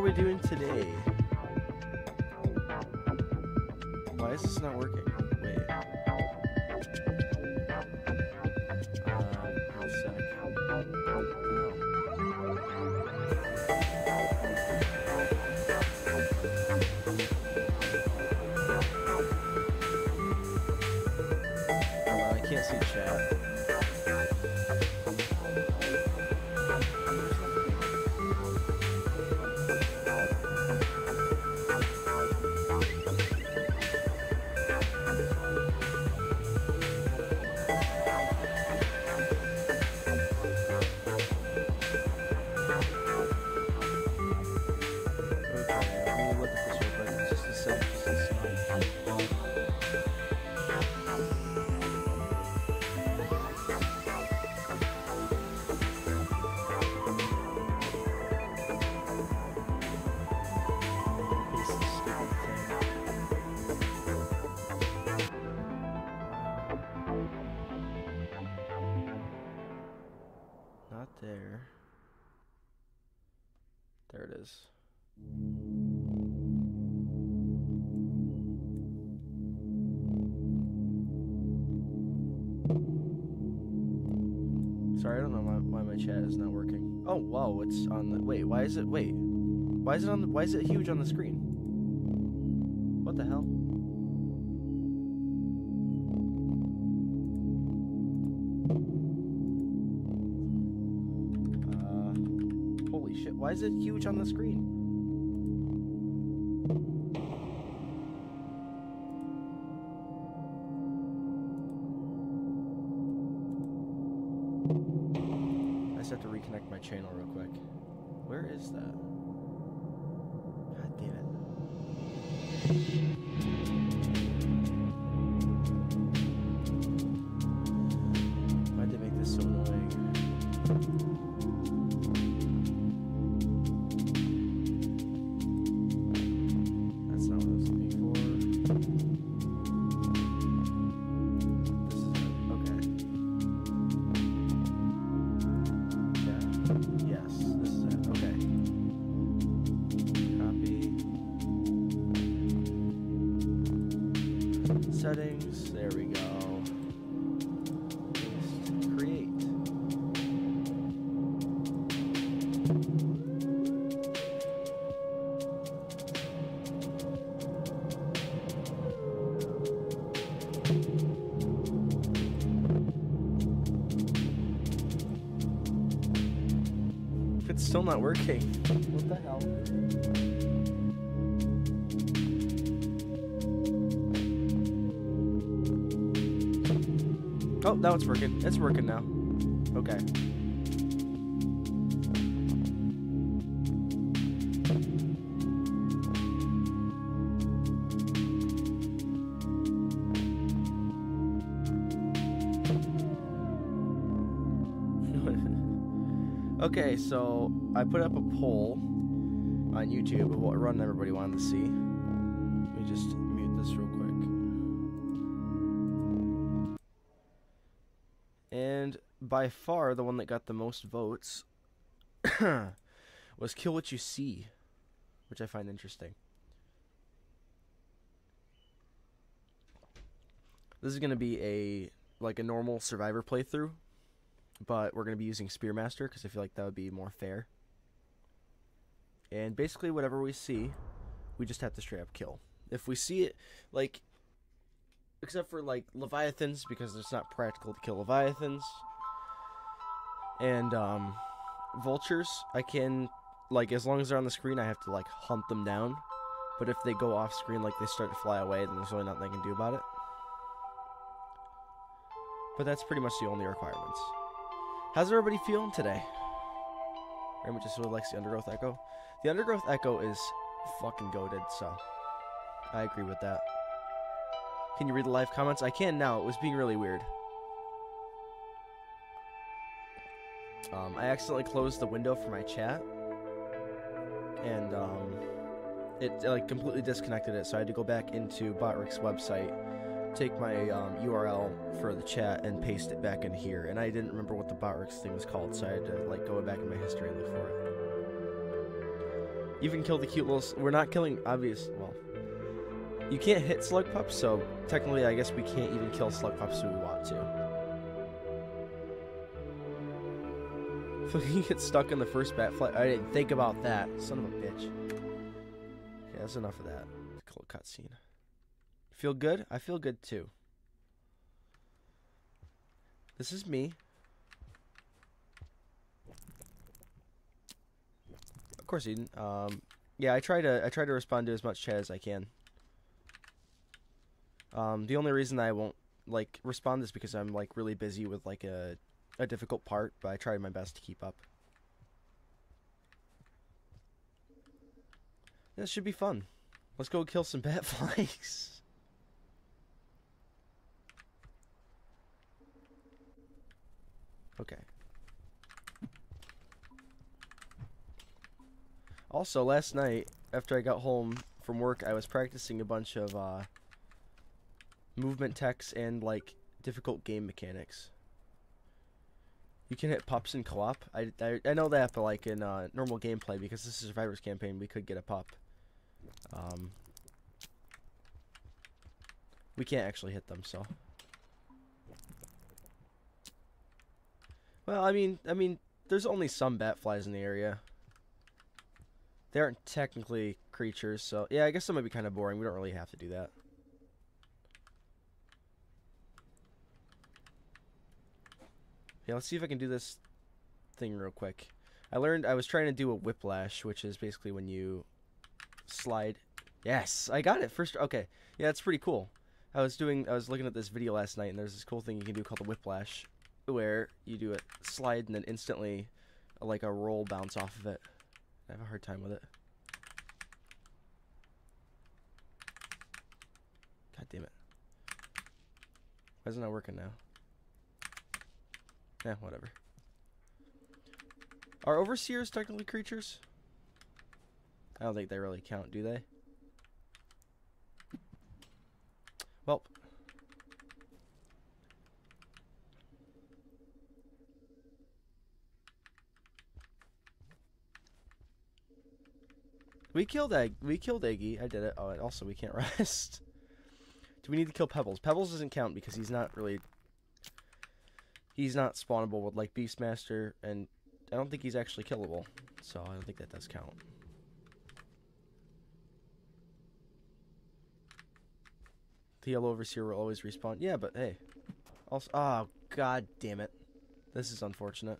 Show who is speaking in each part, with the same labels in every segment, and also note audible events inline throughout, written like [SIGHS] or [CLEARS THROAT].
Speaker 1: are we doing today? Oh, whoa, it's on the. Wait, why is it. Wait. Why is it on the. Why is it huge on the screen? What the hell? Uh, holy shit, why is it huge on the screen? Is that? Working. What the hell? Oh, now it's working. It's working now. Okay. [LAUGHS] okay, so I put up a poll on YouTube of what run everybody wanted to see. Let me just mute this real quick. And by far, the one that got the most votes [COUGHS] was Kill What You See, which I find interesting. This is going to be a like a normal survivor playthrough, but we're going to be using Spearmaster because I feel like that would be more fair. And basically, whatever we see, we just have to straight up kill. If we see it, like, except for like leviathans because it's not practical to kill leviathans. And um vultures i can like as long as they're on the screen i have to like hunt them down. But if they go off screen like they start to fly away then there's really nothing i can do about it. But that's pretty much the only requirements. How's everybody feeling today? Very much just really likes the undergrowth echo the undergrowth echo is fucking goaded so i agree with that can you read the live comments? I can now. It was being really weird. Um, I accidentally closed the window for my chat, and um, it like completely disconnected it. So I had to go back into Botrix's website take my um, URL for the chat and paste it back in here, and I didn't remember what the Botworks thing was called, so I had to like go back in my history and look for it. Even kill the cute little. We're not killing obvious. Well, you can't hit slug pups, so technically, I guess we can't even kill slug pups if we want to. [LAUGHS] He gets stuck in the first bat flight. I didn't think about that. Son of a bitch. Okay, that's enough of that. Cool cutscene. Feel good? I feel good too. This is me. Course, Eden. Um, yeah, I try to I try to respond to as much chat as I can. Um, the only reason I won't like respond is because I'm like really busy with like a a difficult part, but I try my best to keep up. This should be fun. Let's go kill some bat [LAUGHS] flies. okay. Also, last night after I got home from work, I was practicing a bunch of uh, movement techs and like difficult game mechanics. You can hit pups in co-op. I, I, I know that, but like in uh, normal gameplay, because this is a Survivors campaign, we could get a pup. Um, we can't actually hit them, so. Well, I mean, I mean, there's only some bat flies in the area. They aren't technically creatures, so yeah, I guess that might be kind of boring. We don't really have to do that. Yeah, let's see if I can do this thing real quick. I learned I was trying to do a whiplash, which is basically when you slide. Yes, I got it first. Okay, yeah, it's pretty cool. I was doing, I was looking at this video last night, and there's this cool thing you can do called the whiplash, where you do a slide and then instantly, like a roll bounce off of it. I have a hard time with it. God damn it! Why isn't it working now? Yeah, whatever. Are overseers technically creatures? I don't think they really count, do they? Well. We killed Egg. We killed Eggy. I did it. Oh, and also we can't [LAUGHS] rest. Do we need to kill Pebbles? Pebbles doesn't count because he's not really he's not spawnable with like Beastmaster, and I don't think he's actually killable, so I don't think that does count. The yellow overseer will always respawn. Yeah, but hey, also, oh god damn it, this is unfortunate.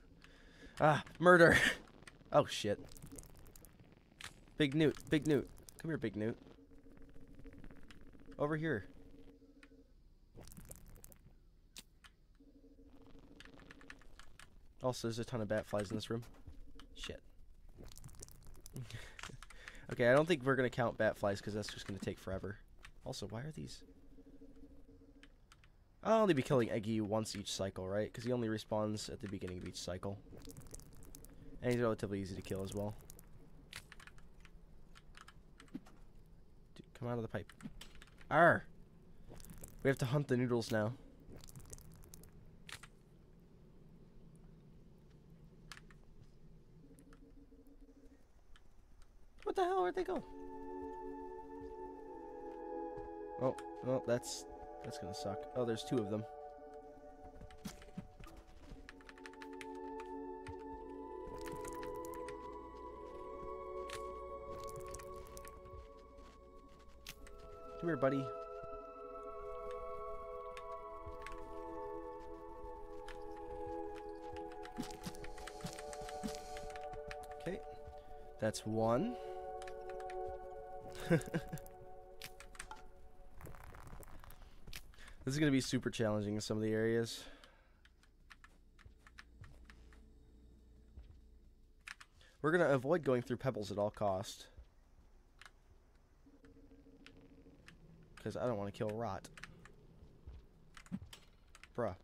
Speaker 1: Ah, murder. [LAUGHS] oh shit. Big Newt, Big Newt, come here, Big Newt. Over here. Also, there's a ton of bat flies in this room. Shit. [LAUGHS] okay, I don't think we're gonna count bat flies because that's just gonna take forever. Also, why are these? I'll only be killing Eggy once each cycle, right? Because he only respawns at the beginning of each cycle. And he's relatively easy to kill as well. Come out of the pipe. Arr! We have to hunt the noodles now. What the hell? Where'd they go? Oh, well, that's that's gonna suck. Oh, there's two of them. Buddy. Okay, that's one. [LAUGHS] this is going to be super challenging in some of the areas. We're going to avoid going through pebbles at all cost. Because I don't want to kill rot. Bruh.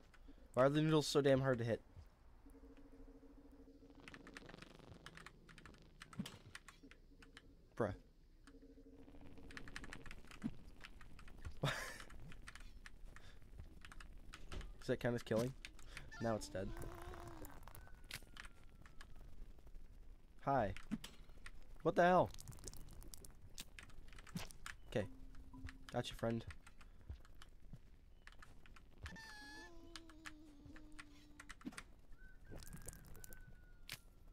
Speaker 1: Why are the noodles so damn hard to hit? Bruh. [LAUGHS] Does that count as killing? Now it's dead. Hi. What the hell? Got you, friend.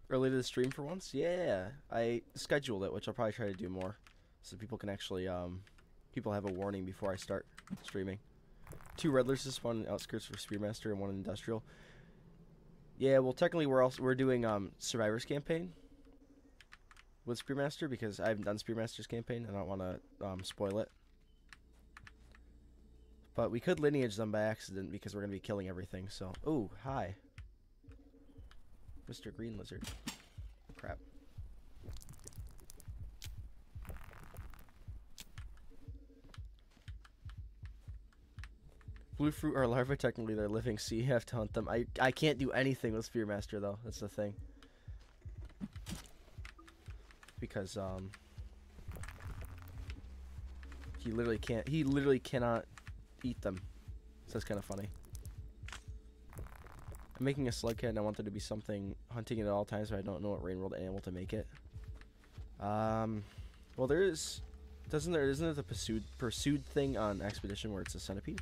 Speaker 1: Early to the stream for once? Yeah. I scheduled it, which I'll probably try to do more. So people can actually, um, people have a warning before I start streaming. Two red lizards, one outskirts for Spearmaster and one in industrial. Yeah, well, technically we're also we're doing um Survivors campaign with Spearmaster because I haven't done Spearmaster's campaign. and I don't want to um, spoil it. But we could lineage them by accident because we're gonna be killing everything. So, oh, hi, Mr. Green Lizard. Crap. Blue fruit are larvae. Technically, they're living, so you have to hunt them. I I can't do anything with Spearmaster though. That's the thing. Because um, he literally can't. He literally cannot eat them. So that's kind of funny. I'm making a slug kit, and I want there to be something hunting it at all times, but I don't know what rain world animal to make it. Um, well, there is. Doesn't there? Isn't there the pursued pursued thing on expedition where it's a centipede?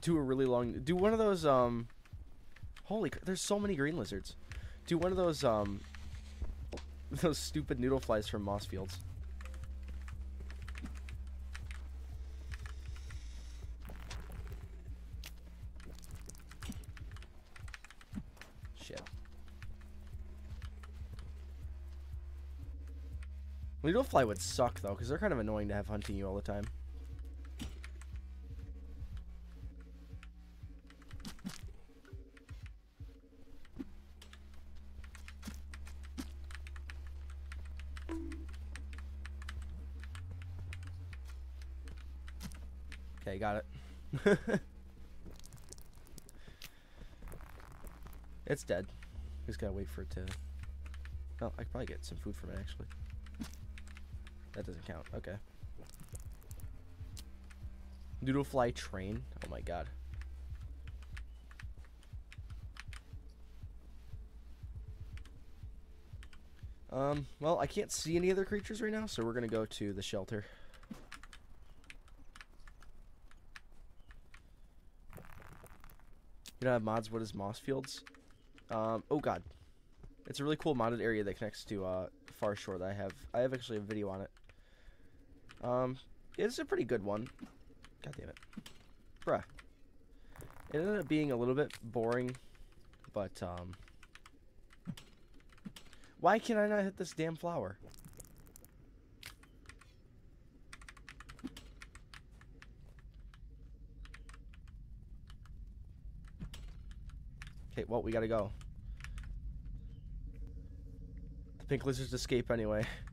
Speaker 1: do a really long do one of those um holy there's so many green lizards do one of those um [LAUGHS] those stupid noodle flies from moss fields shit noodle fly would suck though because they're kind of annoying to have hunting you all the time Okay, got it. [LAUGHS] it's dead. Just gotta wait for it to... Oh, I could probably get some food from it, actually. That doesn't count. Okay. Noodlefly train. Oh my god. Um, well, I can't see any other creatures right now, so we're gonna go to the shelter. You don't have mods. What is Moss Fields? Um, oh god, it's a really cool modded area that connects to uh, Far Shore that I have. I have actually a video on it. Um, it's a pretty good one. God damn it, bruh. It ended up being a little bit boring, but um, why can I not hit this damn flower? Okay, well, we gotta go. The pink lizards escape anyway. [LAUGHS]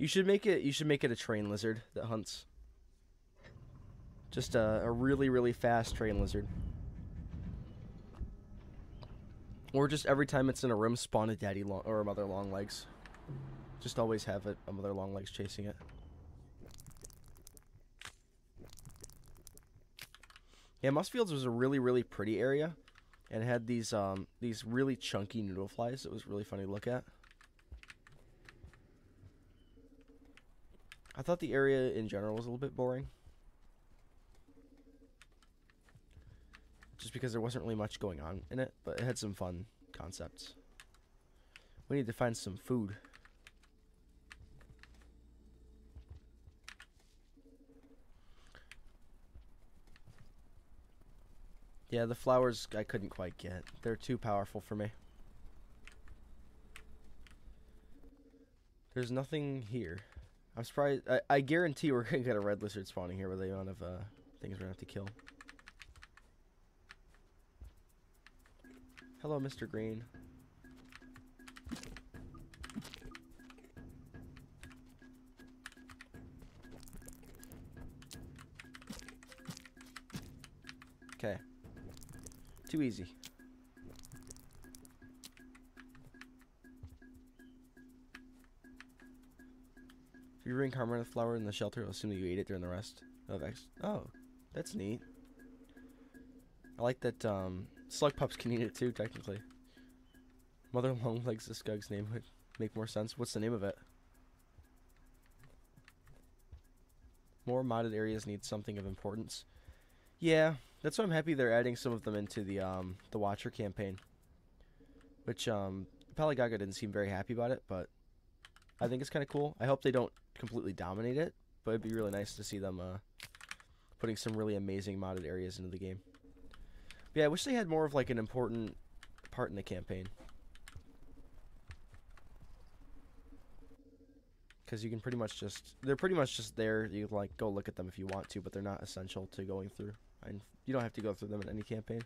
Speaker 1: You should make it. You should make it a train lizard that hunts. Just a, a really, really fast train lizard. Or just every time it's in a room, spawn a daddy long or a mother long legs. Just always have it, a mother long legs chasing it. Yeah, Mossfields was a really, really pretty area. And had these um these really chunky noodle flies. It was really funny to look at. I thought the area in general was a little bit boring. Just because there wasn't really much going on in it, but it had some fun concepts. We need to find some food. Yeah, the flowers I couldn't quite get. They're too powerful for me. There's nothing here. I'm surprised. I, I guarantee we're gonna get a red lizard spawning here with the amount of uh, things we're gonna have to kill. Hello, Mr. Green. Okay. Too easy. You bring Karma flower in the shelter, I'll assume that you ate it during the rest of X. Oh, that's neat. I like that um, slug pups can eat it too, technically. Mother Longlegs, the Skug's name would make more sense. What's the name of it? More modded areas need something of importance. Yeah, that's why I'm happy they're adding some of them into the um, the Watcher campaign. Which um, Paligaga didn't seem very happy about it, but I think it's kind of cool. I hope they don't completely dominate it, but it'd be really nice to see them uh, putting some really amazing modded areas into the game. But yeah, I wish they had more of like an important part in the campaign. Because you can pretty much just, they're pretty much just there. You like go look at them if you want to, but they're not essential to going through. And you don't have to go through them in any campaign.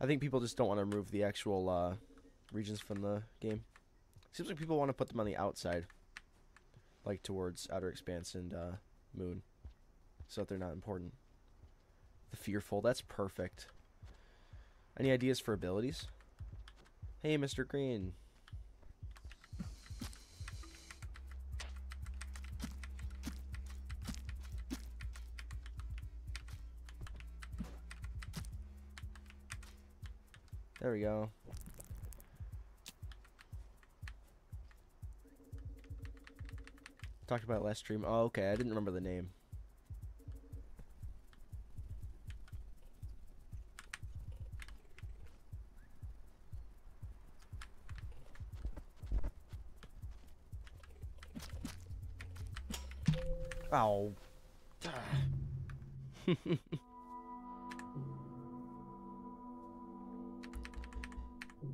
Speaker 1: I think people just don't want to remove the actual uh, regions from the game. Seems like people want to put them on the outside, like towards Outer Expanse and uh, Moon, so that they're not important. The Fearful, that's perfect. Any ideas for abilities? Hey, Mr. Green. There we go. Talked about last stream. Oh, okay. I didn't remember the name. Oh. [LAUGHS]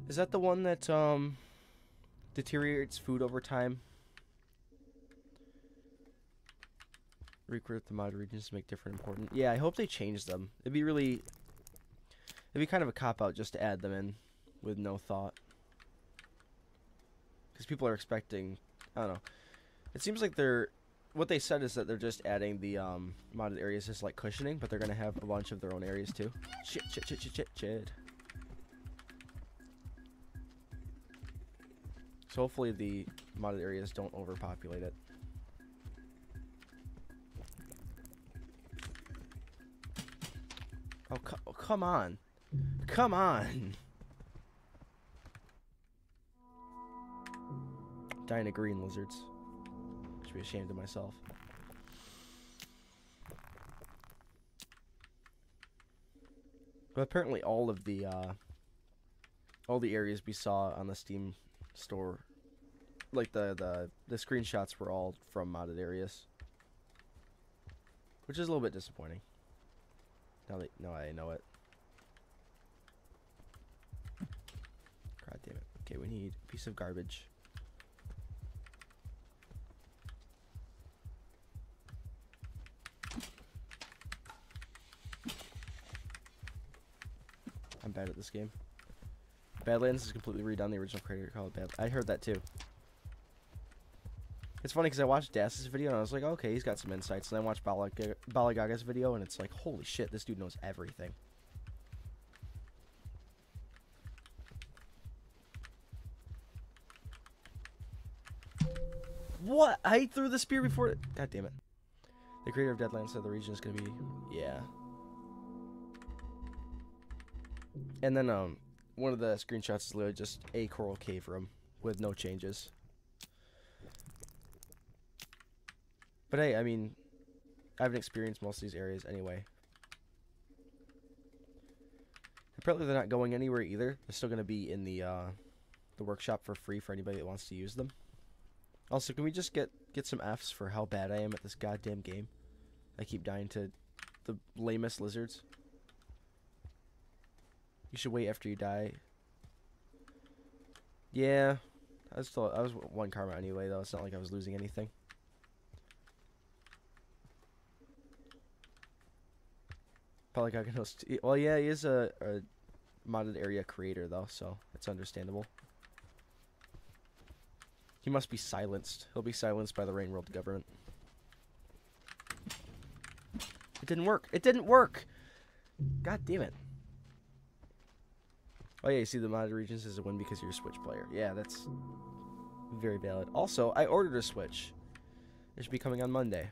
Speaker 1: Is that the one that um deteriorates food over time? Recreate the mod regions to make different important. Yeah, I hope they change them. It'd be really it'd be kind of a cop out just to add them in with no thought. Because people are expecting I don't know. It seems like they're what they said is that they're just adding the um, modded areas as like cushioning, but they're gonna have a bunch of their own areas too. Shit, shit, shit, shit, shit, shit. So hopefully the modded areas don't overpopulate it. Oh, co oh come on. Come on. Dying of green lizards. Should be ashamed of myself. But apparently all of the uh, all the areas we saw on the Steam store like the the the screenshots were all from modded areas. Which is a little bit disappointing. Now that now I know it. God damn it. Okay, we need a piece of garbage. I'm bad at this game. Badlands is completely redone the original creator called Bad. I heard that too. It's funny because I watched Das's video and I was like, okay, he's got some insights. And then I watched Balag Balagaga's video and it's like, holy shit, this dude knows everything. What? I threw the spear before. God damn it. The creator of Deadlands said the region is gonna be, yeah. And then um, one of the screenshots is literally just a coral cave room with no changes. But hey, I mean, I haven't experienced most of these areas anyway. Apparently they're not going anywhere either. They're still going to be in the uh, the workshop for free for anybody that wants to use them. Also, can we just get get some Fs for how bad I am at this goddamn game? I keep dying to the lamest lizards. You should wait after you die. Yeah, I was still I was one karma anyway though. It's not like I was losing anything. Polygon Well, yeah, he is a, a modded area creator, though, so it's understandable. He must be silenced. He'll be silenced by the Rain World government. It didn't work. It didn't work! God damn it. Oh yeah, you see the modded regions is a win because you're a Switch player. Yeah, that's very valid. Also, I ordered a Switch. It should be coming on Monday.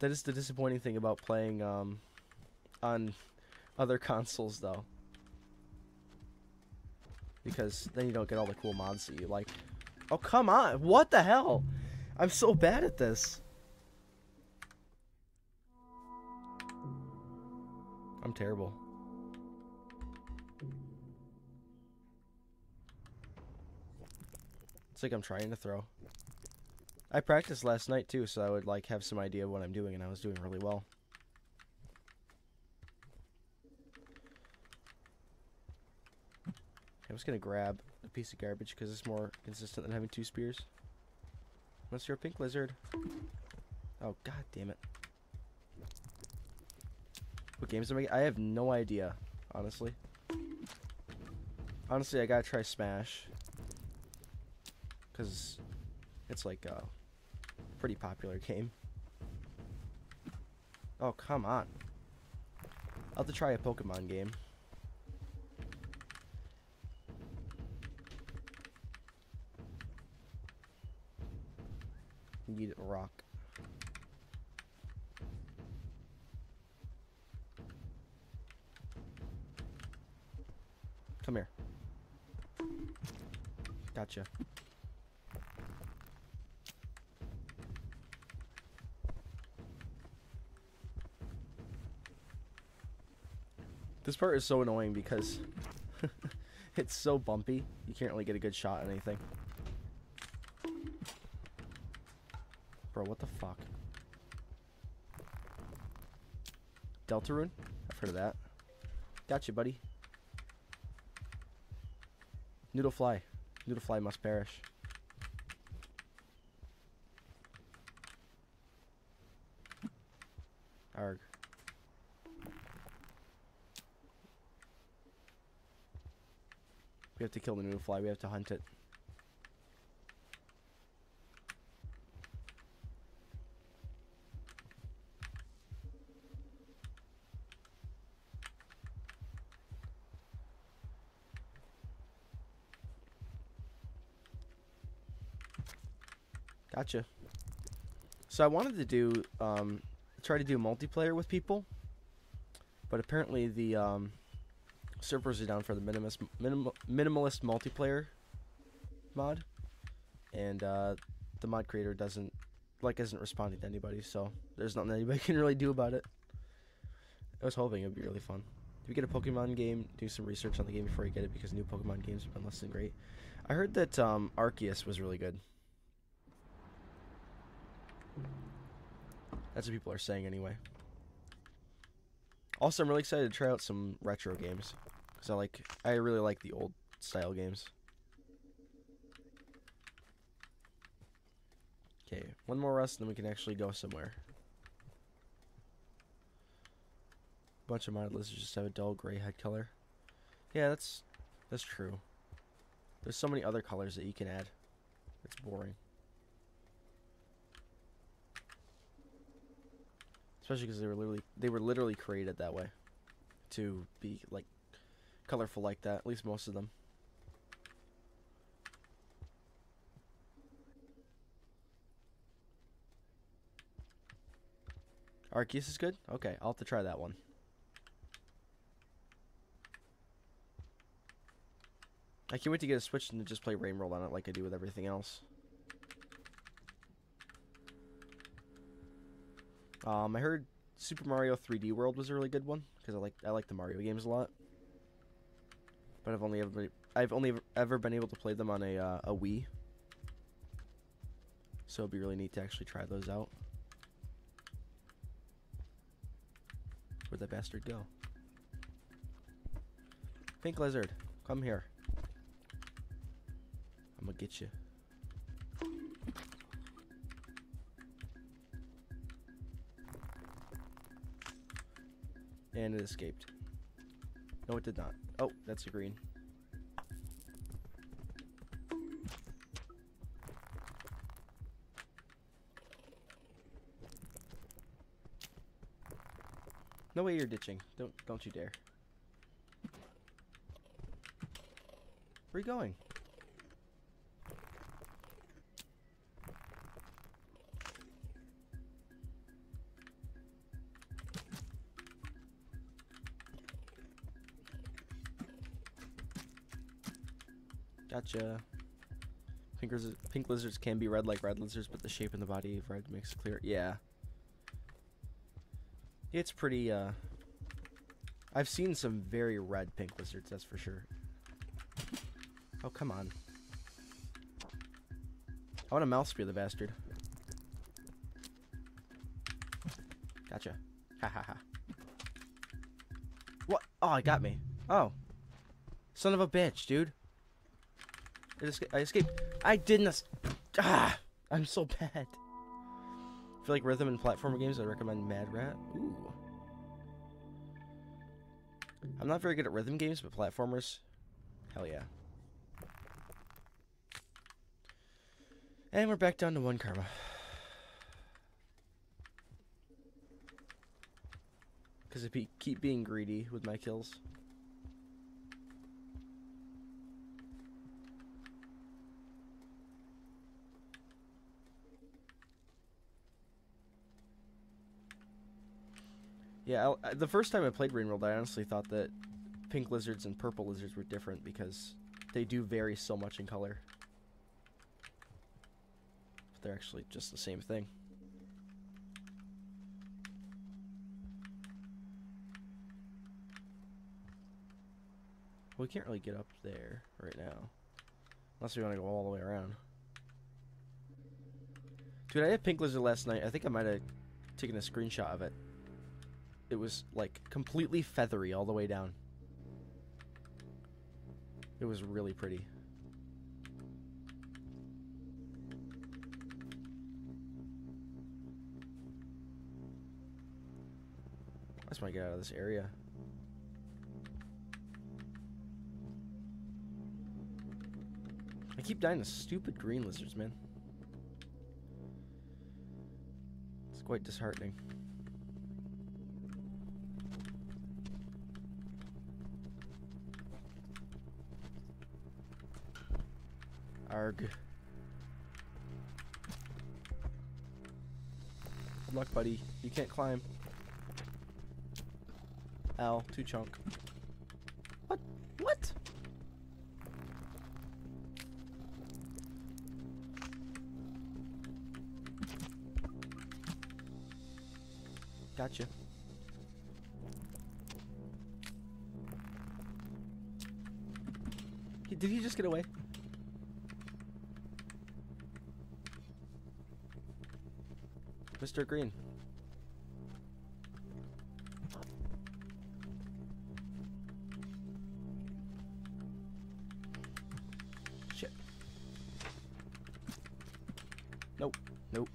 Speaker 1: That is the disappointing thing about playing um, on other [LAUGHS] consoles, though. Because then you don't get all the cool mods that you like. Oh, come on. What the hell? I'm so bad at this. I'm terrible. It's like I'm trying to throw. I practiced last night too, so I would like have some idea of what I'm doing, and I was doing really well. I'm just gonna grab a piece of garbage because it's more consistent than having two spears. Unless you're a pink lizard. Oh god damn it. What games am I? I have no idea, honestly. Honestly, I gotta try Smash. Cause it's like a pretty popular game. Oh, come on. I'll have to try a Pokemon game. Need a rock. Come here. Gotcha. This part is so annoying because [LAUGHS] it's so bumpy. You can't really get a good shot at anything. Bro, what the fuck? Deltarune? I've heard of that. Gotcha, buddy. Noodlefly. Noodlefly must perish. Arg. We have to kill the noodlefly. We have to hunt it. Gotcha. So I wanted to do, um, try to do multiplayer with people, but apparently the um, servers are down for the minimalist, minimal, minimalist multiplayer mod, and uh, the mod creator doesn't, like, isn't responding to anybody, so there's nothing anybody [LAUGHS] can really do about it. I was hoping it would be really fun. If you get a Pokemon game, do some research on the game before you get it, because new Pokemon games have been less than great. I heard that um, Arceus was really good. That's what people are saying anyway. Also, I'm really excited to try out some retro games I like I really like the old style games. Okay, one more rest, and then we can actually go somewhere. Bunch of mod lizards just have a dull gray head color. Yeah, that's that's true. There's so many other colors that you can add. It's boring. especially because they were literally they were literally created that way to be like colorful like that at least most of them Arceus is good? Okay, I'll have to try that one. I can't wait to get a Switch and just play Rain World on it like I do with everything else. Um, I heard Super Mario 3D World was a really good one because I like I like the Mario games a lot. But I've only ever I've only ever been able to play them on a uh, a Wii. So it'd be really neat to actually try those out. Where'd that bastard go? Pink lizard, come here. I'm gonna get you. And it escaped. No, it did not. Oh, that's a green. No way you're ditching. Don't don't you dare. Where are you going? Gotcha. Pink, lizard, pink lizards can be red like red lizards, but the shape and the body of red makes it clear. Yeah. It's pretty, uh... I've seen some very red pink lizards, that's for sure. Oh, come on. I want to mouth spear the bastard. Gotcha. Ha ha ha. What? Oh, I got me. Oh. Son of a bitch, dude. I, esca I escaped. I didn't. Ah! I'm so bad. I feel like rhythm and platformer games, I recommend Mad Rat. Ooh. I'm not very good at rhythm games, but platformers, hell yeah. And we're back down to one karma. Because I be keep being greedy with my kills. Yeah, I, the first time I played Rain World, I honestly thought that pink lizards and purple lizards were different because they do vary so much in color. But they're actually just the same thing. we can't really get up there right now. Unless we want to go all the way around. Dude, I had pink lizard last night. I think I might have taken a screenshot of it. It was like completely feathery all the way down. It was really pretty. I just want to get out of this area. I keep dying to stupid green lizards, man. It's quite disheartening. Arg. Good luck, buddy. You can't climb. Ow, two chunk. What? What? Gotcha. Did he just get away? Mr. Green. Shit. Nope. Nope.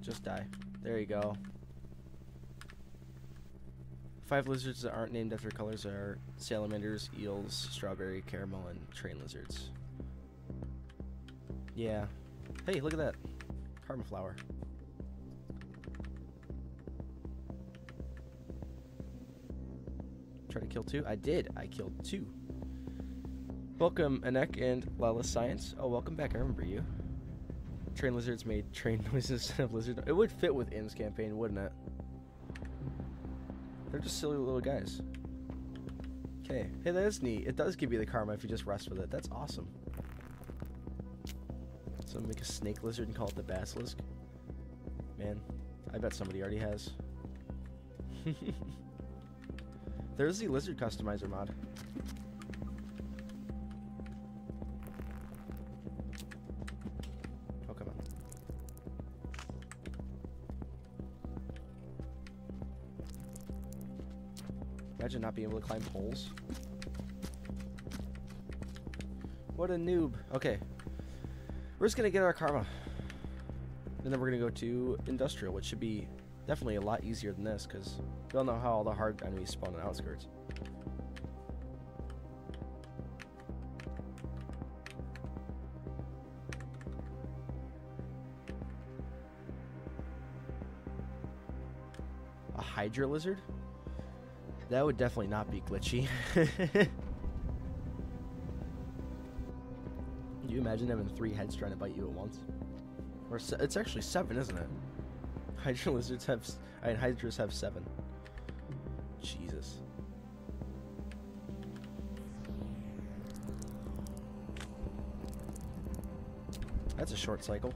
Speaker 1: Just die. There you go. Five lizards that aren't named after colors are salamanders, eels, strawberry, caramel, and train lizards. Yeah, Hey, look at that. Karma flower. Try to kill two? I did. I killed two. Welcome, Anek and Lala Science. Oh, welcome back. I remember you. Train lizards made train [LAUGHS] noises instead of lizard. It would fit with In's campaign, wouldn't it? They're just silly little guys. Okay. Hey, that is neat. It does give you the karma if you just rest with it. That's awesome. So make a snake lizard and call it the basilisk. Man, I bet somebody already has. [LAUGHS] There's the lizard customizer mod. Oh, come on. Imagine not being able to climb poles. What a noob. Okay, we're just going to get our karma. And then we're going to go to industrial, which should be definitely a lot easier than this, because we all know how all the hard enemies spawn on outskirts. A Hydra lizard? That would definitely not be glitchy. [LAUGHS] imagine having three heads trying to bite you at once? Or se- it's actually seven, isn't it? [LAUGHS] Hydra lizards have, I mean, hydras have seven. Jesus. That's a short cycle.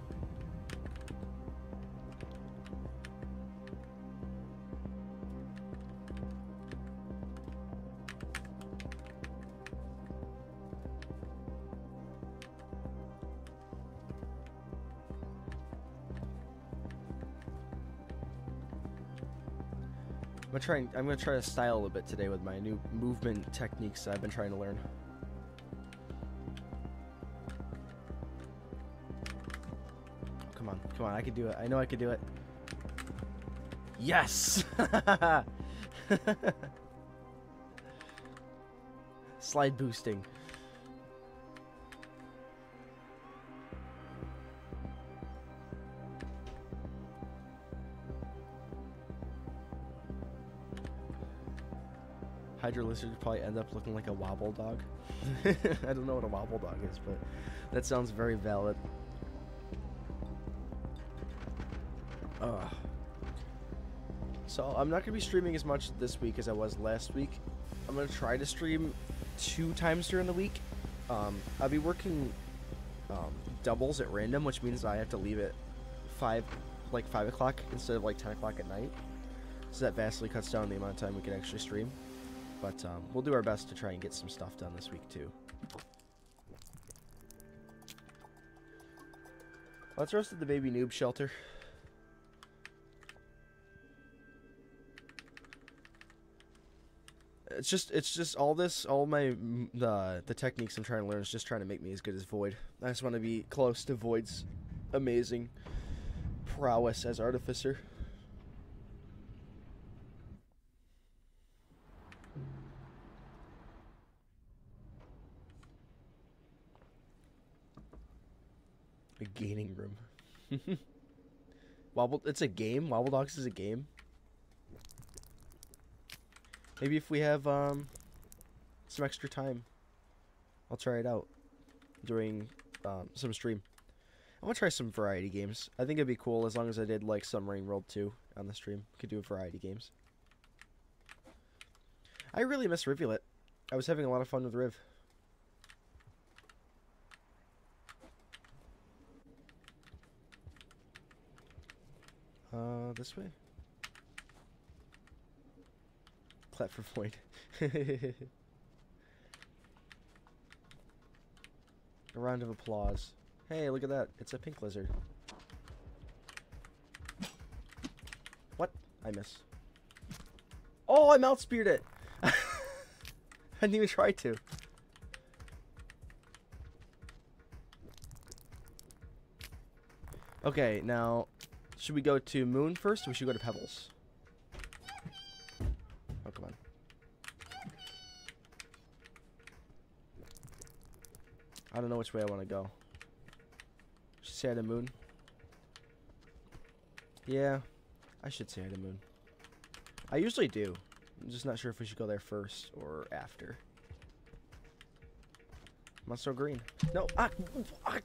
Speaker 1: Gonna try. I'm gonna try to style a little bit today with my new movement techniques I've been trying to learn. Come on, come on! I can do it. I know I can do it. Yes. [LAUGHS] Slide boosting. Lizard probably end up looking like a wobble dog. [LAUGHS] I don't know what a wobble dog is, but that sounds very valid. Ugh. So I'm not gonna be streaming as much this week as I was last week. I'm gonna try to stream two times during the week. Um, I'll be working um, doubles at random, which means I have to leave at five, like five o'clock instead of like ten o'clock at night. So that vastly cuts down the amount of time we can actually stream. But um, we'll do our best to try and get some stuff done this week too. Let's roast at the baby noob shelter. It's just, it's just all this, all my mm, the the techniques I'm trying to learn is just trying to make me as good as Void. I just want to be close to Void's amazing prowess as Artificer. A gaining room. Wobble. It's a game. Wobble Dogs is a game. Maybe if we have um some extra time, I'll try it out during um, some stream. I want to try some variety games. I think it'd be cool as long as I did like Submarine World 2 on the stream. Could do variety games. I really miss Rivulet. I was having a lot of fun with Riv. Uh, this way? Clap for Void. [LAUGHS] A round of applause. Hey, look at that. It's a pink lizard. What? I miss. Oh, I mouth speared it! [LAUGHS] I didn't even try to. Okay, now, should we go to Moon first, or should we go to Pebbles? Oh, come on. I don't know which way I want to go. Should to Moon. Yeah, I should say hi to Moon. I usually do. I'm just not sure if we should go there first or after. Muscle green. No, I,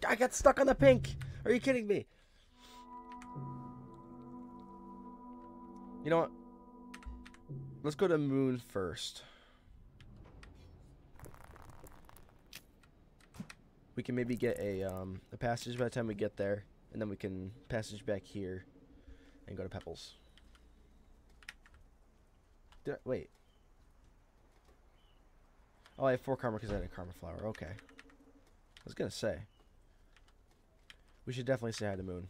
Speaker 1: I got stuck on the pink. Are you kidding me? You know what? Let's go to Moon first. We can maybe get a um, a passage by the time we get there, and then we can passage back here and go to Pebbles. I, wait. Oh, I have four karma because I had a karma flower. Okay. I was gonna say. We should definitely say hi to Moon.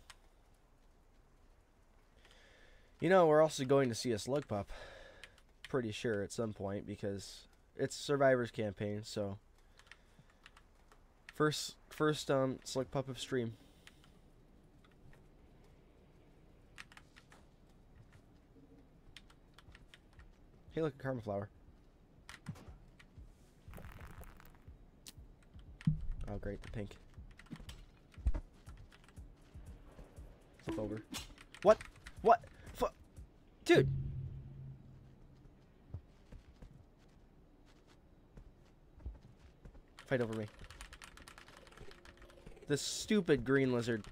Speaker 1: You know, we're also going to see a slug pup. Pretty sure at some point because it's Survivor's campaign, so first first um slug pup of stream. Hey, look, a karma flower. Oh, great, the pink. Flip over. What? What? Dude. Fight over me. The stupid green lizard.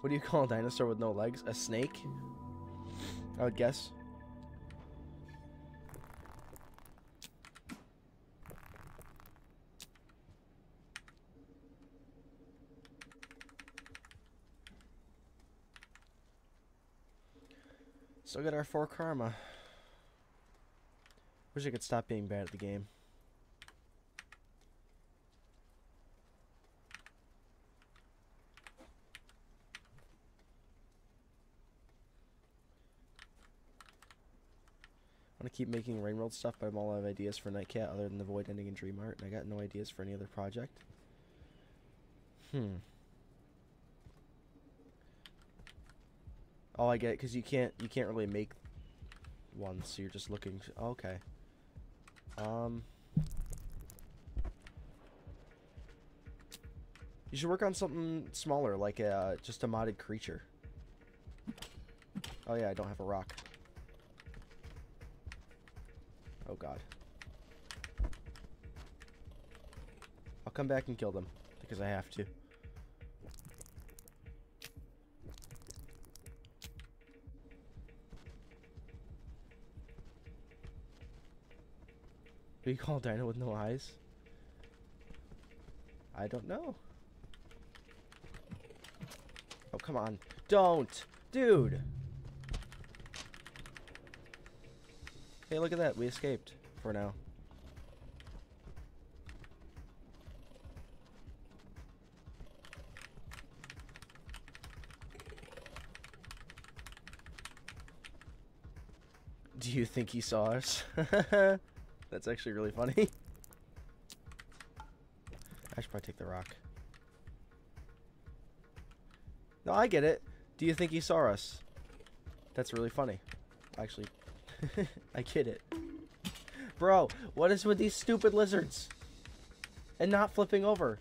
Speaker 1: What do you call a dinosaur with no legs? A snake? I would guess. Still got our four karma. Wish I could stop being bad at the game. I want to keep making Rainworld stuff, but I'm all out of ideas for Nightcat other than the Void ending in Dream Art, and I got no ideas for any other project. Hmm. Oh, I get it, because you can't you can't really make one, so you're just looking. Okay. Um. You should work on something smaller, like a, just a modded creature. Oh yeah, I don't have a rock. Oh god. I'll come back and kill them, because I have to. Do you call Dino with no eyes? I don't know. Oh, come on. Don't! Dude! Hey, look at that. We escaped. For now. Do you think he saw us? [LAUGHS] That's actually really funny. [LAUGHS] I should probably take the rock. No, I get it. Do you think he saw us? That's really funny. Actually, [LAUGHS] I get it. Bro, what is with these stupid lizards? And not flipping over.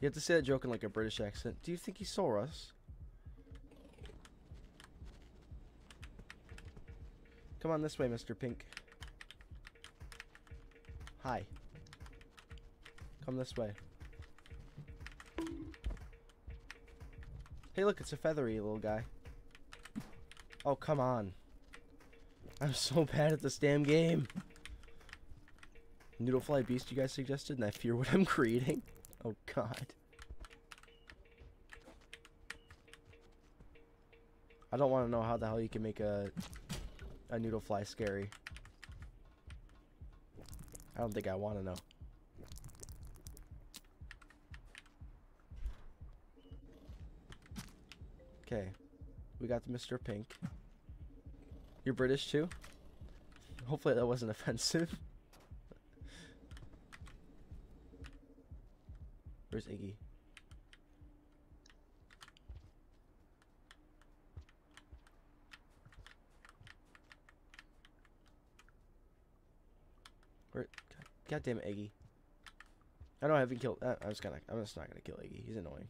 Speaker 1: You have to say that joke in like a British accent. Do you think he saw us? Come on this way, Mr. Pink. Hi. Come this way. Hey, look, it's a feathery little guy. Oh, come on. I'm so [LAUGHS] bad at this damn game. Noodlefly Beast you guys suggested, and I fear what I'm [LAUGHS] creating. Oh, God. I don't want to know how the hell you can make a a noodle fly scary. I don't think I want to know. Okay. We got Mr. Pink. You're British too? Hopefully that wasn't offensive. [LAUGHS] Where's Iggy? Where? God, God damn it, Iggy. I know I haven't killed. I'm just gonna. I'm just not gonna kill Iggy. He's annoying.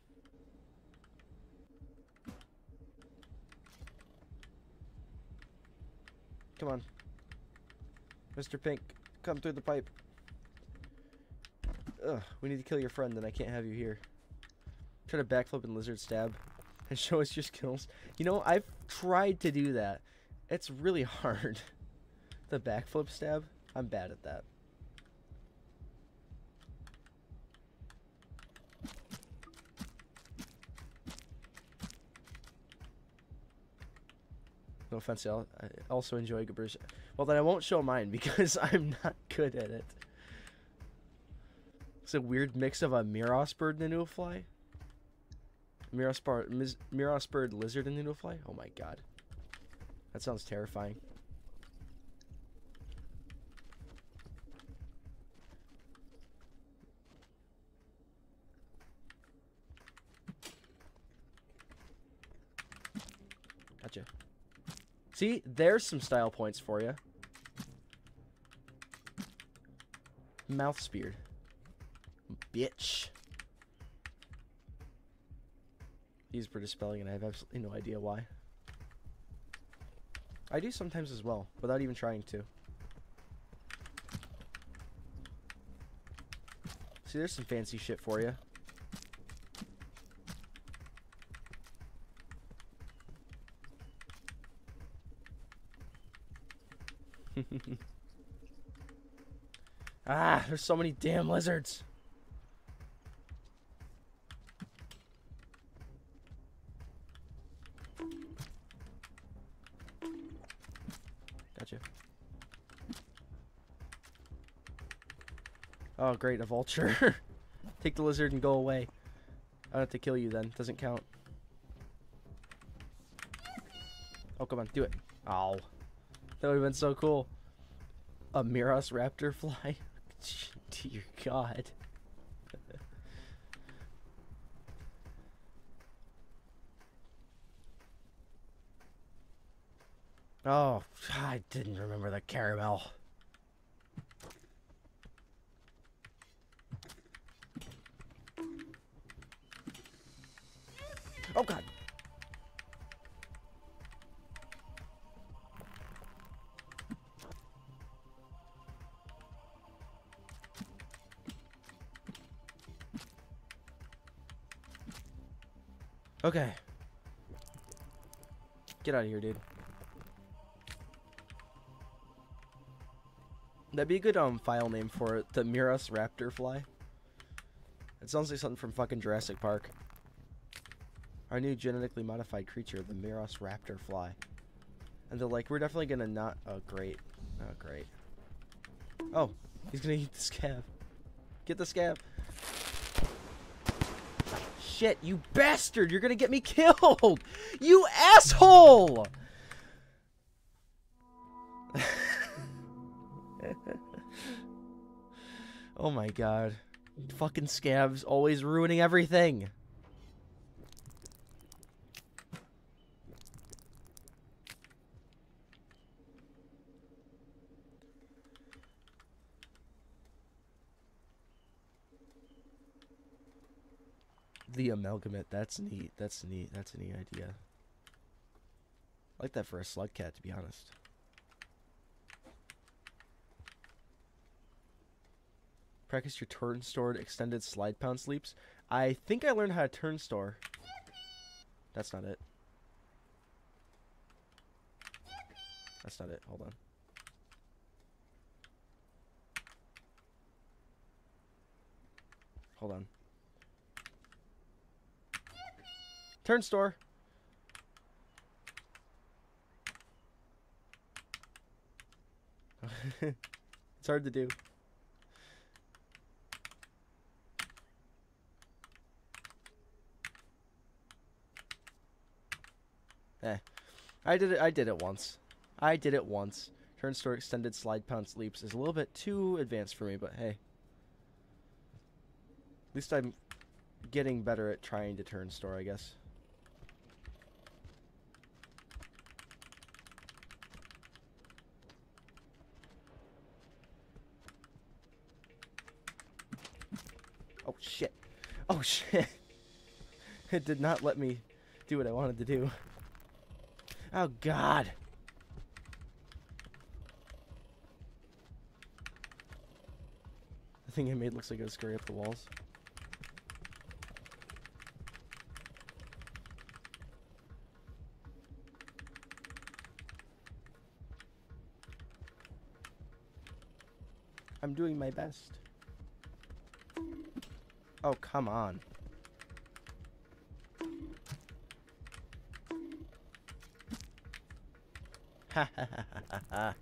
Speaker 1: Come on, Mr. Pink, come through the pipe. Ugh, we need to kill your friend, and I can't have you here. Try to backflip and lizard stab [LAUGHS] and show us your skills. You know, I've tried to do that. It's really [LAUGHS] hard. the backflip stab, I'm bad at that. No offense, I also enjoy Gabrish. Well, then I won't show mine [LAUGHS] because I'm not good at it. It's a weird mix of a Miros bird and a fly. Miros, bar, Miros bird lizard and a fly. Oh my god. That sounds terrifying. Gotcha. See, there's some style points for you. Mouth speared bitch. He's British spelling, and I have absolutely no idea why. I do sometimes as well, without even trying to. See, there's some fancy shit for you. [LAUGHS] ah, there's so many damn lizards. Gotcha. Oh, great, a vulture. [LAUGHS] Take the lizard and go away. I don't have to kill you then. Doesn't count. Oh, come on, do it. Oh. That would have been so cool. A Miros raptor fly? [LAUGHS] Dear God. [LAUGHS] oh, I didn't remember the caramel. Oh God. Okay. Get out of here, dude. That'd be a good um file name for it. The Miros Raptor Fly. It sounds like something from fucking Jurassic Park. Our new genetically modified creature, the Miros Raptor Fly. And they're like, we're definitely gonna not. Oh, great. Oh, great. Oh, he's gonna [LAUGHS] eat the scav. Get the scav. Shit, you bastard! You're gonna get me killed! [LAUGHS] You asshole! [LAUGHS] oh my god. Fucking scavs always ruining everything. The amalgamate. That's neat. That's neat. That's a neat idea. I like that for a slug cat, to be honest. Practice your turn stored extended slide pounce leaps. I think I learned how to turn store. That's not it. That's not it. Hold on. Hold on. Turn store. [LAUGHS] it's hard to do. Eh. I did it I did it once. I did it once. Turn store extended slide pounce leaps is a little bit too advanced for me, but hey. At least I'm getting better at trying to turn store, I guess. Oh shit. Oh shit. [LAUGHS] It did not let me do what I wanted to do. Oh god. The thing I made looks like it was scurry up the walls. I'm doing my best. Oh, come on. Ha ha ha ha ha.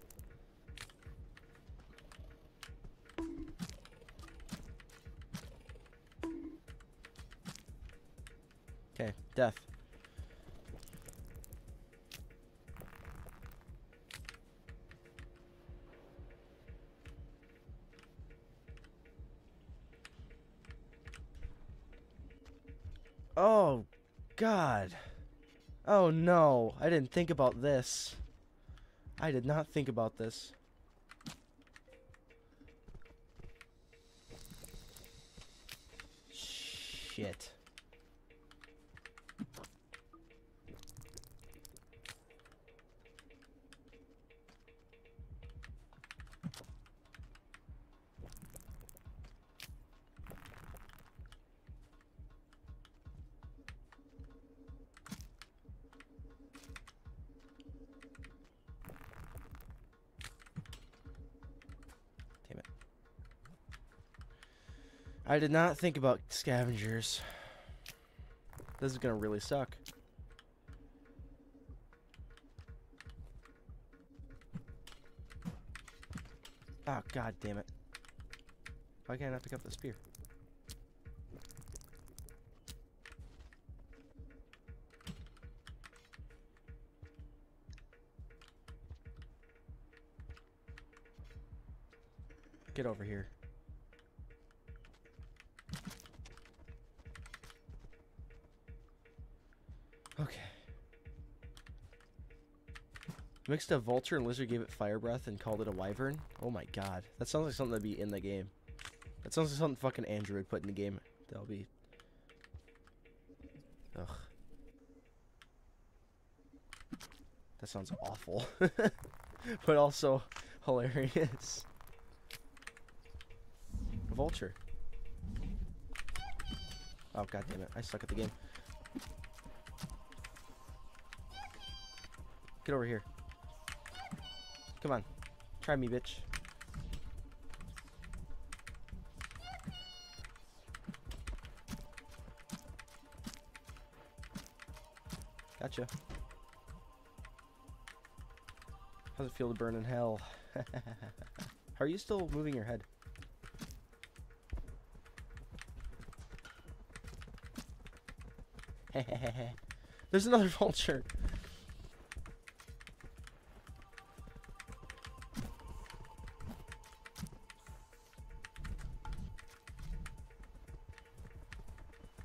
Speaker 1: Okay, death. I didn't think about this. I did not think about this. Shit. I did not think about scavengers. This is gonna really suck. Oh, god damn it. Why can't I pick up the spear? Get over here. Mixed a vulture and lizard, gave it fire breath, and called it a wyvern. Oh my god. That sounds like something that'd be in the game. That sounds like something fucking Andrew would put in the game. That'll be... Ugh. That sounds awful. [LAUGHS] but also hilarious. Vulture. Oh god damn it, I suck at the game. Get over here. Come on. Try me, bitch. Gotcha. How's it feel to burn in hell? [LAUGHS] Are you still moving your head? [LAUGHS] There's another [LAUGHS] vulture.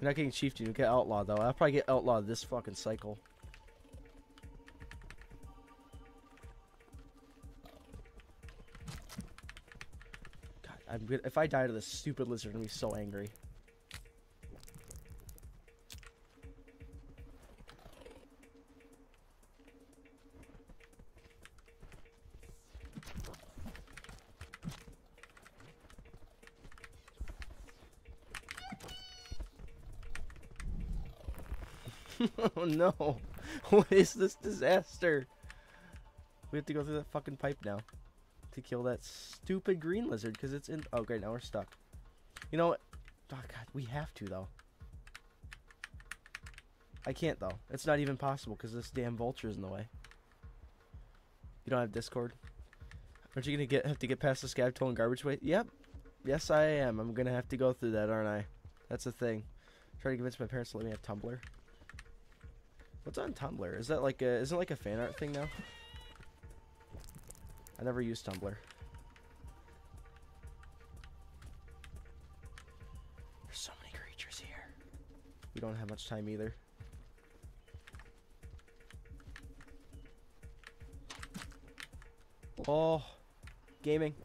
Speaker 1: You're not getting chieftain, you get outlawed though. I'll probably get outlawed this fucking cycle. God, I'm good. If I die to this stupid lizard, I'm gonna be so angry. No. [LAUGHS] What is this disaster? We have to go through that fucking pipe now. To kill that stupid green lizard because it's in. Oh, great. Now we're stuck. You know what? Oh, God. We have to, though. I can't, though. It's not even possible because this damn vulture is in the way. You don't have Discord? Aren't you going to get have to get past the scav toll and Garbage Wastes? Yep. Yes, I am. I'm going to have to go through that, aren't I? That's the thing. Try to convince my parents to let me have Tumblr. What's on Tumblr? Is that like a isn't like a fan art thing now? I never used Tumblr. There's so many creatures here. We don't have much time either. Oh, gaming.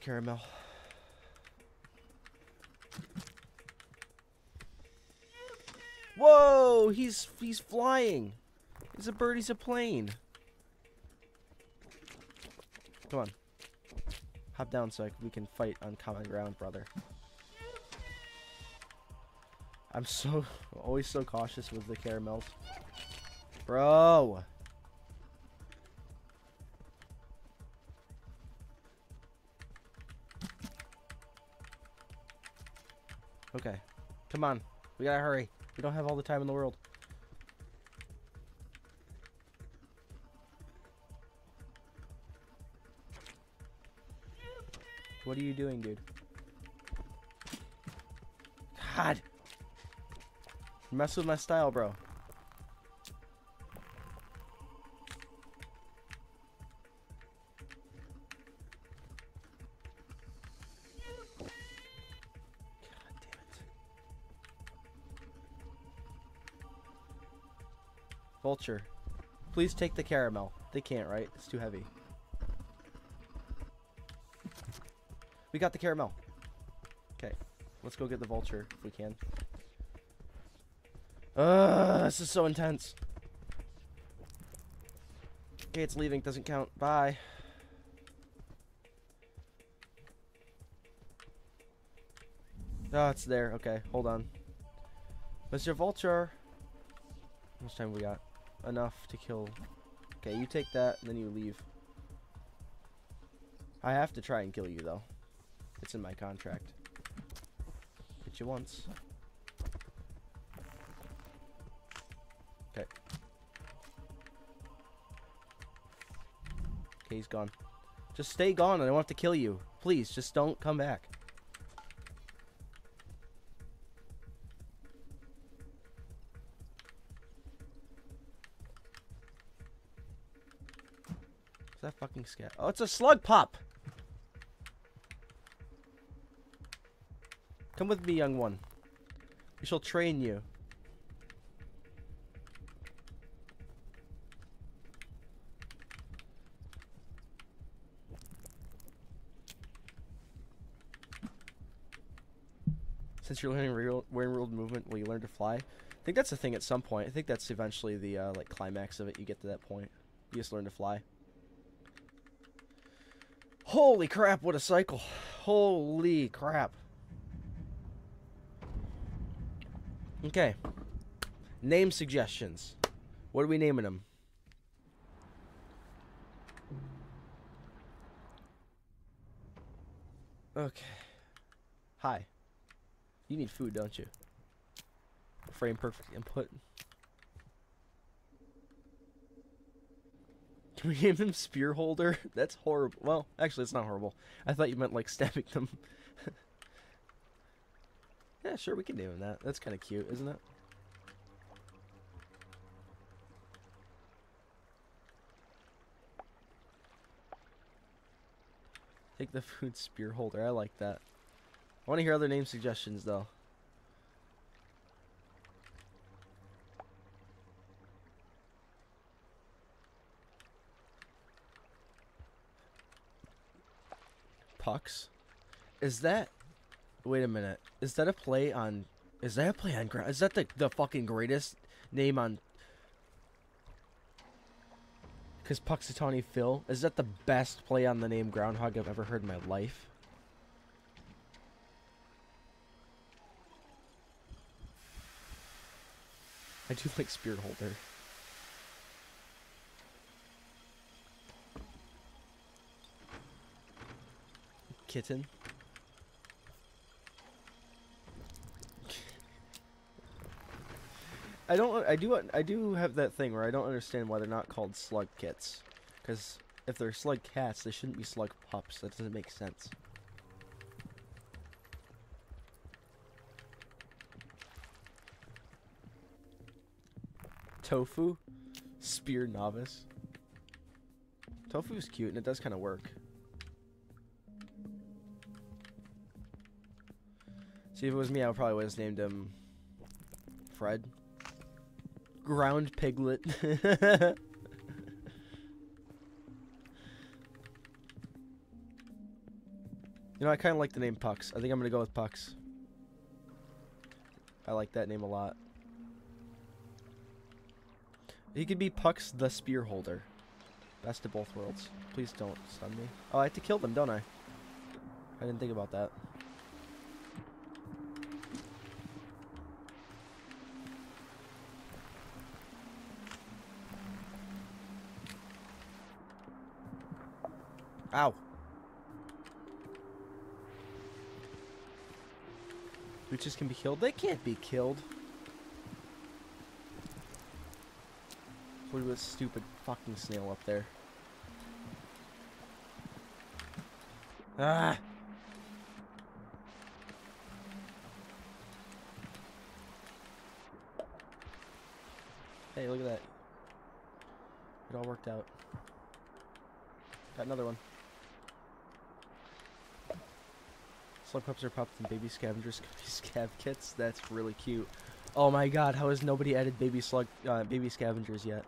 Speaker 1: Caramel. Whoa, he's he's flying. He's a bird, he's a plane. Come on. Hop down so I, we can fight on common ground, brother. I'm so [LAUGHS] always so cautious with the caramels. Bro. Okay. Come on. We gotta hurry. We don't have all the time in the world. What are you doing, dude? God. Mess with my style, bro. Please take the caramel. They can't, right? It's too heavy. We got the caramel. Okay. Let's go get the vulture if we can. Ugh, this is so intense. Okay, it's leaving. Doesn't count. Bye. Oh, it's there. Okay, hold on. Mr. Vulture. How much time we got? Enough to kill. Okay, you take that, and then you leave. I have to try and kill you, though. It's in my contract. Hit you once. Okay. Okay, he's gone. Just stay gone. and I don't have to kill you. Please, just don't come back. Oh, it's a slug pup. Come with me, young one. We shall train you. Since you're learning real, wearing world movement, will you learn to fly? I think that's the thing at some point. I think that's eventually the uh, like climax of it. You get to that point. You just learn to fly. Holy crap, what a cycle. Holy crap. Okay. Name suggestions. What are we naming them? Okay. Hi. You need food, don't you? Frame perfect input. Can we name him Spear Holder? [LAUGHS] That's horrible. Well, actually, it's not horrible. I thought you meant like stabbing them. [LAUGHS] yeah, sure, we can name him that. That's kind of cute, isn't it? Take the food spear holder. I like that. I want to hear other name suggestions, though. Pucks? Is that... Wait a minute. Is that a play on... Is that a play on... Ground is that the, the fucking greatest name on... Because Punxsutawney Phil? Is that the best play on the name Groundhog I've ever heard in my life? I do like Spear Holder. Kitten. I don't. I do. I do have that thing where I don't understand why they're not called slug kits. Because if they're slug cats, they shouldn't be slug pups. That doesn't make sense. Tofu, spear novice. Tofu is cute and it does kind of work. See, if it was me, I probably would have named him Fred. Ground piglet. [LAUGHS] you know, I kind of like the name Pucks. I think I'm going to go with Pucks. I like that name a lot. He could be Pucks the Spear Holder. Best of both worlds. Please don't stun me. Oh, I have to kill them, don't I? I didn't think about that. Witches can be killed? They can't be killed. What was stupid fucking snail up there? Ah! Hey, look at that. It all worked out. Got another one. Slug pups are pups and baby scavengers [LAUGHS] could be scav kits. That's really cute. Oh my god, how has nobody added baby slug, uh, baby scavengers yet?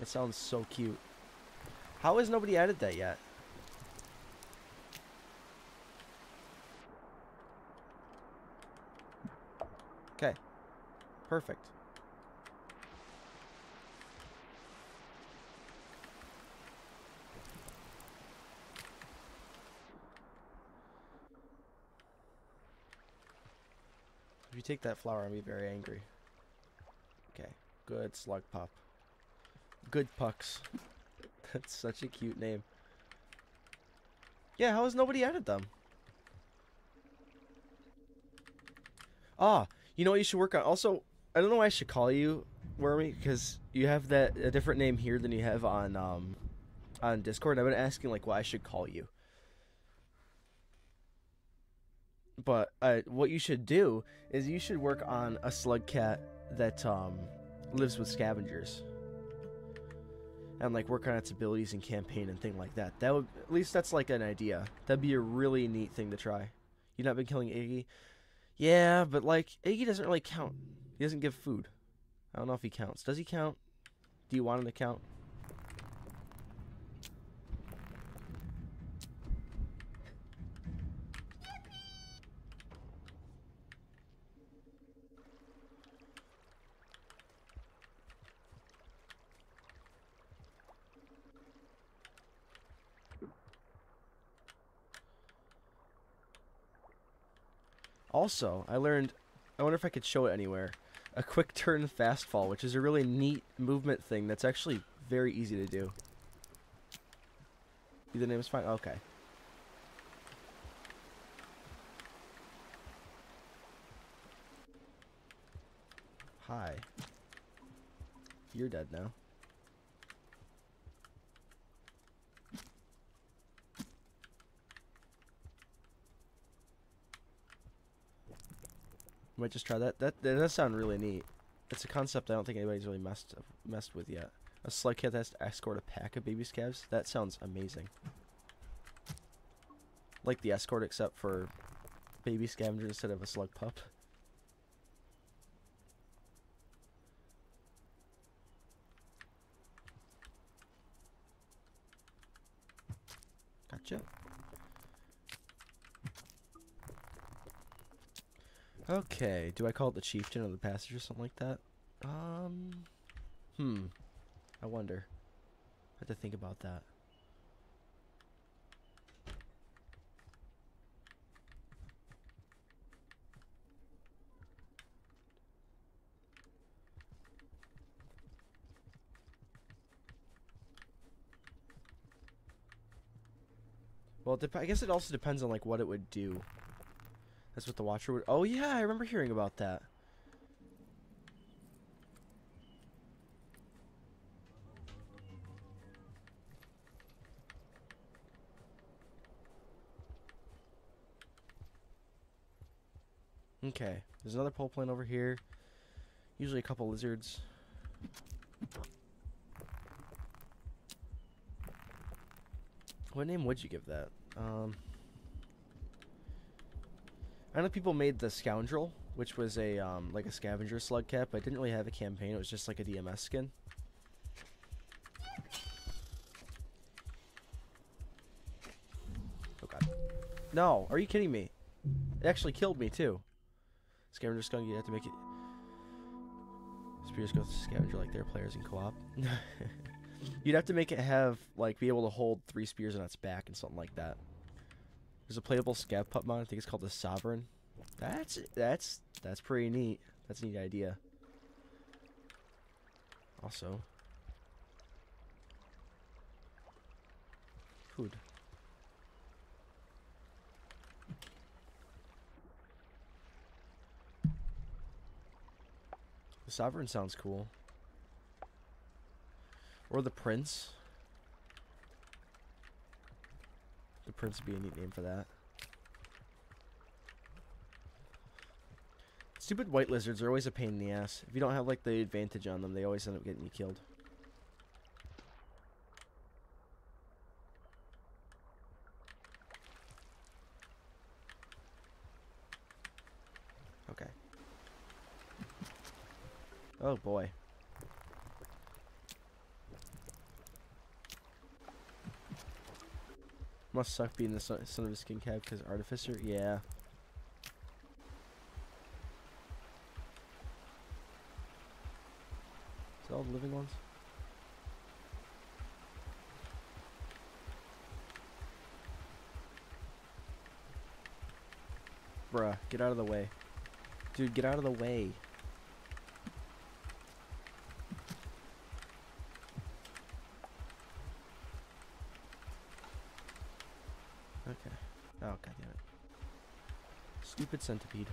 Speaker 1: It sounds so cute. How has nobody added that yet? Okay. Perfect. Take that flower, I'll be very angry. Okay. Good slug pup. Good pucks. [LAUGHS] That's such a cute name. Yeah, how has nobody added them? Ah, you know what you should work on? Also, I don't know why I should call you Wormy, because you have that a different name here than you have on um on Discord. I've been asking like why I should call you. But uh, what you should do is you should work on a slug cat that um lives with scavengers and like work on its abilities and campaign and thing like that. That would at least that's like an idea. That'd be a really neat thing to try. You not been killing Iggy? Yeah, but like Iggy doesn't really count. He doesn't give food. I don't know if he counts. Does he count? Do you want him to count? Also, I learned, I wonder if I could show it anywhere, a quick turn fast fall, which is a really neat movement thing that's actually very easy to do. The name is fine? Okay. Hi. You're dead now. Might just try that. That that does sound really neat. It's a concept I don't think anybody's really messed messed with yet. A slug cat that has to escort a pack of baby scavs. That sounds amazing. Like the escort, except for baby scavengers instead of a slug pup. Okay, do I call it the chieftain or the passage or something like that? Um, hmm. I wonder. I have to think about that. Well, I guess it also depends on like what it would do. That's what the Watcher would... Oh, yeah, I remember hearing about that. Okay, there's another pole plant over here. Usually a couple lizards. What name would you give that? Um... I know people made the Scoundrel, which was a um, like a scavenger slug but it didn't really have a campaign. It was just like a DMS skin. Oh god. No, are you kidding me? It actually killed me too. Scavenger skunk, you have to make it. Spears go scavenger like their players in co-op. [LAUGHS] You'd have to make it have like be able to hold three spears on its back and something like that. There's a playable scav pup mod. I think it's called the Sovereign. That's that's that's pretty neat. That's a neat idea. Also, food. The Sovereign sounds cool. Or the Prince. The Prince would be a neat name for that. Stupid white lizards are always a pain in the ass. If you don't have like the advantage on them, they always end up getting you killed. Okay. Oh boy. Must suck being the son, of a skin cab because artificer. Yeah. Is all the living ones? Bruh, get out of the way. Dude, get out of the way. Centipede.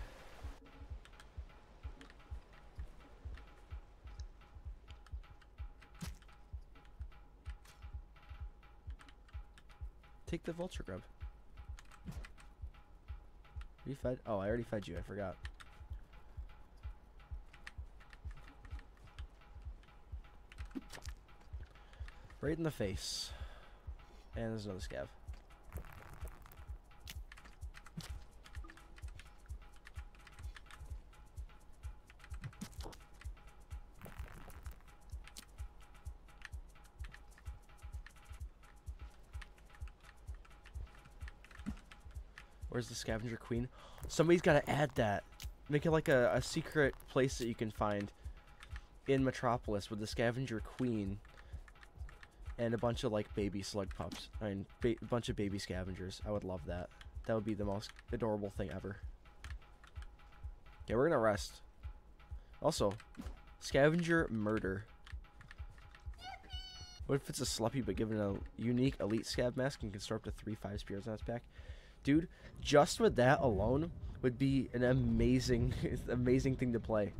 Speaker 1: Take the vulture grub. Are you fed? Oh, I already fed you. I forgot. Right in the face. And there's another scav. Where's the scavenger queen? Somebody's got to add that. Make it like a, a secret place that you can find in Metropolis with the scavenger queen and a bunch of like baby slug pups. I mean, a bunch of baby scavengers. I would love that. That would be the most adorable thing ever. Yeah, we're gonna rest. Also, scavenger murder. What if it's a sluppy but given a unique elite scav mask and can store up to three five spears on its back? Dude, just with that alone would be an amazing, [LAUGHS] amazing thing to play.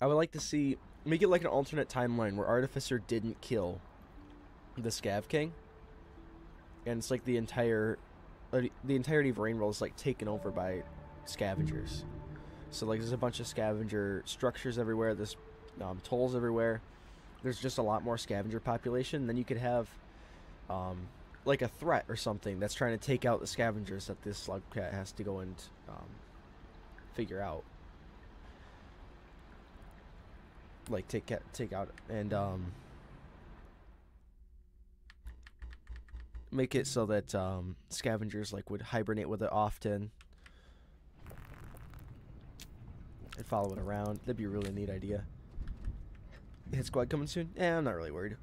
Speaker 1: I would like to see make it like an alternate timeline where Artificer didn't kill the Scav King, and it's like the entire, uh, the entirety of Rain is like taken over by scavengers. So like there's a bunch of scavenger structures everywhere. There's um, tolls everywhere. There's just a lot more scavenger population. Then you could have, um, like a threat or something that's trying to take out the scavengers that this slug cat has to go and um, figure out. like take take out and um make it so that um scavengers like would hibernate with it often and follow it around. That'd be a really neat idea. Hit squad coming soon? Yeah, I'm not really worried.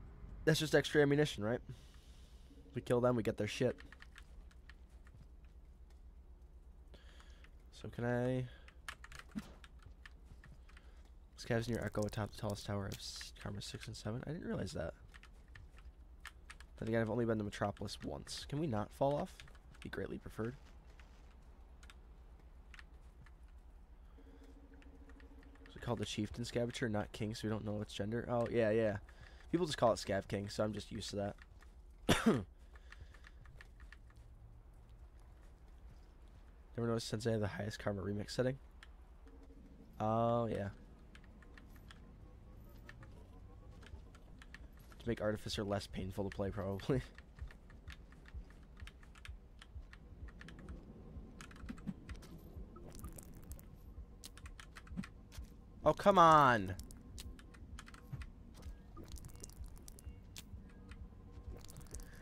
Speaker 1: That's just extra ammunition, right? We kill them, we get their shit. So can I Scavs near Echo atop the tallest tower of Karma 6 and 7. I didn't realize that. Then again, I've only been to Metropolis once. Can we not fall off? Be greatly preferred. Is it called the Chieftain Scavenger, not King, so we don't know its gender? Oh, yeah, yeah. People just call it Scav King, so I'm just used to that. [COUGHS] [COUGHS] Never noticed Sensei had the highest Karma remix setting? Oh, yeah. To make Artificer less painful to play, probably. [LAUGHS] oh, come on!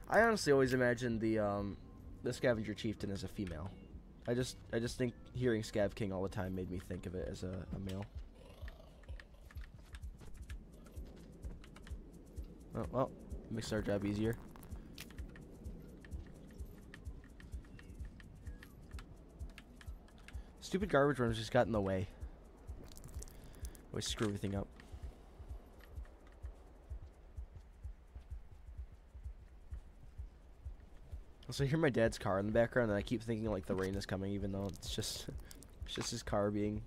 Speaker 1: I honestly always imagined the, um, the Scavenger Chieftain as a female. I just, I just think hearing Scav King all the time made me think of it as a, a male. Oh, well, makes our job easier. Stupid garbage worms just got in the way. Always screw everything up. Also, I hear my dad's car in the background, and I keep thinking like the rain is coming, even though it's just, [LAUGHS] it's just his car being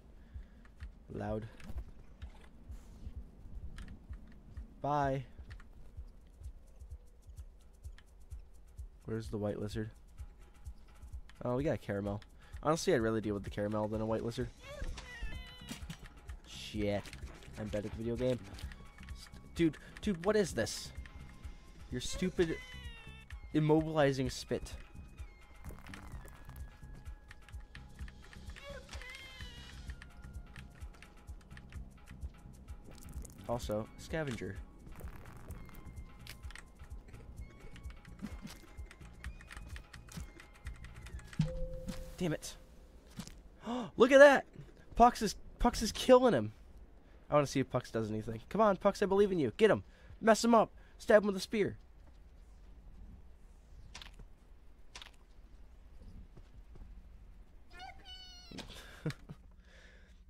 Speaker 1: loud. Bye. Where's the white lizard? Oh, we got a caramel. Honestly, I'd rather deal with the caramel than a white lizard. Shit. The video game. Dude, dude, what is this? Your stupid immobilizing spit. Also, scavenger. Damn it. [GASPS] Look at that! Pucks is Pucks is killing him. I want to see if Pucks does anything. Come on, Pucks, I believe in you. Get him. Mess him up. Stab him with a spear.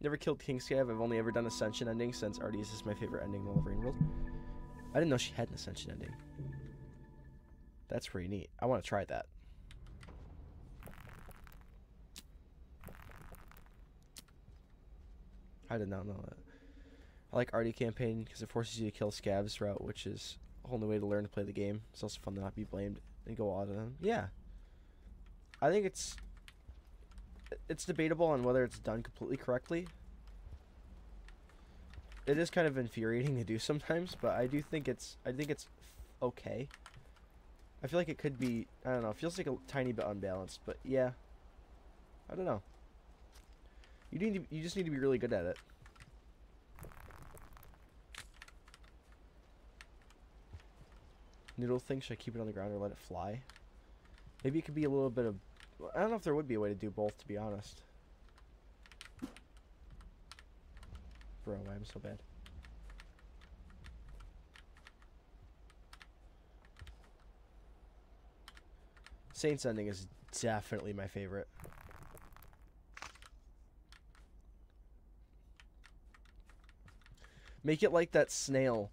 Speaker 1: Never killed King Scav. I've only ever done Ascension ending since Arceus is my favorite ending in the Wolverine world. I didn't know she had an Ascension ending. That's pretty neat. I want to try that. I did not know that. I like Artie campaign because it forces you to kill scavs route, which is a whole new way to learn to play the game. It's also fun to not be blamed and go out of them. Yeah. I think it's it's debatable on whether it's done completely correctly. It is kind of infuriating [LAUGHS] to do sometimes, but I do think it's I think it's okay. I feel like it could be I don't know, it feels like a tiny bit unbalanced, but yeah. I don't know. You need to, you just need to be really good at it. Noodle thing, should I keep it on the ground or let it fly? Maybe it could be a little bit of... I don't know if there would be a way to do both, to be honest. Bro, I'm so bad. Saints ending is definitely my favorite. Make it like that snail.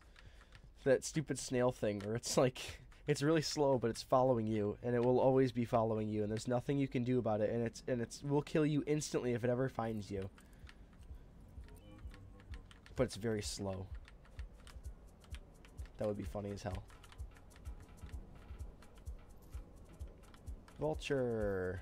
Speaker 1: That stupid snail thing where it's like it's really slow but it's following you and it will always be following you and there's nothing you can do about it and it's and it's will kill you instantly if it ever finds you. But it's very slow. That would be funny as hell. Vulture.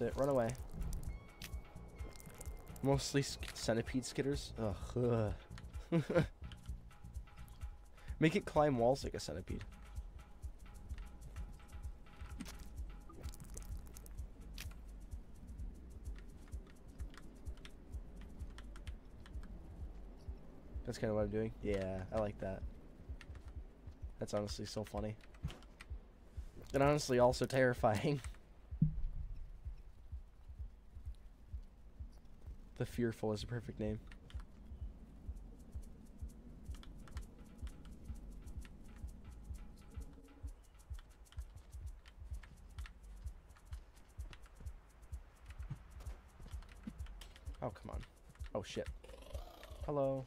Speaker 1: That's it. Run away. Mostly centipede skitters. Ugh. ugh. [LAUGHS] Make it climb walls like a centipede. That's kind of what I'm doing. Yeah, I like that. That's honestly so funny. And honestly also terrifying. The Fearful is a perfect name. Oh, come on. Oh, shit. Hello.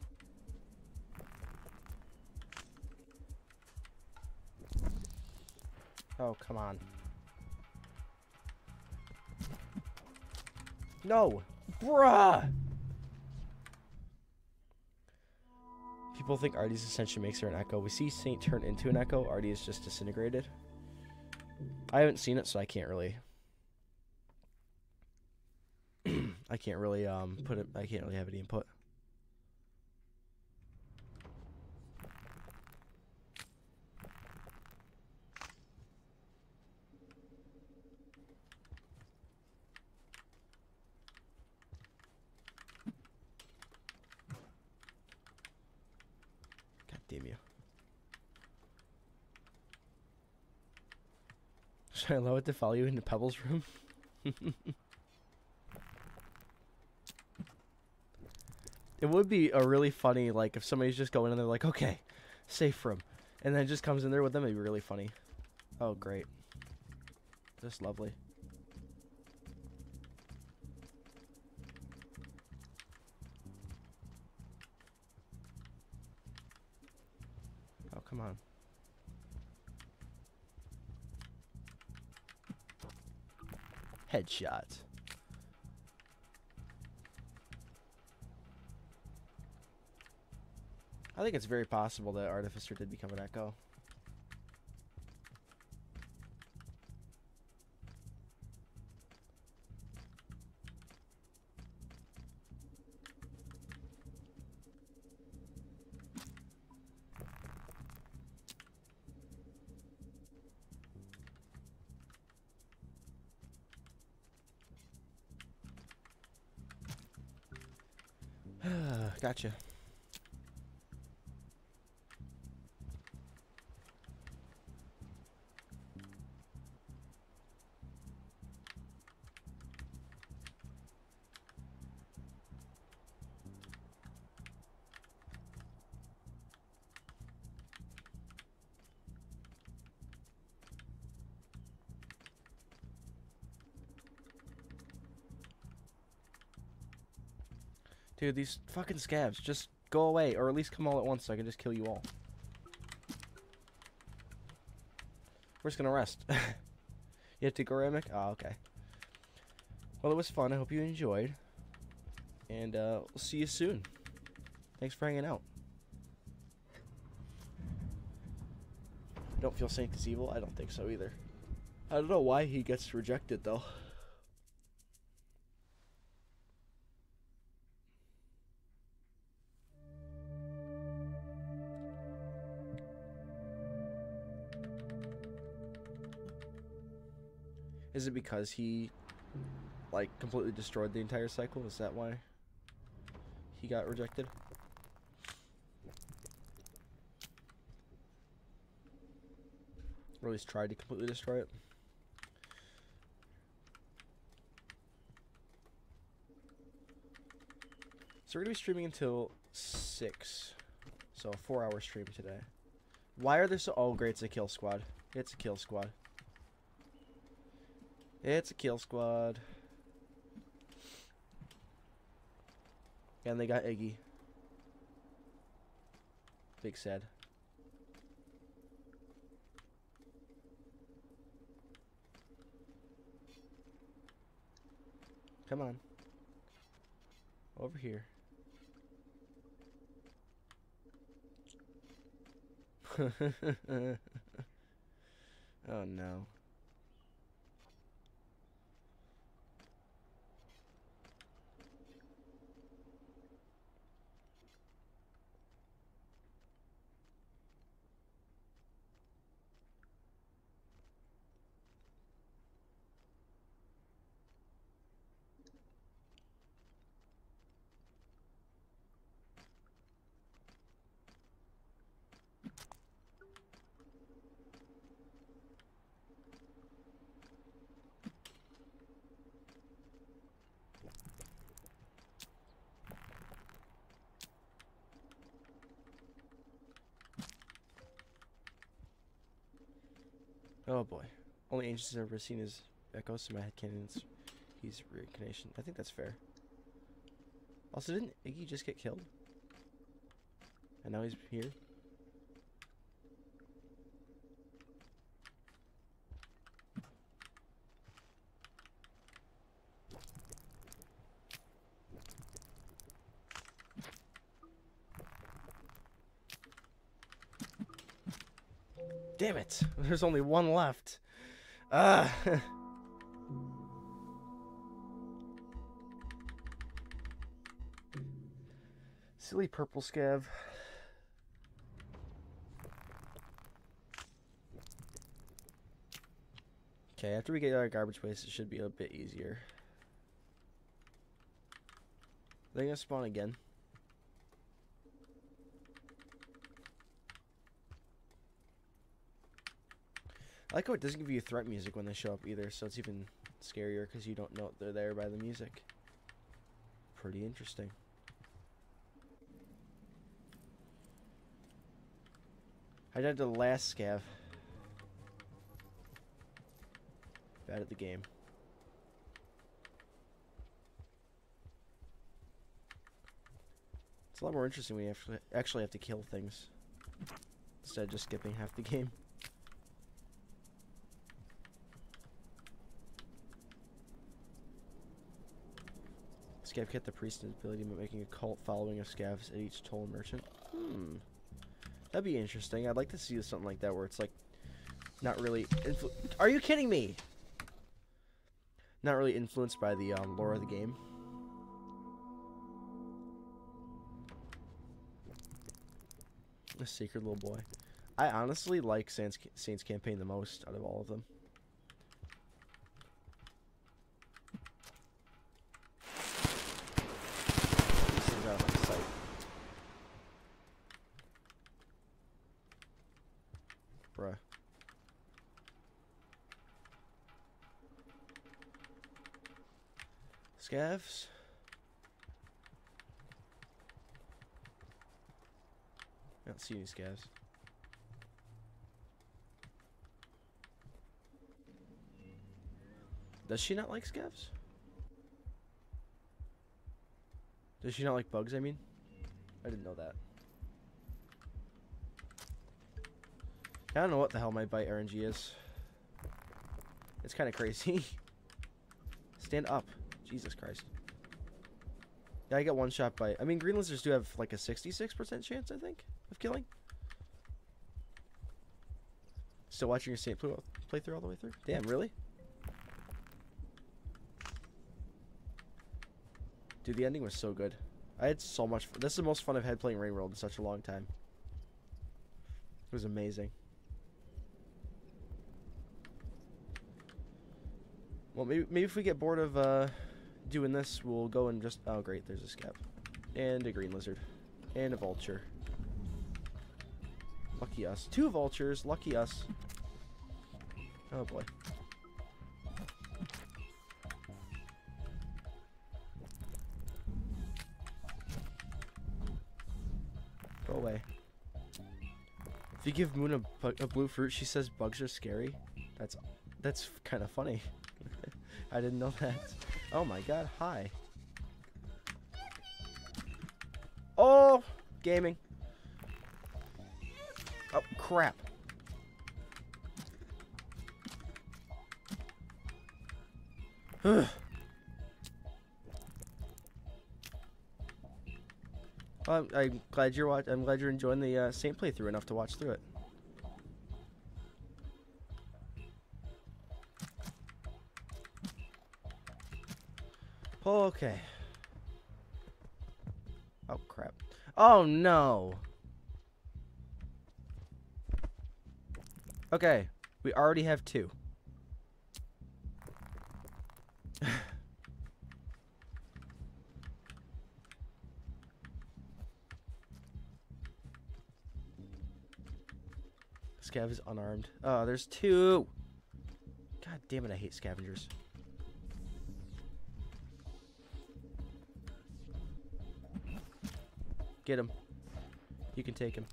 Speaker 1: Oh, come on. No! Bruh! People think Artie's ascension makes her an echo. We see Saint turn into an echo. Artie is just disintegrated. I haven't seen it, so I can't really... [CLEARS THROAT] I can't really um put it... I can't really have any input. God damn you. Should I allow it to follow you into Pebble's room? [LAUGHS] it would be a really funny, like, if somebody's just going in there like, okay, safe room. And then just comes in there with them, it'd be really funny. Oh, great. Just lovely. Headshot. I think it's very possible that Artificer did become an Echo. Gotcha. Dude, these fucking scavs, just go away, or at least come all at once so I can just kill you all. We're just gonna rest. [LAUGHS] you have to go, Ramic? Oh, okay. Well, it was fun. I hope you enjoyed. And uh, we'll see you soon. Thanks for hanging out. I don't feel Saint is evil? I don't think so either. I don't know why he gets rejected, though. Is it because he like completely destroyed the entire cycle? Is that why he got rejected? Or at least tried to completely destroy it? So we're gonna be streaming until six. So a four hour stream today. Why are there so oh great it's a kill squad. It's a kill squad. It's a kill squad. And they got Iggy. Big sad. Come on. Over here. [LAUGHS] oh no. Oh boy. Only ancients I've ever seen is Echoes in my head cannons. He's reincarnation. I think that's fair. Also, didn't Iggy just get killed? And now he's here? Damn it. [LAUGHS] There's only one left. Ah. Silly purple scav. Okay, after we get our garbage waste, it should be a bit easier. They're they gonna spawn again? I like how it doesn't give you threat music when they show up either, so it's even scarier because you don't know they're there by the music. Pretty interesting. I died to the last scav. Bad at the game. It's a lot more interesting when you actually actually have to kill things instead of just skipping half the [LAUGHS] game. Scav get the priest's ability by making a cult following of scavs at each toll merchant. Hmm. That'd be interesting. I'd like to see something like that where it's like not really Are you kidding me? Not really influenced by the um, lore of the game. A secret little boy. I honestly like Saints, Saints campaign the most out of all of them. Scavs. I don't see any scavs. Does she not like scavs? Does she not like bugs, I mean? I didn't know that. I don't know what the hell my bite RNG is. It's kind of crazy. [LAUGHS] Stand up. Jesus Christ. Yeah, I get one shot by... I mean, green lizards do have like a 66% chance, I think, of killing. Still watching your Saint play playthrough all the way through? Damn, really? Dude, the ending was so good. I had so much fun. This is the most fun I've had playing Rain World in such a long time. It was amazing. Well, maybe, maybe if we get bored of uh, doing this, we'll go and just... Oh, great, there's a scab. And a green lizard. And a vulture. Lucky us. Two vultures, lucky us. Oh, boy. Go away. If you give Moon a, a blue fruit, she says bugs are scary. That's that's kind of funny. [LAUGHS] I didn't know that. Oh my god, hi. Oh, gaming. Oh, crap. [SIGHS] Well, I'm, I'm glad you're watch- I'm glad you're enjoying the uh, Saint playthrough enough to watch through it. Okay. Oh crap. Oh no. Okay, we already have two. [SIGHS] Scav is unarmed. Oh, there's two. God damn it, I hate scavengers. Get him. You can take him.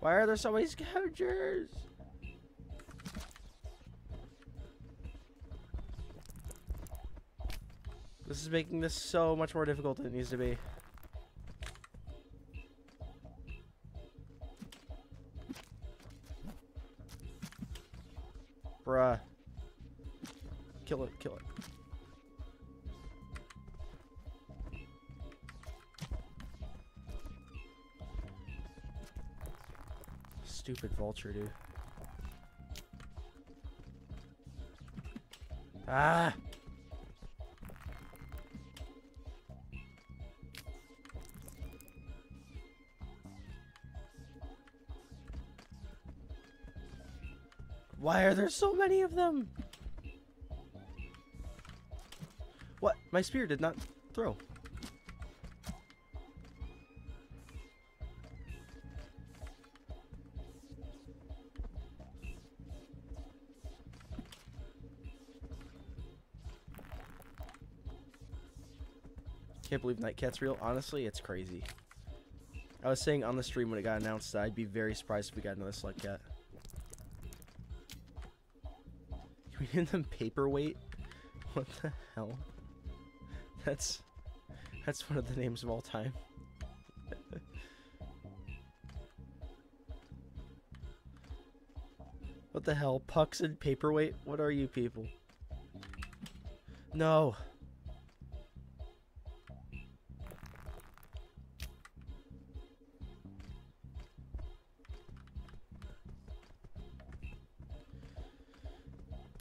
Speaker 1: Why are there so many scavengers? This is making this so much more difficult than it needs to be. Vulture, dude. Ah! Why are there so many of them? What? My spear did not throw. Can't believe Nightcat's real. Honestly, it's crazy. I was saying on the stream when it got announced that I'd be very surprised if we got another slug cat. [LAUGHS] We give them paperweight? What the hell? That's that's one of the names of all time. [LAUGHS] what the hell? Pucks and paperweight? What are you people? No.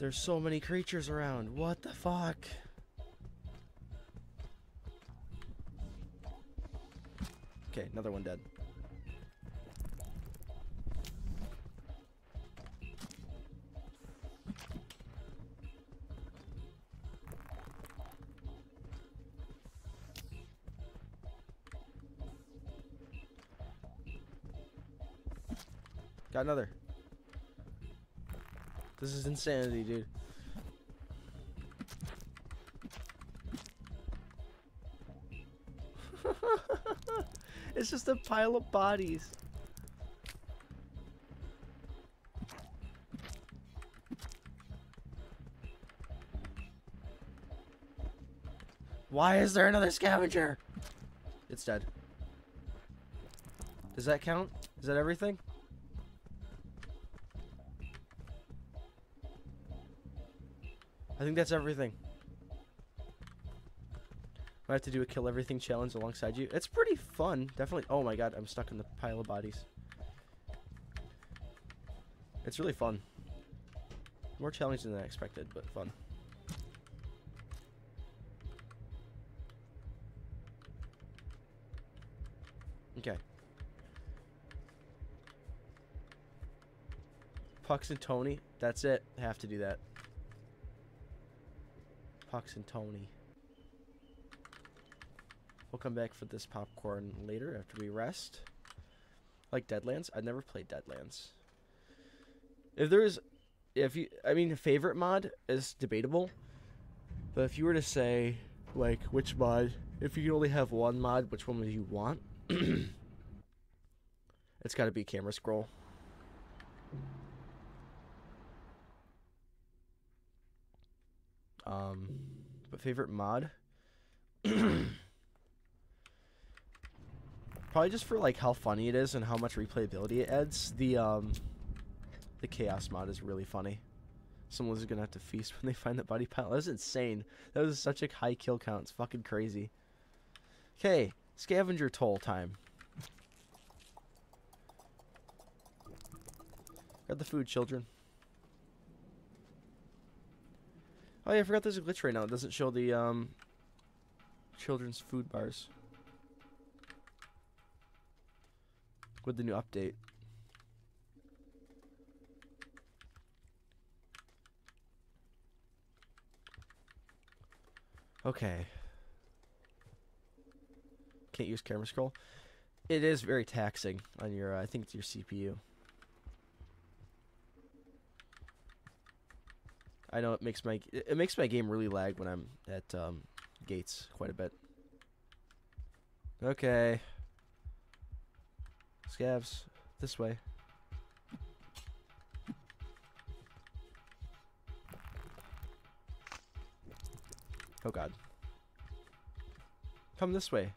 Speaker 1: There's so many creatures around. What the fuck? Okay, another one dead. Got another. This is insanity, dude. [LAUGHS] it's just a pile of bodies. Why is there another scavenger? It's dead. Does that count? Is that everything? I think that's everything. I have to do a kill everything challenge alongside you. It's pretty fun. Definitely. Oh my god, I'm stuck in the pile of bodies. It's really fun. More challenging than I expected, but fun. Okay. Pucks and Tony. That's it. I have to do that. Pucks and Tony. We'll come back for this popcorn later after we rest. Like Deadlands? I've never played Deadlands. If there is, if you, I mean, favorite mod is debatable. But if you were to say, like, which mod, if you could only have one mod, which one would you want? [CLEARS THROAT] it's got to be camera scroll. Um, but favorite mod? [COUGHS] Probably just for like how funny it is and how much replayability it adds. The um, the chaos mod is really funny. Someone's gonna have to feast [LAUGHS] when they find that body pile. That was insane. That was such a high kill count. It's fucking crazy. Okay, scavenger toll time. Got the food, children. Oh yeah, I forgot there's a glitch right now. It doesn't show the um, children's food bars. With the new update. Okay. Can't use camera scroll. It is very taxing on your, uh, I think it's your CPU. I know it makes my it makes my game really lag when I'm at um, gates quite a bit. Okay. Scavs, this way. Oh god. Come this way.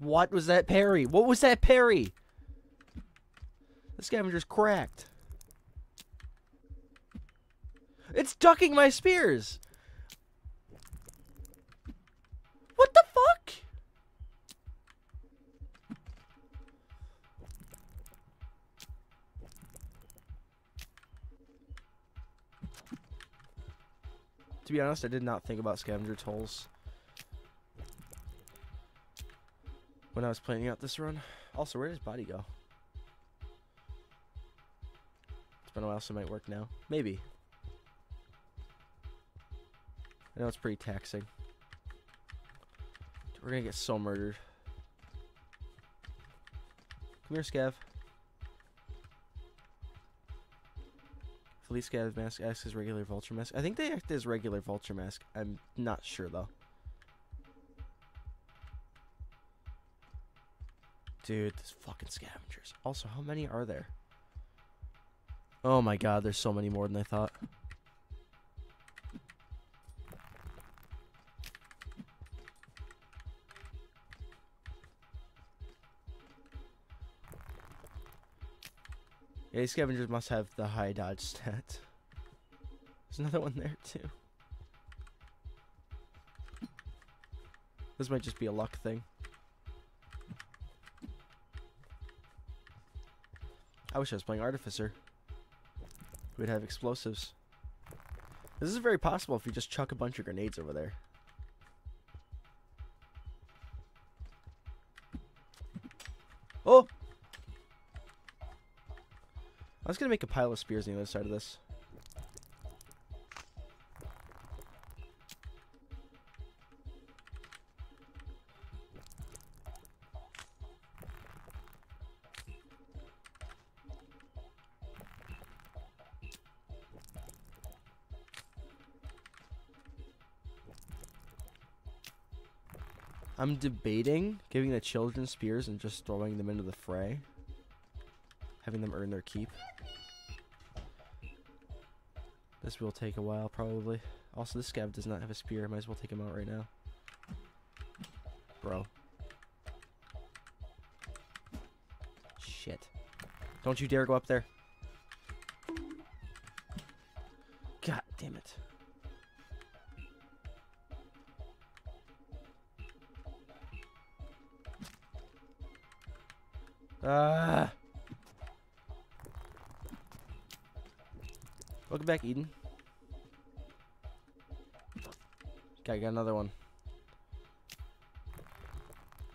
Speaker 1: What was that parry? What was that parry? The scavenger's cracked. It's ducking my spears. What the fuck? To be honest, I did not think about scavenger tolls when I was planning out this run. Also, where does body go? It's been a while, so it might work now. Maybe. I know it's pretty taxing. We're gonna get so murdered. Come here, Scav. Elite Scav mask acts as regular vulture mask. I think they act as regular vulture mask. I'm not sure though. Dude, this fucking scavengers. Also, how many are there? Oh my god, there's so many more than I thought. Yeah, these scavengers must have the high dodge stat. There's another one there too. This might just be a luck thing. I wish I was playing Artificer. We'd have explosives. This is very possible if you just chuck a bunch of grenades over there. Oh! I was gonna make a pile of spears on the other side of this. I'm debating giving the children spears and just throwing them into the fray. Having them earn their keep. This will take a while, probably. Also, this scav does not have a spear. Might as well take him out right now. Bro. Shit. Don't you dare go up there. Back, Eden. Okay, I got another one.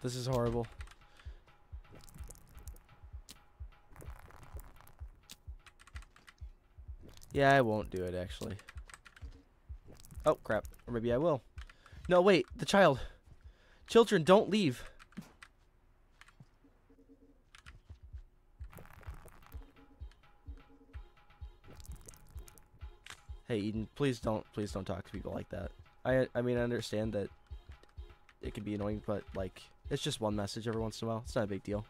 Speaker 1: This is horrible. Yeah, I won't do it, actually. Oh, crap. Or maybe I will. No, wait. The child. Children, don't leave. Hey, Eden, please don't, please don't talk to people like that. I, I mean, I understand that it can be annoying, but, like, it's just one message every once in a while. It's not a big deal.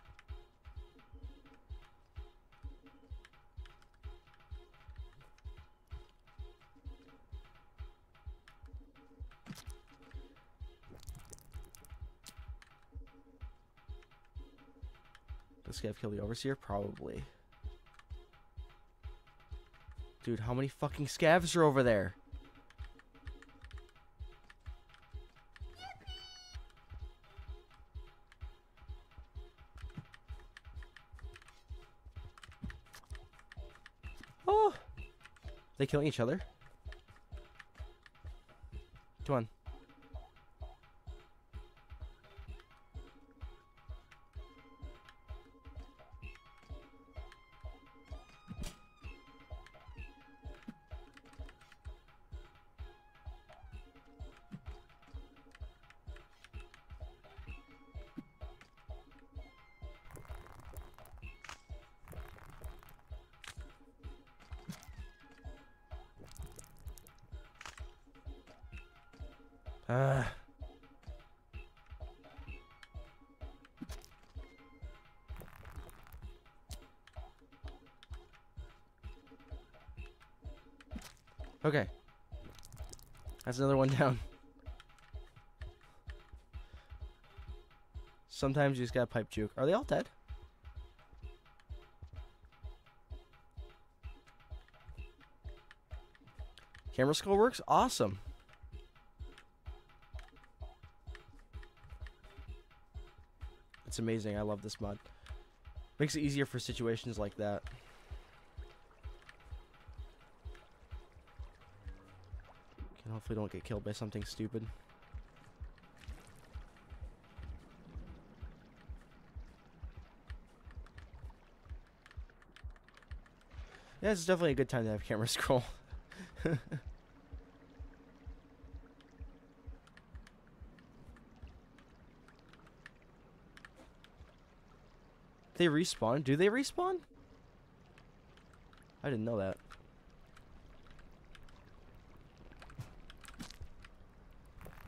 Speaker 1: Does Scav kill the Overseer? Probably. Dude, how many fucking scavs are over there? Oh! They killing each other? Come on. That's another one down. Sometimes you just gotta pipe juke. Are they all dead? Camera scroll works? Awesome. It's amazing. I love this mod. Makes it easier for situations like that. Don't get killed by something stupid. Yeah, it's definitely a good time to have camera [LAUGHS] scroll. They respawn? Do they respawn? I didn't know that.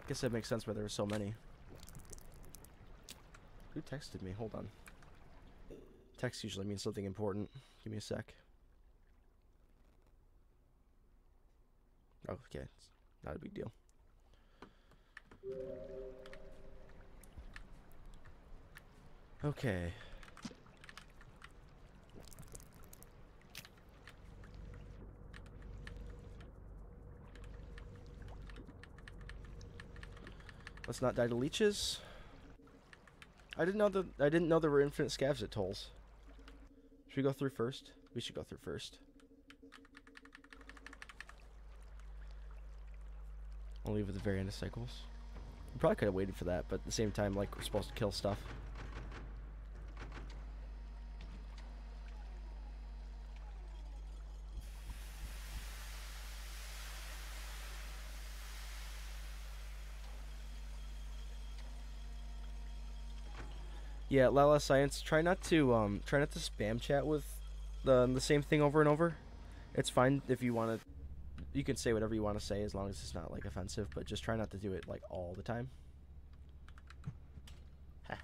Speaker 1: Guess that makes sense why there were so many. Who texted me? Hold on. Text usually means something important. Give me a sec. Oh, okay. It's not a big deal. Okay. Let's not die to leeches. I didn't know that I didn't know there were infinite scavs at tolls. Should we go through first? We should go through first. I'll leave at the very end of cycles. We probably could have waited for that, but at the same time, like, we're supposed to kill stuff. Yeah, Lala Science. Try not to um try not to spam chat with the the same thing over and over. It's fine if you want to. You can say whatever you want to say as long as it's not like offensive, but just try not to do it like all the time. [LAUGHS]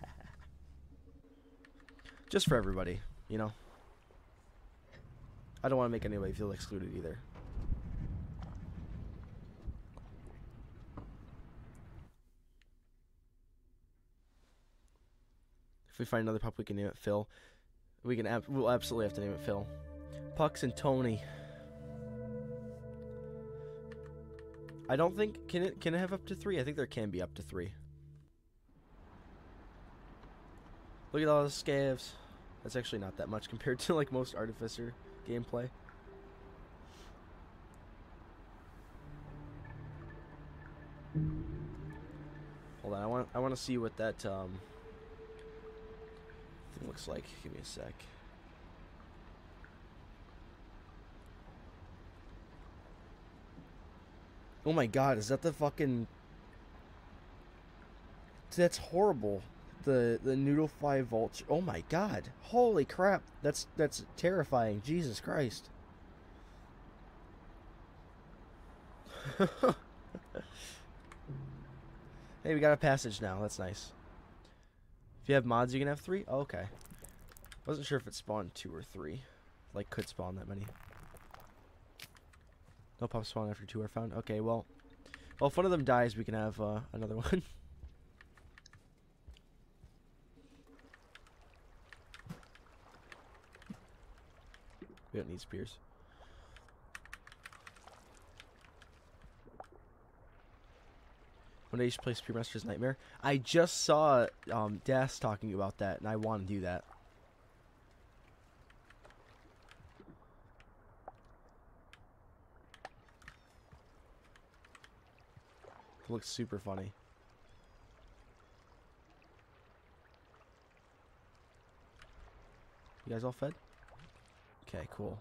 Speaker 1: just for everybody, you know. I don't want to make anybody feel excluded either. We find another pup, we can name it Phil. We can ab- we'll absolutely have to name it Phil. Pucks and Tony. I don't think can it can it have up to three? I think there can be up to three. Look at all the scavs. That's actually not that much compared to like most artificer gameplay. Hold on, I want I want to see what that um looks like. Give me a sec. Oh my god, is that the fucking That's horrible. The the noodle fly vulture. Oh my god. Holy crap. That's that's terrifying. Jesus Christ. [LAUGHS] hey, we got a passage now. That's nice. If you have mods, you can have three? Oh, okay. Wasn't sure if it spawned two or three. Like, could spawn that many. No pop spawn after two are found. Okay, well. Well, if one of them dies, we can have uh, another [LAUGHS] one. we don't need spears. One day you should play Spearmaster's Nightmare. I just saw um, Das talking about that, and I want to do that. Looks super funny. You guys all fed? Okay, cool.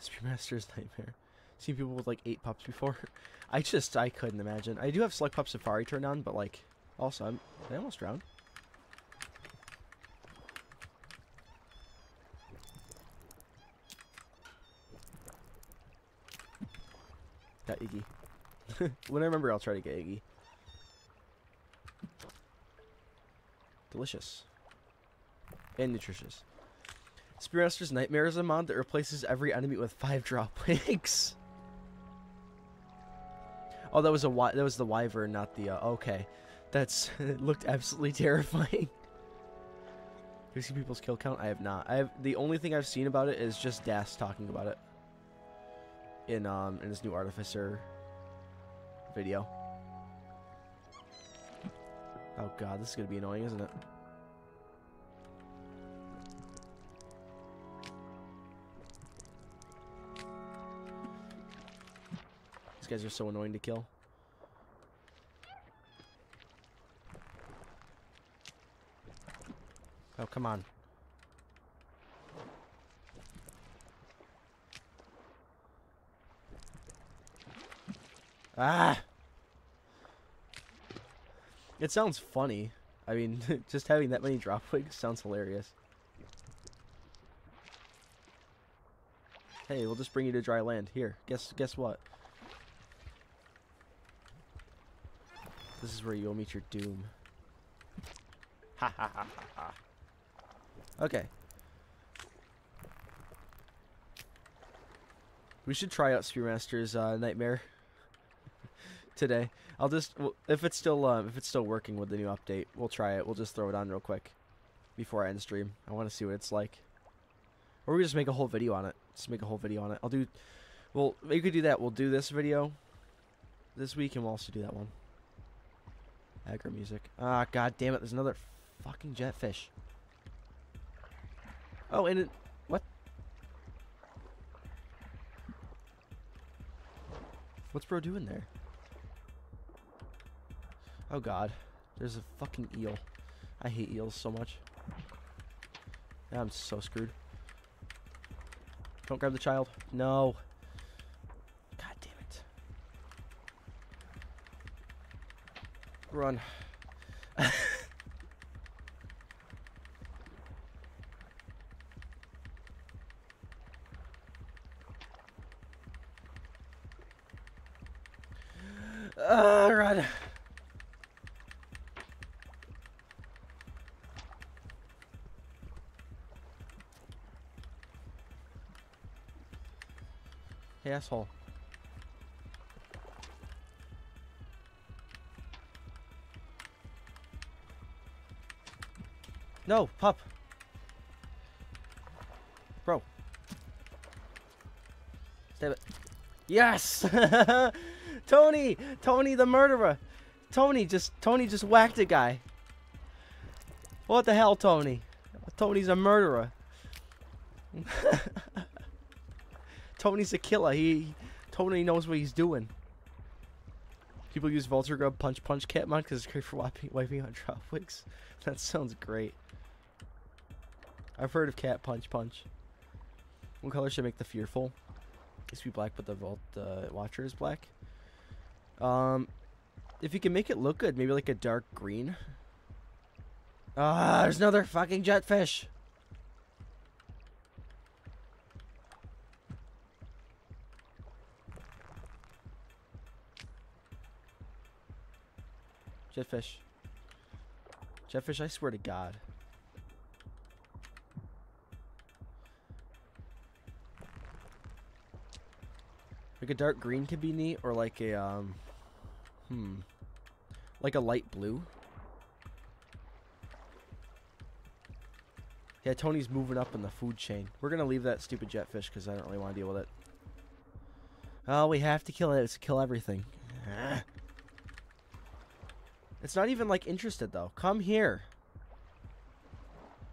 Speaker 1: Spearmaster's [LAUGHS] Nightmare. Seen people with like eight pups before. [LAUGHS] I just, I couldn't imagine. I do have Slug Pup Safari turned on, but like, also, I'm, I almost drowned. Got Iggy. [LAUGHS] when I remember, I'll try to get Iggy. Delicious. And nutritious. Spearmaster's Nightmare is a mod that replaces every enemy with five drop [LAUGHS] wigs. Oh, that was a that was the wyvern, not the. Uh, okay, that's [LAUGHS] it looked absolutely [LAUGHS] terrifying. You seen people's kill count? I have not. I have the only thing I've seen about it is just Das talking about it in um in his new artificer video. Oh god, this is gonna be annoying, isn't it? These guys are so annoying to kill. Oh, come on. Ah! It sounds funny. I mean, [LAUGHS] just having that many drop wigs sounds hilarious. Hey, we'll just bring you to dry land. Here, guess guess what? This is where you'll meet your doom. Ha ha ha ha ha. Okay. We should try out Spearmaster's uh, Nightmare [LAUGHS] today. I'll just if it's still uh, if it's still working with the new update, we'll try it. We'll just throw it on real quick before I end stream. I want to see what it's like. Or we just make a whole video on it. Just make a whole video on it. I'll do. Well, you could do that. We'll do this video this week, and we'll also do that one. Aggro music. Ah, god damn it! There's another fucking jetfish. Oh, and it. What? What's bro doing there? Oh god. There's a fucking eel. I hate eels so much. I'm so screwed. Don't grab the child. No. Run. uh, run. Hey, asshole. No, pup. Bro. Stab it. Yes! [LAUGHS] Tony! Tony the murderer! Tony just Tony just whacked a guy. What the hell, Tony? Tony's a murderer. [LAUGHS] Tony's a killer. He Tony knows what he's doing. People use Vulture Grub Punch Punch Cat Mod because it's great for wiping, wiping out drop. [LAUGHS] That sounds great. I've heard of Cat Punch Punch. What color should make the Fearful? It to be black, but the Vault uh, Watcher is black. Um, if you can make it look good, maybe like a dark green. Ah, there's another fucking jetfish. Jetfish. Jetfish, I swear to God. Like a dark green could be neat, or like a, um, hmm, like a light blue. Yeah, Tony's moving up in the food chain. We're gonna leave that stupid jetfish because I don't really want to deal with it. Oh, we have to kill it. It's kill everything. [SIGHS] It's not even like interested though. Come here.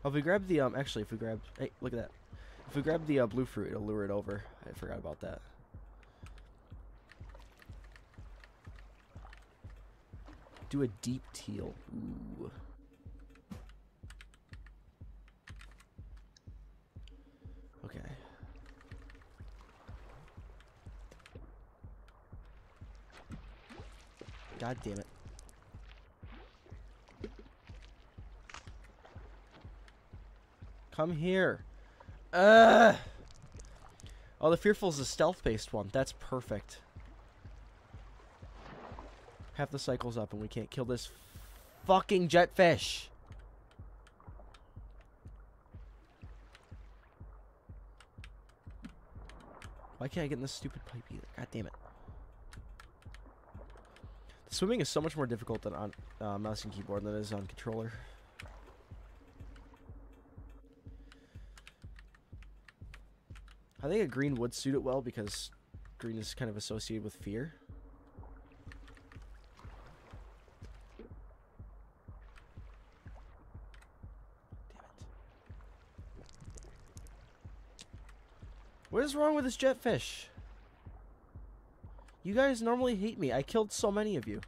Speaker 1: Oh, if we grab the um, actually, if we grab, hey, look at that. If we grab the uh, blue fruit, it'll lure it over. I forgot about that. Do a deep teal. Ooh. Okay. God damn it. Come here. Uh. Oh, the Fearful is a stealth-based one. That's perfect. Half the cycle's up and we can't kill this fucking jetfish. Why can't I get in this stupid pipe either? God damn it. The swimming is so much more difficult than on uh, mouse and keyboard than it is on controller. I think a green would suit it well because green is kind of associated with fear. What is wrong with this jetfish? You guys normally hate me. I killed so many of you.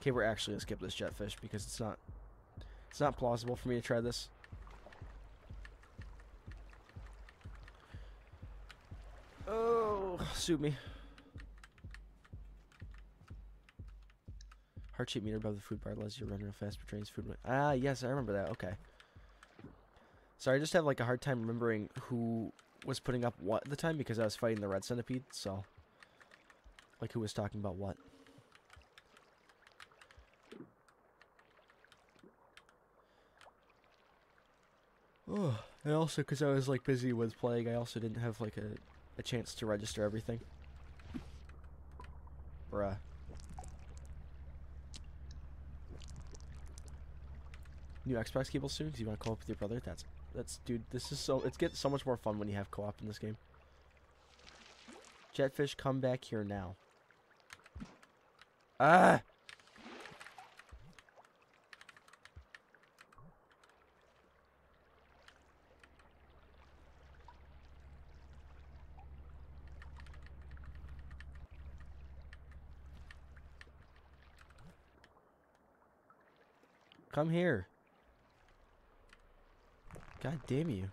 Speaker 1: Okay, we're actually gonna skip this jetfish because it's not it's not plausible for me to try this. Oh, suit me. Heart shape meter above the food bar lets you to run real fast but drains food. Ah, yes, I remember that. Okay. Sorry, I just have like a hard time remembering who was putting up what at the time because I was fighting the red centipede, so like who was talking about what. Oh, and also because I was like busy with playing, I also didn't have like a, a chance to register everything. Bruh. New Xbox cable soon because you want to call up with your brother. That's that's dude. This is so it's get so much more fun when you have co-op in this game. Jetfish, come back here now. Ah. Come here. God damn you.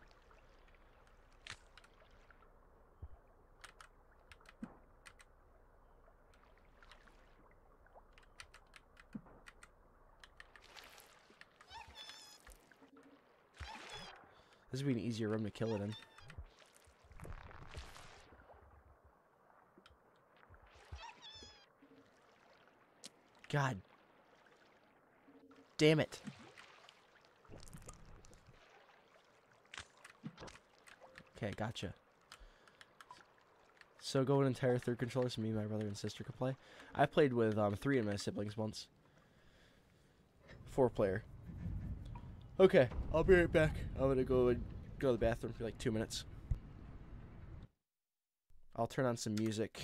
Speaker 1: This would be an easier room to kill it in. God damn it. Okay, gotcha. So go an entire third controller so me, my brother, and sister could play. I played with um, three of my siblings once. Four player. Okay, I'll be right back. I'm gonna go and go to the bathroom for like two minutes. I'll turn on some music.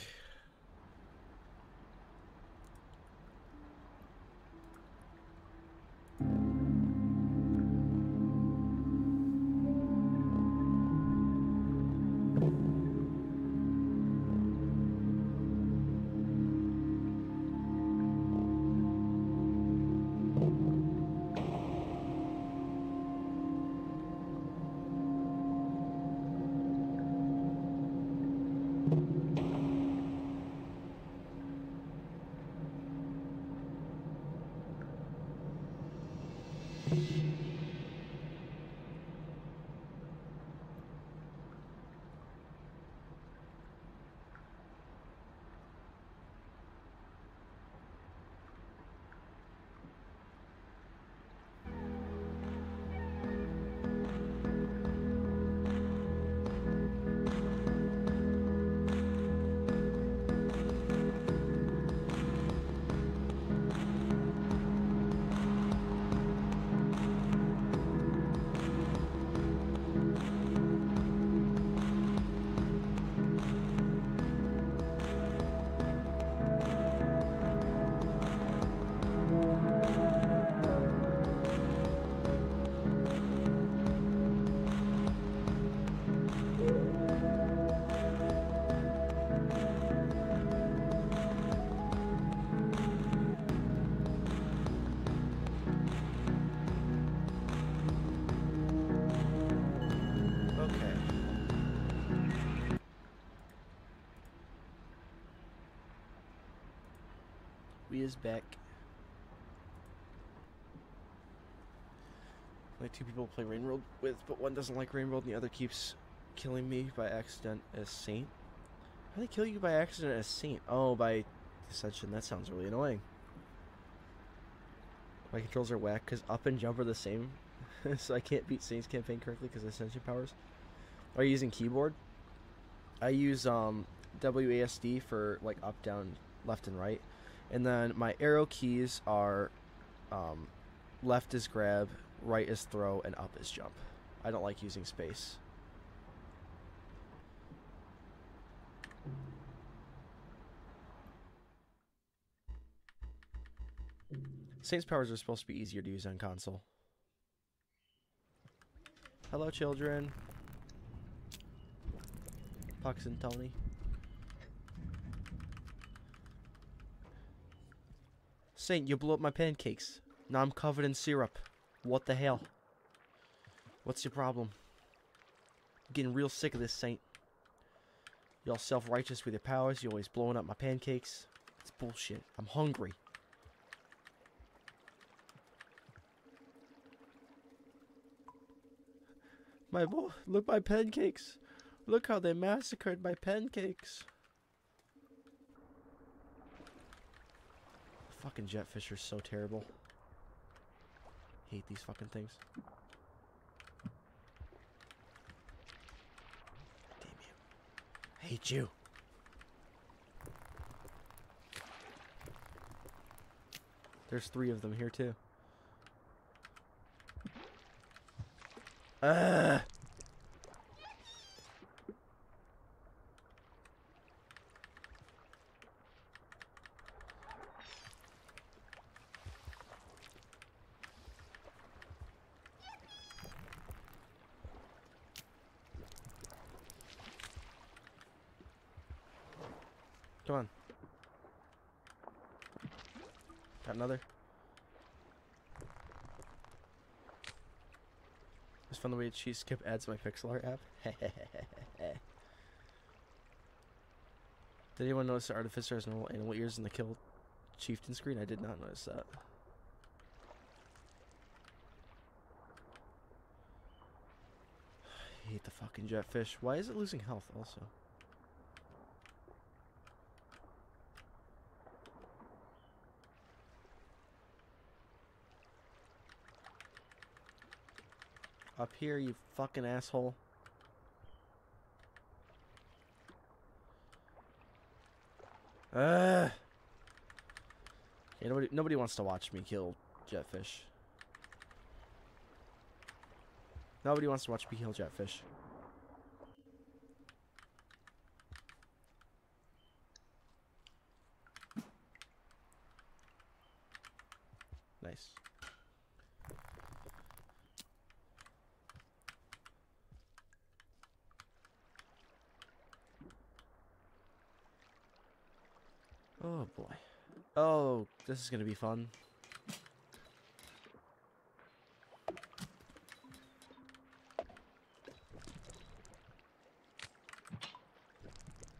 Speaker 1: People play Rain World with, but one doesn't like Rain World and the other keeps killing me by accident as Saint. How they kill you by accident as Saint? Oh, by Ascension. That sounds really annoying. My controls are whack because up and jump are the same, [LAUGHS] so I can't beat Saint's campaign correctly because Ascension powers. Are you using keyboard? I use um, WASD for like up, down, left, and right, and then my arrow keys are um, left is grab, right is throw, and up is jump. I don't like using space. Saints powers are supposed to be easier to use on console. Hello, children. Pucks and Tony. Saint, you blew up my pancakes. Now I'm covered in syrup. What the hell? What's your problem? I'm getting real sick of this, Saint. You're all self-righteous with your powers. You're always blowing up my pancakes. It's bullshit. I'm hungry. My look my pancakes. Look how they massacred my pancakes. Fucking jetfish are so terrible. Hate these fucking things. Damn you. I hate you. There's three of them here too. Come on. Got another. Way cheese skip adds to my pixel art app. [LAUGHS] did anyone notice the artificer has normal animal ears in the kill chieftain screen? I did not notice that. [SIGHS] I hate the fucking jetfish. Why is it losing health also? Up here, you fucking asshole. Ugh. Yeah, nobody, nobody wants to watch me kill jetfish. Nobody wants to watch me kill jetfish. This is gonna be fun.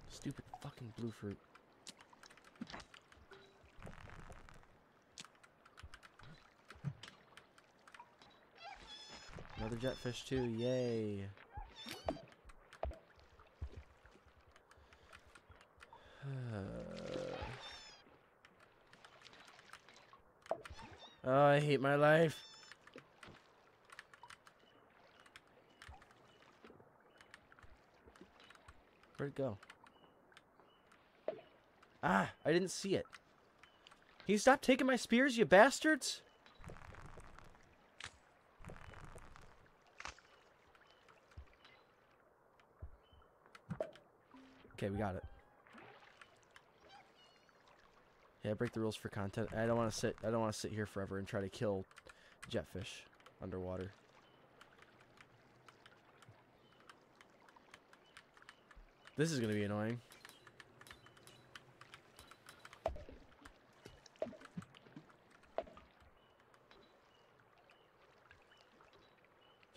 Speaker 1: Stupid fucking blue fruit. Another jetfish too, yay. oh, I hate my life. Where'd it go? Ah, I didn't see it. Can you stop taking my spears, you bastards? Okay, we got it. Yeah, break the rules for content. I don't want to sit. I don't want to sit here forever and try to kill jetfish underwater. This is gonna be annoying.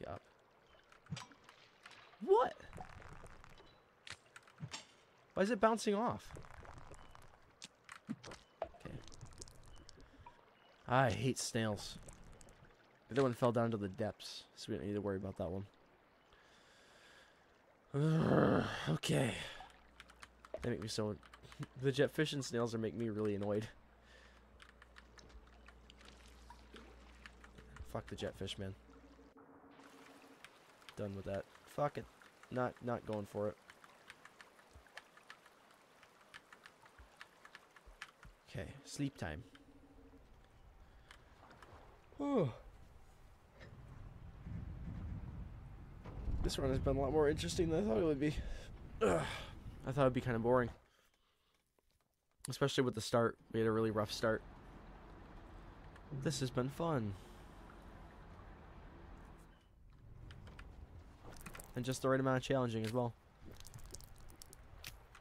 Speaker 1: Get up. What? Why is it bouncing off? Ah, I hate snails. The other one fell down to the depths, so we don't need to worry about that one. [SIGHS] okay. They make me so... [LAUGHS] The jetfish and snails are making me really annoyed. Fuck the jetfish, man. Done with that. Fuck it. Not, not going for it. Okay, sleep time. Oh. This run has been a lot more interesting than I thought it would be. Ugh. I thought it'd be kind of boring. Especially with the start. We had a really rough start. This has been fun. And just the right amount of challenging as well.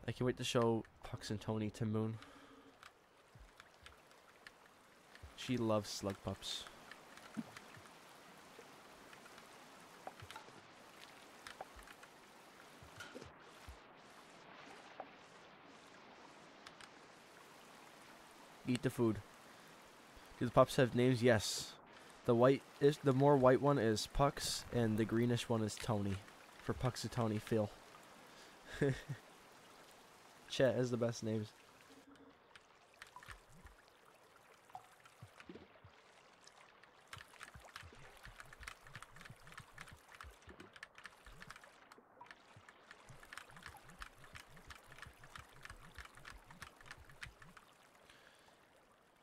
Speaker 1: I can't wait to show Pucks and Tony to Moon. She loves slug pups. Eat the food. Do the pups have names? Yes. The white is the more white one is Pucks, and the greenish one is Tony. For Pucks and Tony, Phil. [LAUGHS] Chet has the best names.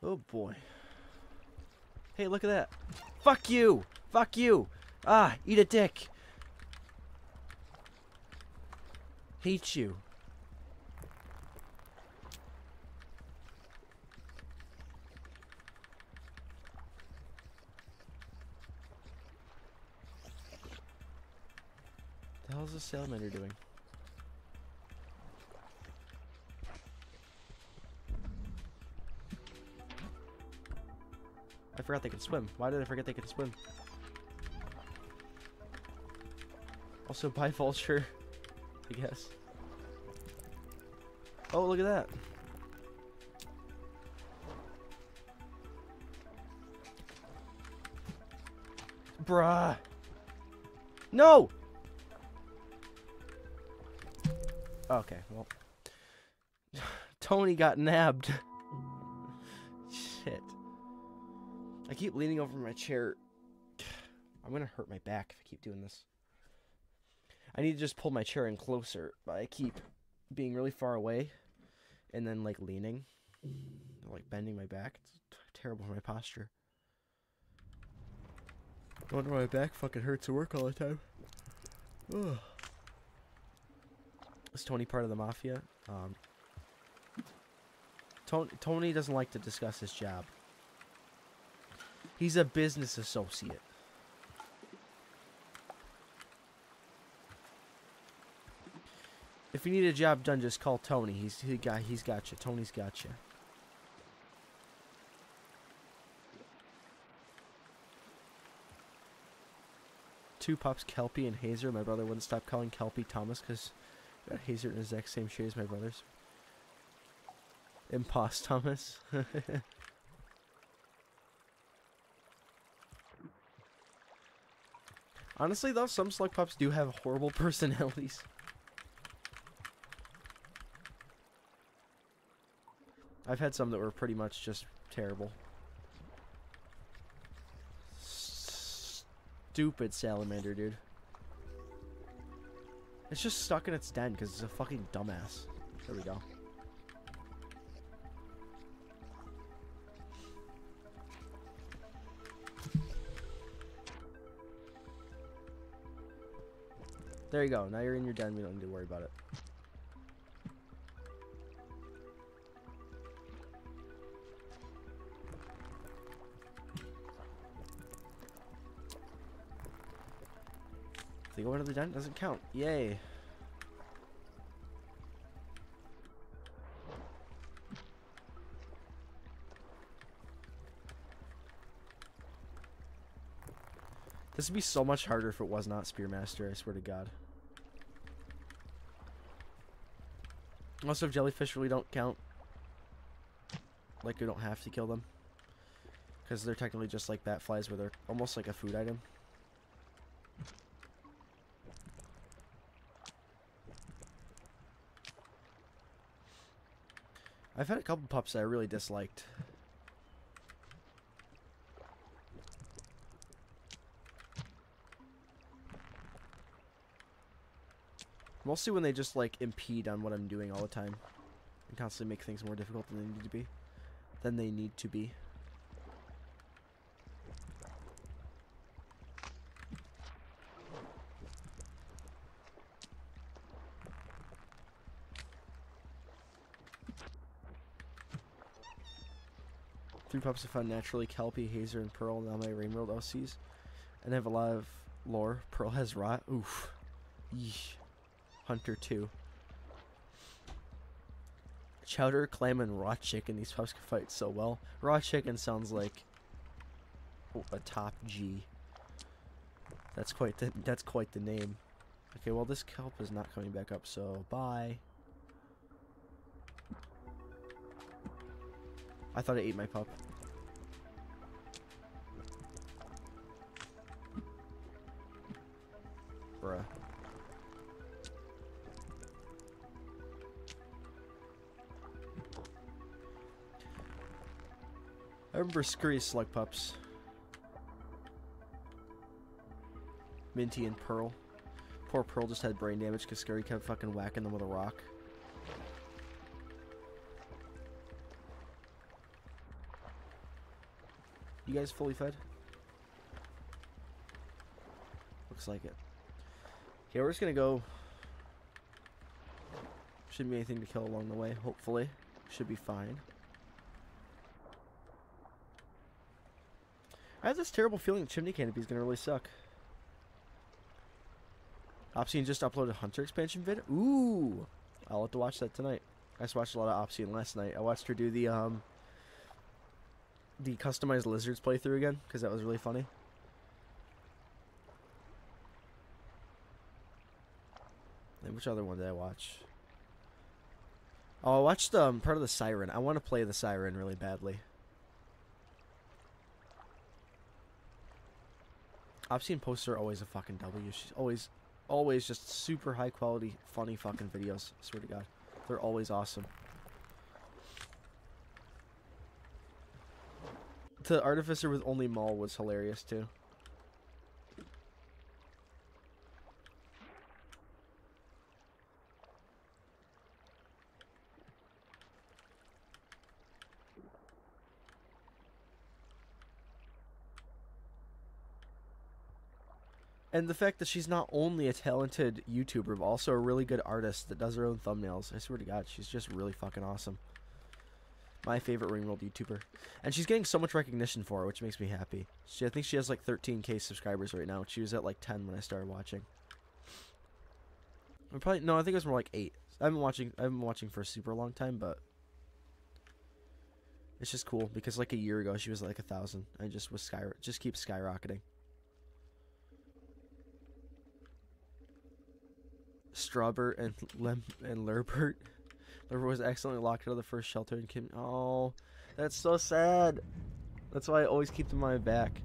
Speaker 1: Oh boy. Hey, look at that. Fuck you! Fuck you! Ah, eat a dick! Hate you. The hell's the salamander doing? I forgot they could swim. Why did I forget they could swim? Also, [LAUGHS] by vulture, I guess. Oh, look at that. Bruh. No! Okay, well. [SIGHS] Tony got nabbed. [LAUGHS] I keep leaning over my chair. [SIGHS] I'm gonna hurt my back if I keep doing this. I need to just pull my chair in closer, but I keep being really far away. and then like leaning, like bending my back. It's terrible for my posture. No wonder my back fucking hurts to work all the time. Ugh. Is Tony part of the mafia? Um, Tony, Tony doesn't like to discuss his job. He's a business associate. If you need a job done, just call Tony. He's he got he's got you. Tony's got you. Two pups, Kelpie and Hazer. My brother wouldn't stop calling Kelpie Thomas because got uh, Hazer in the exact same shade as my brother's. Impost Thomas. [LAUGHS] Honestly, though, some slug pups do have horrible [LAUGHS] personalities. I've had some that were pretty much just terrible. Stupid salamander, dude. It's just stuck in its den because it's a fucking dumbass. There we go. There you go. Now you're in your den. We don't need to worry about it. If they go into the den, doesn't count. Yay. This would be so much harder if it was not Spearmaster, I swear to god. Also, jellyfish really don't count, like you don't have to kill them. Because they're technically just like bat flies where they're almost like a food item. I've had a couple pups that I really disliked. Mostly when they just like impede on what I'm doing all the time and constantly make things more difficult than they need to be. Than they need to be. Three pups have found naturally Kelpie, Hazer, and Pearl now my Rainworld LCs. And I have a lot of lore. Pearl has rot. Oof. Yeesh. Hunter 2. Chowder, clam, and raw chicken. These pups can fight so well. Raw chicken sounds like a top G. That's quite the that's quite the name. Okay, well this kelp is not coming back up, so bye. I thought I ate my pup. Remember Scurry Slug Pups. Minty and Pearl. Poor Pearl just had brain damage because Scurry kept fucking whacking them with a rock. You guys fully fed? Looks like it. Okay, we're just gonna go. Shouldn't be anything to kill along the way, hopefully. Should be fine. I have this terrible feeling Chimney Canopy is gonna really suck. Obsidian just uploaded a Hunter expansion vid. Ooh, I'll have to watch that tonight. I just watched a lot of Obsidian last night. I watched her do the um the customized lizards playthrough again because that was really funny. And which other one did I watch? Oh, I watched um part of the Siren. I want to play the Siren really badly. Obsidian posts are always a fucking W. She's always, always just super high quality, funny fucking videos. I swear to God, they're always awesome. The Artificer with only Maul was hilarious too. And the fact that she's not only a talented YouTuber, but also a really good artist that does her own thumbnails. I swear to God, she's just really fucking awesome. My favorite Rain World YouTuber. And she's getting so much recognition for it, which makes me happy. She, I think she has like 13k subscribers right now. She was at like 10 when I started watching. Probably no, I think it was more like eight. I've been watching. I've been watching for a super long time, but it's just cool because like a year ago she was like a thousand. I just was sky just keeps skyrocketing. Strawbert and [LAUGHS] Lem and Lurbert. Lurbert was accidentally locked out of the first shelter and came. Oh, that's so sad. That's why I always keep them on my back.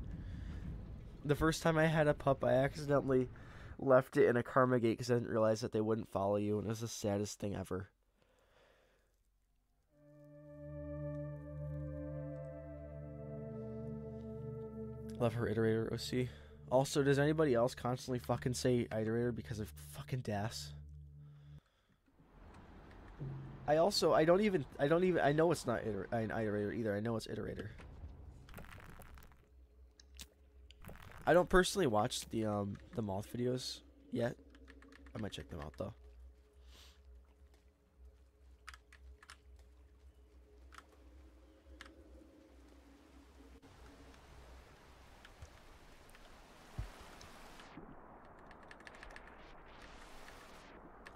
Speaker 1: The first time I had a pup, I accidentally left it in a karma gate because I didn't realize that they wouldn't follow you, and it was the saddest thing ever. Love her iterator OC. Also, does anybody else constantly fucking say iterator because of fucking DAS? I also I don't even I don't even I know it's not iter an iterator either. I know it's iterator. I don't personally watch the um the moth videos yet. I might check them out though.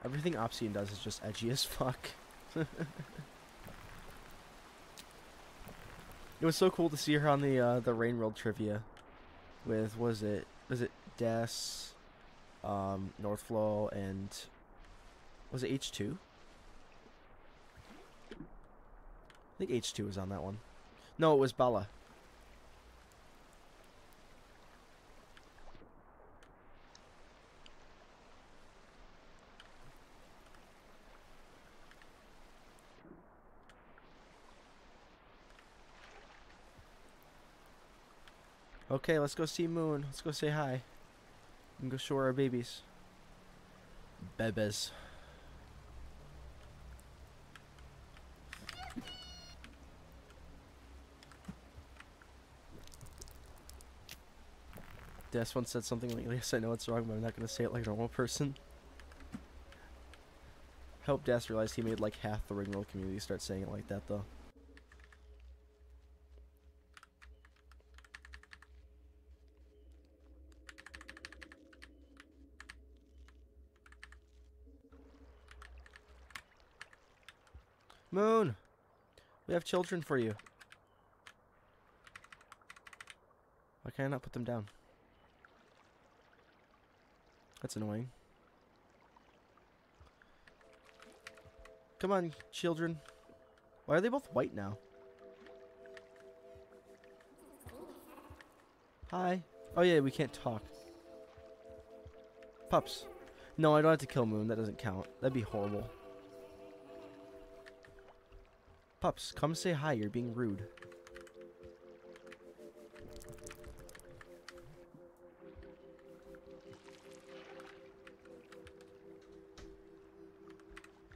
Speaker 1: Everything Obsidian does is just edgy as fuck. it was so cool to see her on the uh, the Rain World trivia with was it was it Des, um, Northflow, and was it H two? I think H two was on that one. No, it was Bella. Okay, let's go see Moon. Let's go say hi. And go show her our babies. Bebes. Des once said something like, yes, I know it's wrong, but I'm not going to say it like a normal person. Help Des realized he made like half the Rain World community start saying it like that, though. Moon! We have children for you. Why can I not put them down? That's annoying. Come on, children. Why are they both white now? Hi. Oh yeah, we can't talk. Pups. No, I don't have to kill Moon. That doesn't count. That'd be horrible. Pups, come say hi. You're being rude.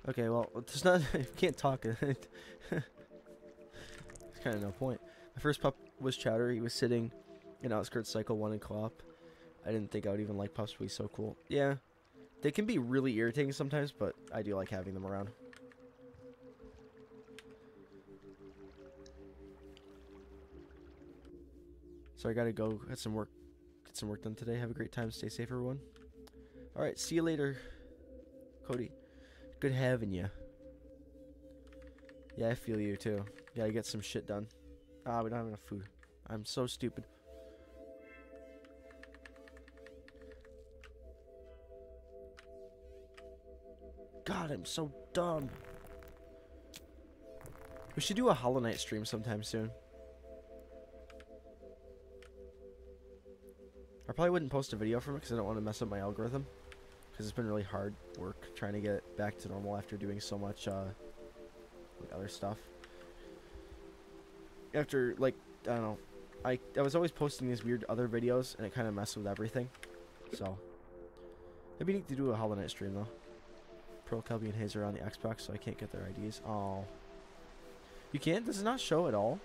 Speaker 1: Okay, well, there's not. [LAUGHS] you can't talk. it's kind of no point. My first pup was Chowder. He was sitting in Outskirts Cycle 1 in co-op. I didn't think I would even like pups, but he's so cool. Yeah, they can be really irritating sometimes, but I do like having them around. So I gotta go get some work get some work done today. Have a great time. Stay safe, everyone. Alright, see you later, Cody. Good having you. Yeah, I feel you too. Gotta get some shit done. Ah, we don't have enough food. I'm so stupid. God, I'm so dumb. We should do a Hollow Knight stream sometime soon. Probably wouldn't post a video from it because I don't want to mess up my algorithm. Because it's been really hard work trying to get back to normal after doing so much uh, like other stuff. After, like, I don't know. I, I was always posting these weird other videos and it kind of messed with everything. So, it'd be neat to do a Hollow Knight stream though. Pearl, Kelby, and Hazer on the Xbox, so I can't get their IDs. Oh. You can't? Does it not show at all?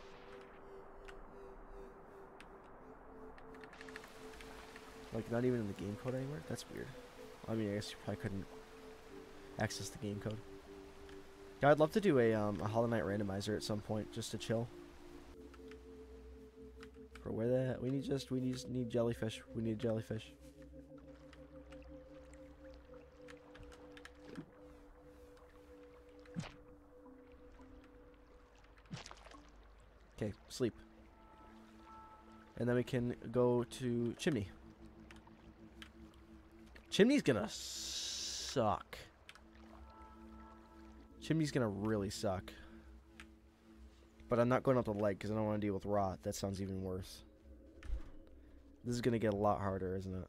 Speaker 1: Like, not even in the game code anywhere? That's weird. I mean, I guess you probably couldn't access the game code. Yeah, I'd love to do a, um, a Hollow Knight randomizer at some point, just to chill. For where the we need just we need need jellyfish. We need jellyfish. Okay, sleep. And then we can go to Chimney. Chimney's gonna suck. Chimney's gonna really suck. But I'm not going up the leg because I don't want to deal with rot. That sounds even worse. This is gonna get a lot harder, isn't it?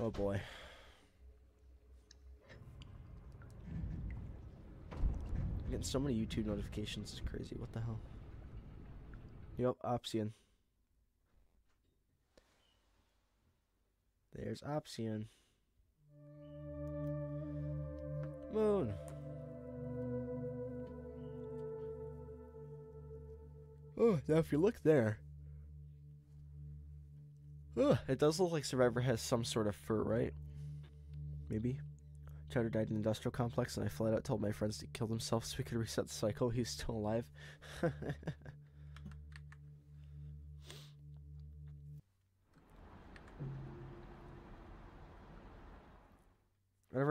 Speaker 1: Oh boy. I'm getting so many YouTube notifications. It's crazy. What the hell? Yep, Opsian. There's Opsian. Moon. Oh, now if you look there. Oh, it does look like Survivor has some sort of fur, right? Maybe. Chowder died in an industrial complex, and I flat out told my friends to kill themselves so we could reset the cycle. [LAUGHS] He's still alive. [LAUGHS]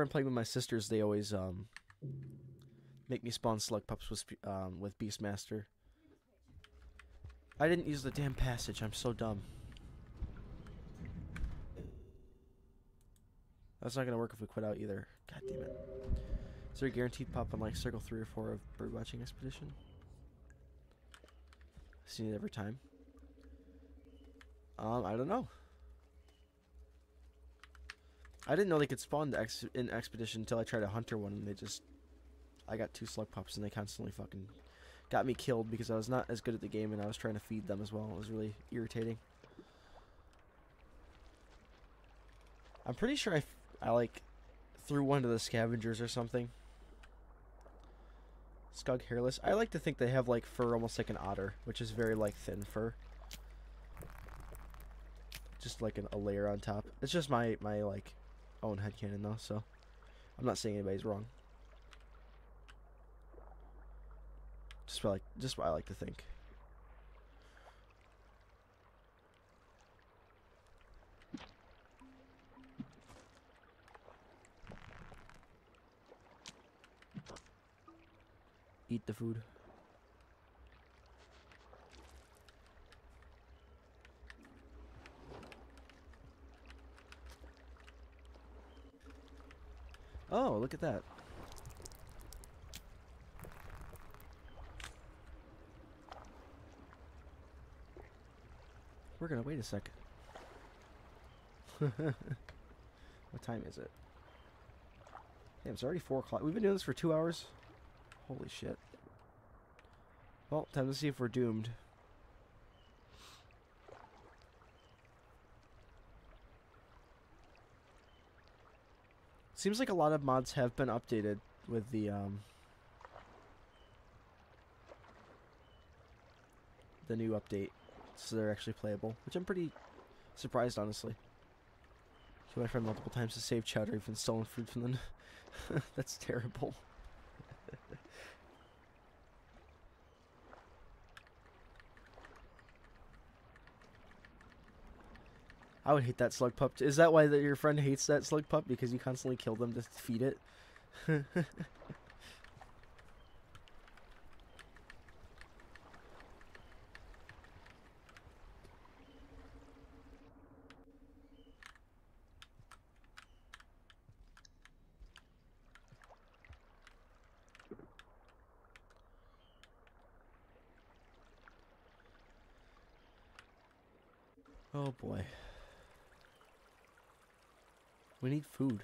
Speaker 1: I'm playing with my sisters, they always um make me spawn slug pups with um with Beastmaster. I didn't use the damn passage. I'm so dumb. That's not gonna work if we quit out either. God damn it. Is there a guaranteed pop on like circle three or four of birdwatching expedition? I've Seen it every time. Um, I don't know. I didn't know they could spawn the ex in expedition until I tried a hunter one, and they just, I got two slug pups, and they constantly fucking got me killed because I was not as good at the game, and I was trying to feed them as well. It was really irritating. I'm pretty sure I, I like threw one to the scavengers or something. Skug hairless. I like to think they have like fur almost like an otter, which is very like thin fur. Just like an, a layer on top. It's just my my like own headcanon though, so I'm not saying anybody's wrong. Just what like just what I like to think. Eat the food. Oh, look at that. We're gonna wait a second. [LAUGHS] what time is it? Damn, it's already 4 o'clock. We've been doing this for two hours? Holy shit. Well, time to see if we're doomed. Seems like a lot of mods have been updated with the um the new update, so they're actually playable, which I'm pretty surprised honestly. Killed my friend multiple times to save chowder, even stolen food from them. [LAUGHS] That's terrible. I would hate that slug pup. Is that why that your friend hates that slug pup? Because you constantly kill them to feed it? [LAUGHS] oh boy. We need food.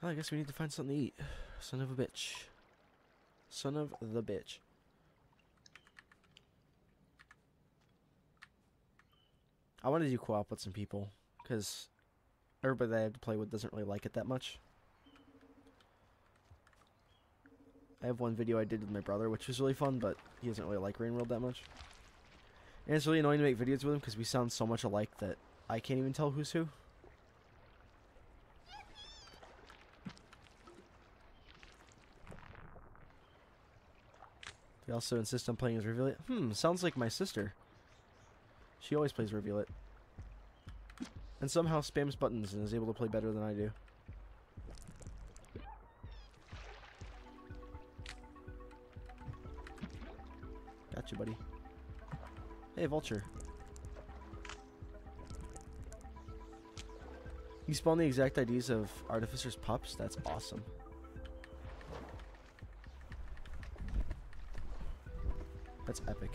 Speaker 1: Well, I guess we need to find something to eat. Son of a bitch. Son of the bitch. I want to do co-op with some people, because everybody that I have to play with doesn't really like it that much. I have one video I did with my brother, which was really fun, but he doesn't really like Rain World that much. And it's really annoying to make videos with him because we sound so much alike that I can't even tell who's who. He also insists on playing as Rivulet. Hmm, sounds like my sister. She always plays Rivulet. And somehow spams buttons and is able to play better than I do. You, buddy. Hey, Vulture. You spawn the exact IDs of Artificer's pups? That's awesome. That's epic.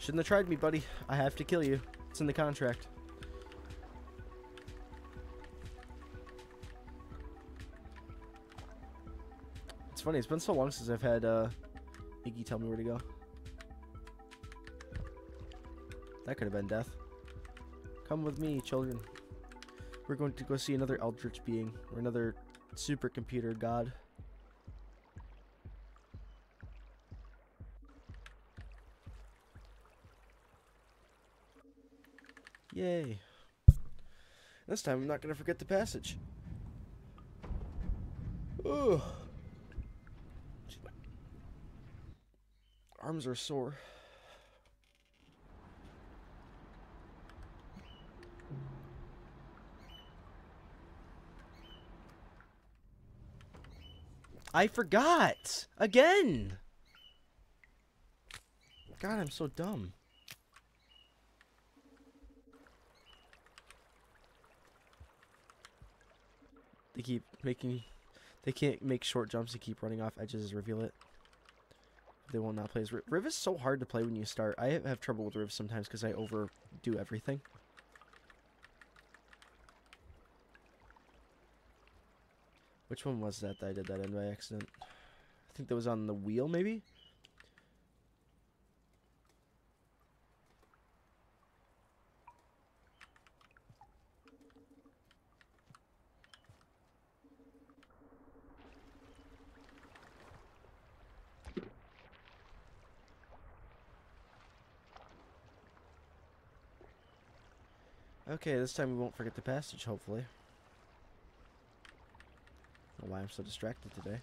Speaker 1: Shouldn't have tried me, buddy. I have to kill you. It's in the contract. It's funny, it's been so long since I've had uh, Iggy tell me where to go. That could have been death. Come with me, children. We're going to go see another eldritch being, or another supercomputer god. This time I'm not going to forget the passage. Ugh. Arms are sore. I forgot! Again! God, I'm so dumb. They keep making... They can't make short jumps. They keep running off edges. as Rivulet. They will not play as Riv. Riv is so hard to play when you start. I have trouble with Riv sometimes because I overdo everything. Which one was that that I did that in by accident? I think that was on the wheel, maybe? Okay, this time we won't forget the passage, hopefully. Why I'm so distracted today.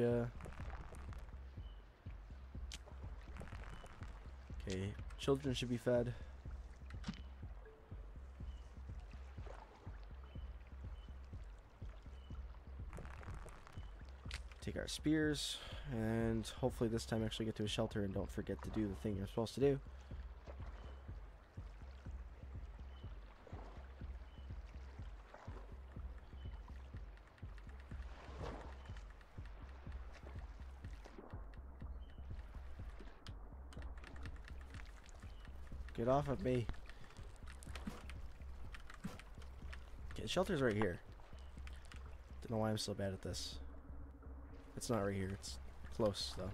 Speaker 1: Gotcha. Okay, children should be fed. Take our spears, and hopefully this time actually get to a shelter and don't forget to do the thing you're supposed to do. Off of me. Okay, the shelter's right here. Don't know why I'm so bad at this. It's not right here. It's close, though.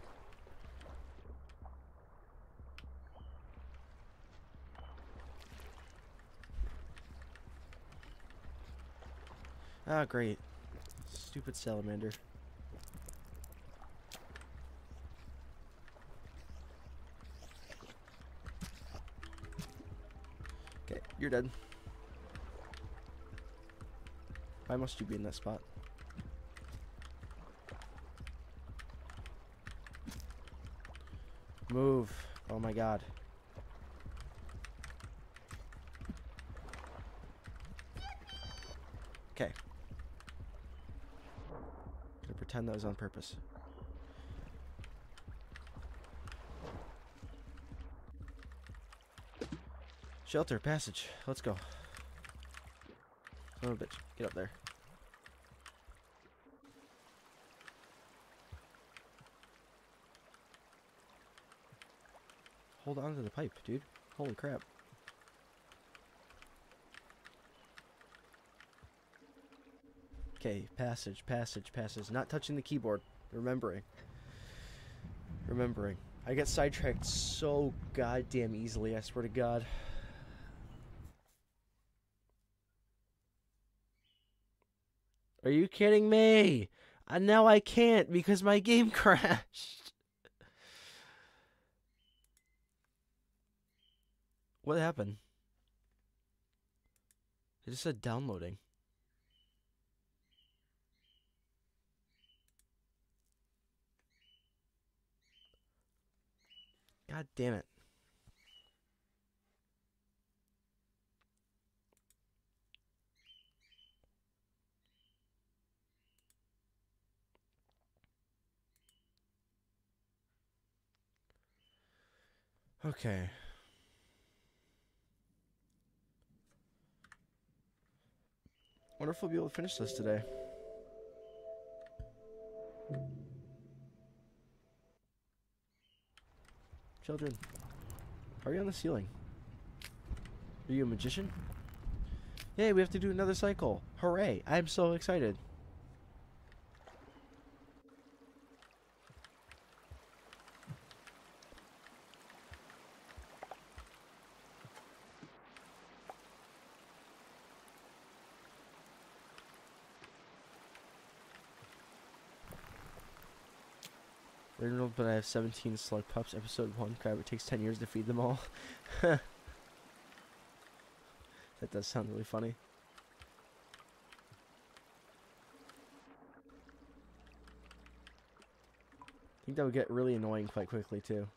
Speaker 1: Ah, great. Stupid salamander. Okay, you're dead. Why must you be in that spot? Move. Oh my god. Okay. Gonna pretend that was on purpose. Shelter, passage. Let's go. Son of bitch. Get up there. Hold on to the pipe, dude. Holy crap. Okay, passage, passage, passage. Not touching the keyboard. Remembering. Remembering. I get sidetracked so goddamn easily, I swear to God. Are you kidding me? And now I can't because my game [LAUGHS] crashed. What happened? It just said downloading. God damn it. Okay. Wonder if we'll be able to finish this today. Children, are you on the ceiling? Are you a magician? Yay, we have to do another cycle. Hooray, I'm so excited. But I have 17 slug pups. Episode 1, crap, it takes 10 years to feed them all. [LAUGHS] that does sound really funny. I think that would get really annoying quite quickly, too.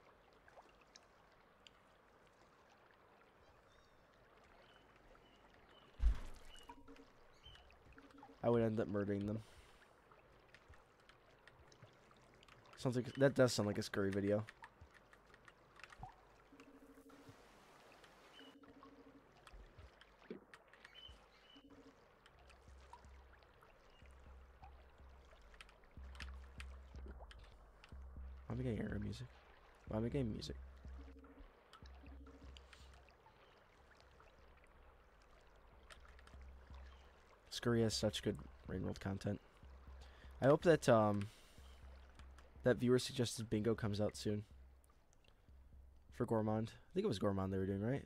Speaker 1: I would end up murdering them. Sounds like that does sound like a scurry video. Why am I getting air music? Why am I getting music? Scurry has such good Rain World content. I hope that um that viewer suggested bingo comes out soon. For Gourmand. I think it was Gourmand they were doing, right?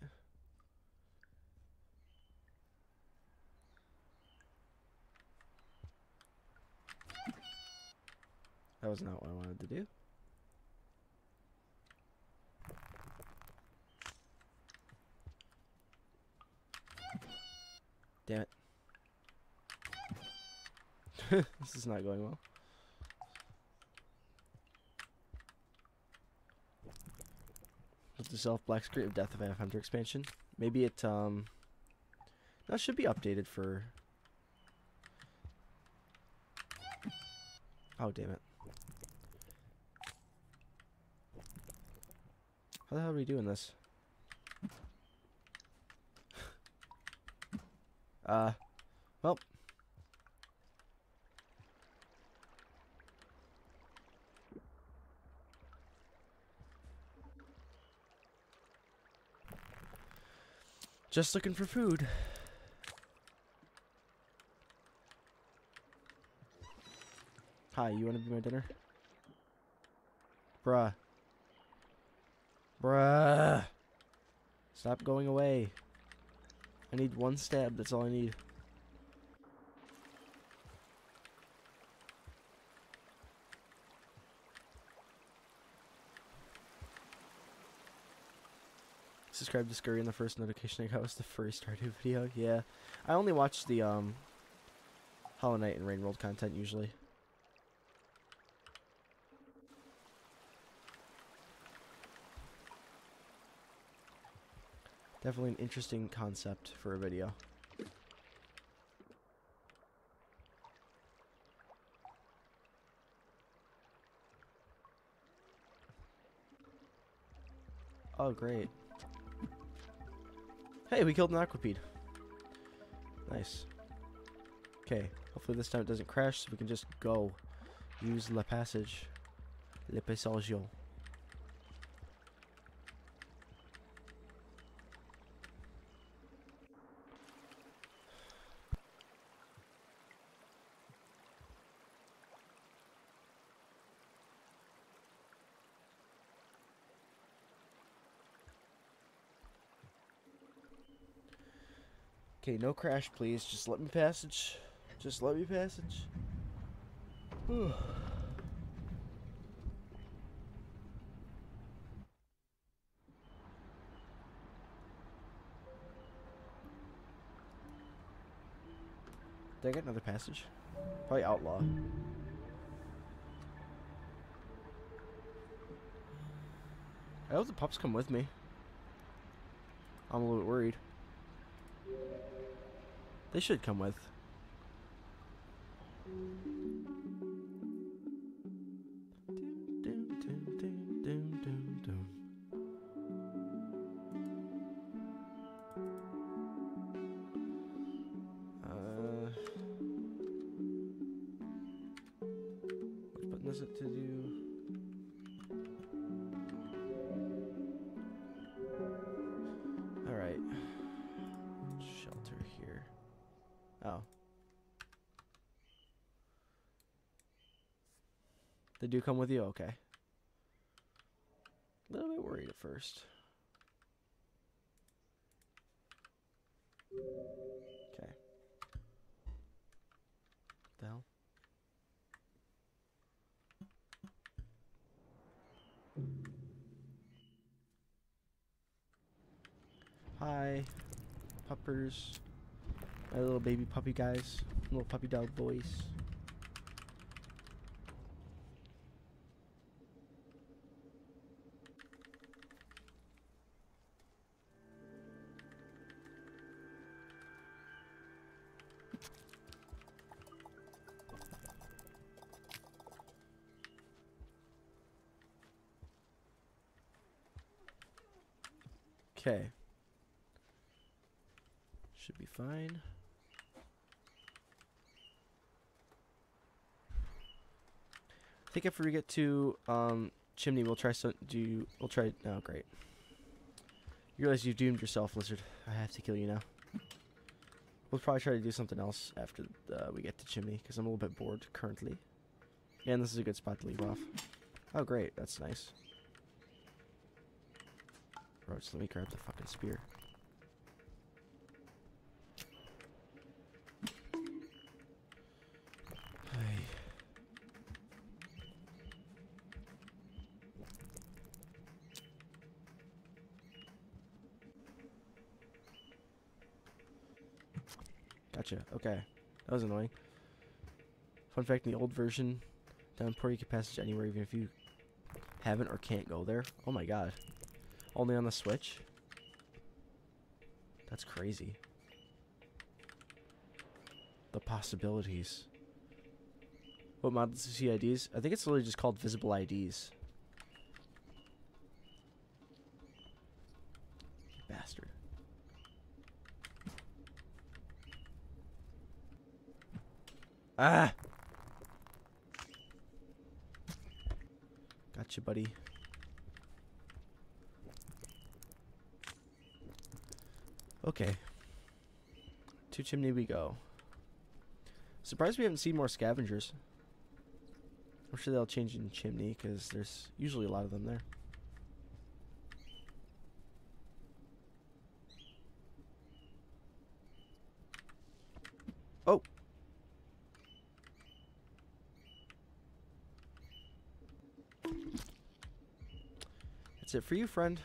Speaker 1: That was not what I wanted to do. Damn it. [LAUGHS] this is not going well. The self black screen of Death of Anna Hunter expansion. Maybe it um that should be updated for Oh damn it. How the hell are we doing this? [LAUGHS] uh well Just looking for food. Hi, you want to be my dinner? Bruh. Bruh. Stop going away. I need one stab, that's all I need. Subscribe to Scurry and the first notification [LAUGHS] I got was the first Stardew video. Yeah. I only watch the um Hollow Knight and Rain World content usually. Definitely an interesting concept for a video. Oh, great. Hey, we killed an aquapede. Nice. Okay, hopefully this time it doesn't crash so we can just go. Use the passage. Le passaggio. Okay, no crash, please. Just let me passage. Just let me passage. Did I get another passage? Probably outlaw. I hope the pups come with me. I'm a little bit worried. They should come with. Come with you? Okay. A little bit worried at first. Okay. The hell? Hi, puppers. My little baby puppy guys. Little puppy dog boys. Okay. Should be fine. I think if we get to um, chimney, we'll try some. Do we'll try? Oh, great. You realize you've doomed yourself, lizard. I have to kill you now. We'll probably try to do something else after uh, we get to chimney, because I'm a little bit bored currently. And this is a good spot to leave off. Oh, great. That's nice. Just let me grab the fucking spear. Gotcha. Okay. That was annoying. Fun fact, in the old version, downpour you can passage anywhere even if you haven't or can't go there. Oh my god. Only on the Switch? That's crazy. The possibilities. What mod does see IDs? I think it's literally just called visible IDs. Bastard. Ah! Gotcha, buddy. Okay. To chimney we go. Surprised we haven't seen more scavengers. I'm sure they'll change in chimney because there's usually a lot of them there. Oh. That's it for you, friend.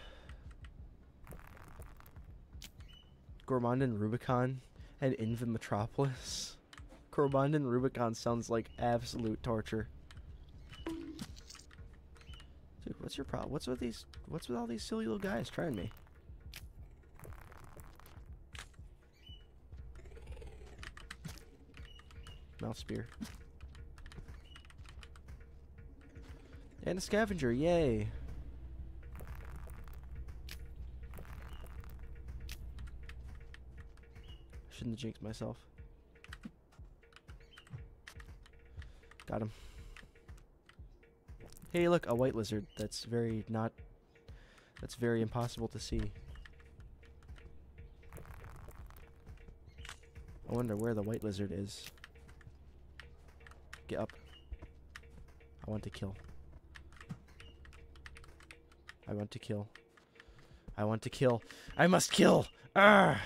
Speaker 1: Gourmand in Rubicon and Invid Metropolis. Gourmand in Rubicon sounds like absolute torture. Dude, what's your problem? What's with these? What's with all these silly little guys trying me? Mouth spear. And a scavenger, yay! Shouldn't have jinxed myself. Got him. Hey, look, a white lizard. That's very not. That's very impossible to see. I wonder where the white lizard is. Get up. I want to kill. I want to kill. I want to kill. I must kill! Arrgh!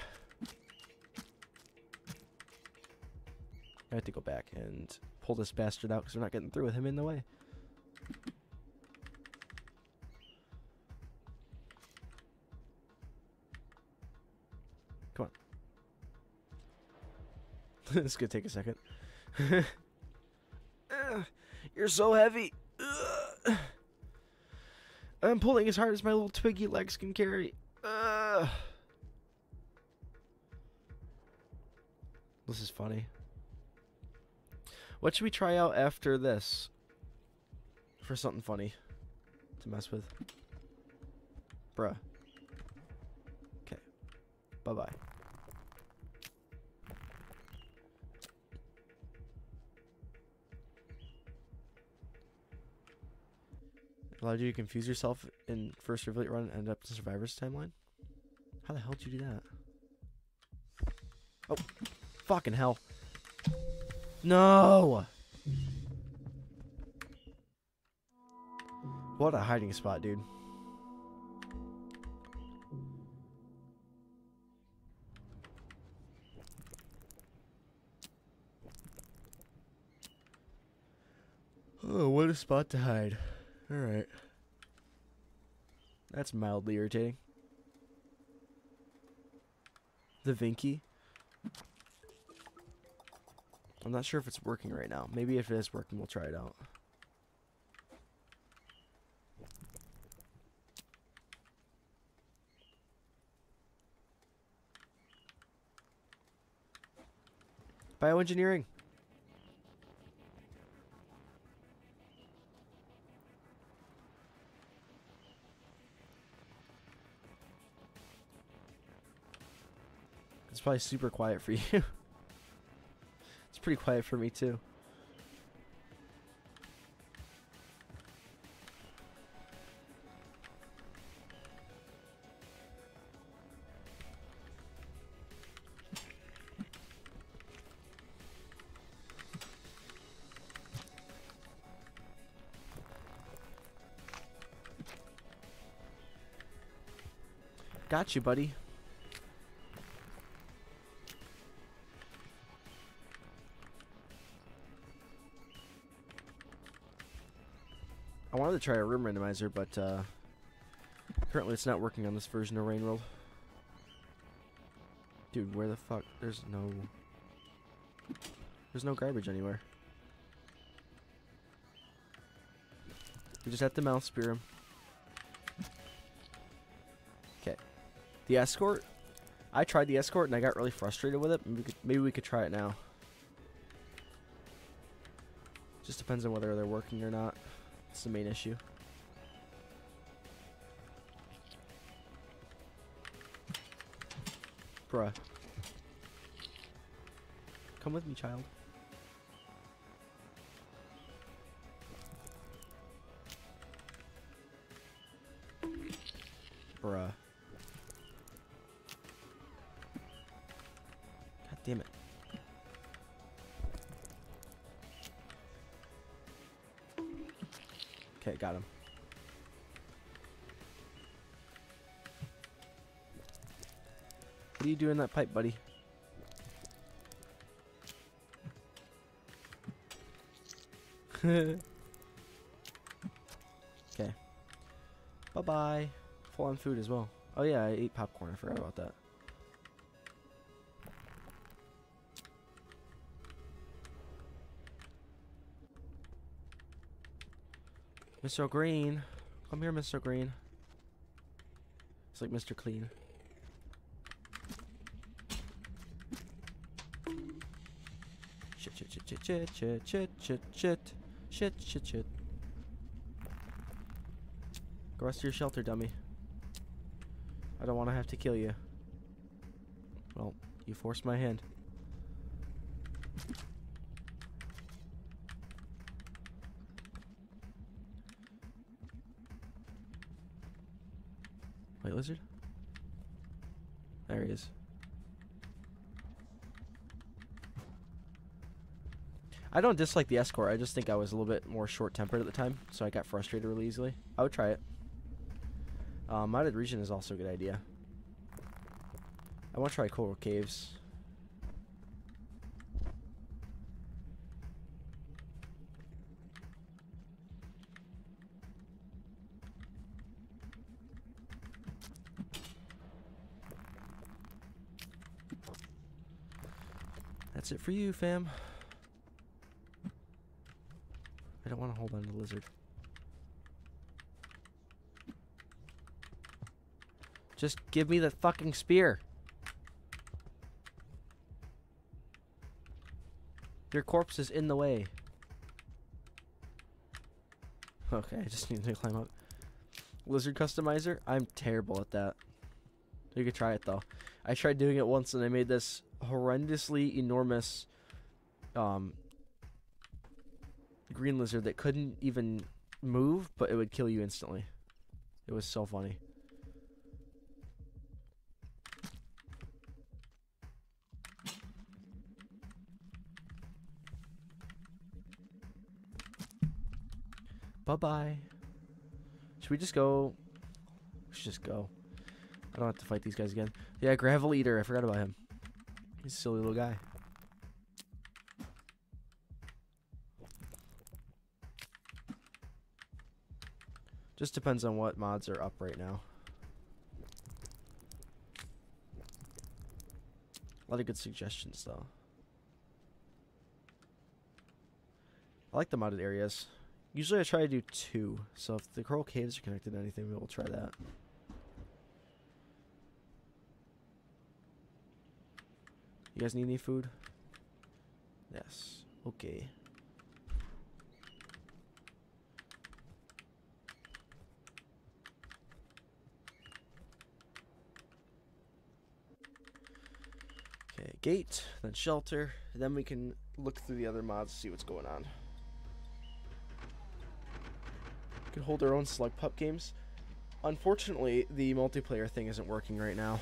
Speaker 1: I have to go back and pull this bastard out because we're not getting through with him in the way. Come on. [LAUGHS] this is gonna take a second. [LAUGHS] Ugh, You're so heavy. Ugh. I'm pulling as hard as my little twiggy legs can carry. Ugh. This is funny. What should we try out after this? For something funny to mess with. Bruh. Okay. Bye bye. Allowed you to confuse yourself in first Rivulet run and end up in Survivor's timeline? How the hell did you do that? Oh, fucking hell. No! What a hiding spot, dude. Oh, what a spot to hide. Alright. That's mildly irritating. The Vinky. I'm not sure if it's working right now. Maybe if it is working, we'll try it out. Bioengineering. It's probably super quiet for you. [LAUGHS] pretty quiet for me too. Got you, buddy. Try a room randomizer, but uh, currently it's not working on this version of Rain World. Dude, where the fuck? There's no... There's no garbage anywhere. We just have to mouth spear him. Okay. The escort. I tried the escort and I got really frustrated with it. Maybe we could, maybe we could try it now. Just depends on whether they're working or not. It's the main issue. Bruh. Come with me, child. Got him. What are you doing that pipe, buddy? [LAUGHS] okay. Bye-bye. Full on food as well. Oh yeah, I ate popcorn. I forgot about that. Mr. Green. Come here, Mr. Green. It's like Mr. Clean. Shit, shit, shit, shit, shit, shit, shit, shit, shit, shit, shit, shit. Go rest to your shelter, dummy. I don't want to have to kill you. Well, You forced my hand. Lizard? There he is. I don't dislike the escort. I just think I was a little bit more short-tempered at the time, so I got frustrated really easily. I would try it. Um, modded region is also a good idea. I want to try coral caves. That's it for you, fam. I don't want to hold on to the lizard. Just give me the fucking spear. Your corpse is in the way. Okay, I just need to climb up. Lizard customizer? I'm terrible at that. You could try it though. I tried doing it once and I made this horrendously enormous um, green lizard that couldn't even move, but it would kill you instantly. It was so funny. Bye bye. Should we just go? Let's just go. I don't have to fight these guys again. Yeah, Gravel Eater. I forgot about him. He's a silly little guy. Just depends on what mods are up right now. A lot of good suggestions, though. I like the modded areas. Usually I try to do two, so if the coral caves are connected to anything, we will try that. You guys need any food? Yes. Okay. Okay, gate, then shelter, then we can look through the other mods to see what's going on. We can hold our own slug pup games. Unfortunately, the multiplayer thing isn't working right now.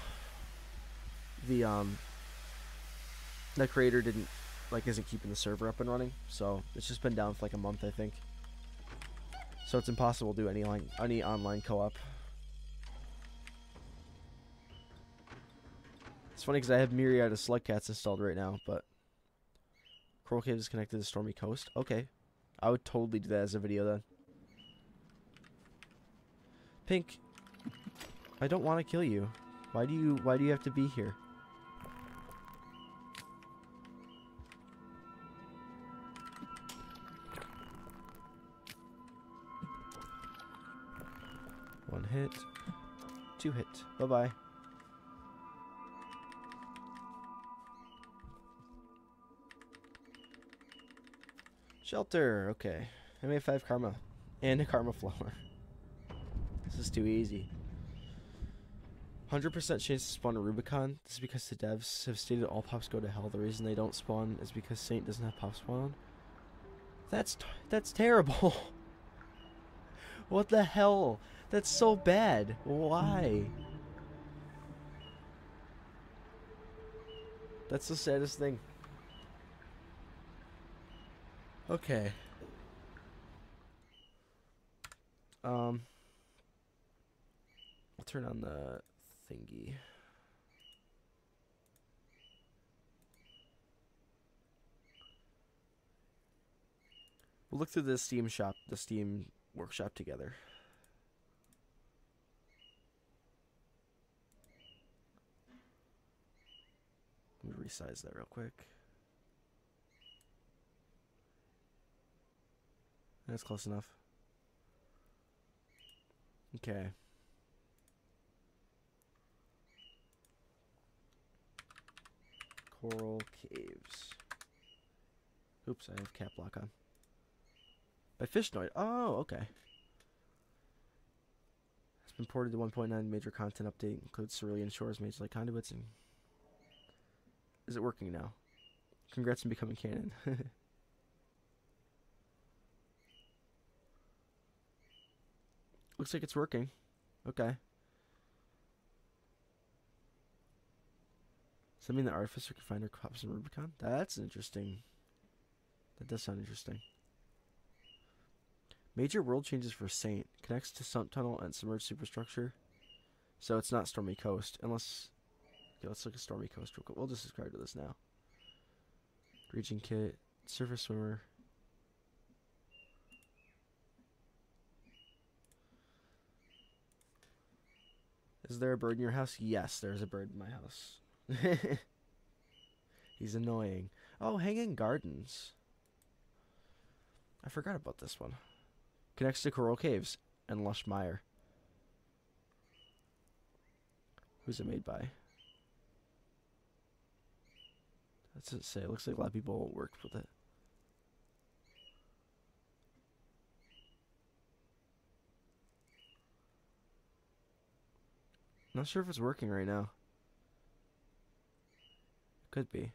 Speaker 1: The um the creator didn't like isn't keeping the server up and running, so it's just been down for like a month, I think. So it's impossible to do any line, any online co-op. It's funny because I have myriad of slug cats installed right now, but Coral Cave is connected to Stormy Coast. Okay, I would totally do that as a video then. Pink, I don't want to kill you. Why do you? Why do you have to be here? Hit. Two hit. Bye bye. Shelter. Okay. I made five karma. And a karma flower. [LAUGHS] This is too easy. 100% chance to spawn a Rubicon. This is because the devs have stated all pops go to hell. The reason they don't spawn is because Saint doesn't have pop spawn. That's that's terrible. [LAUGHS] what the hell? That's so bad. Why? That's the saddest thing. Okay. Um I'll turn on the thingy. We'll look through the Steam shop, the Steam workshop together. Resize that real quick. That's close enough. Okay. Coral Caves. Oops, I have cap lock on. By Fishnoid. Oh, okay. It's been ported to 1.9 major content update. Includes Cerulean Shores, Major Lake Conduits, and Is it working now? Congrats on becoming canon. [LAUGHS] Looks like it's working. Okay. Does that mean the artificer can find her cops in Rubicon? That's interesting. That does sound interesting. Major world changes for Saint. Connects to Sump Tunnel and submerged superstructure. So it's not Stormy Coast. Unless... Okay, let's look at Stormy Coast real quick. We'll just subscribe to this now. Region kit. Surface swimmer. Is there a bird in your house? Yes, there's a bird in my house. [LAUGHS] He's annoying. Oh, Hanging Gardens. I forgot about this one. Connects to Coral Caves and Lush Mire. Who's it made by? That's it say. It looks like a lot of people worked with it. Not sure if it's working right now. Could be.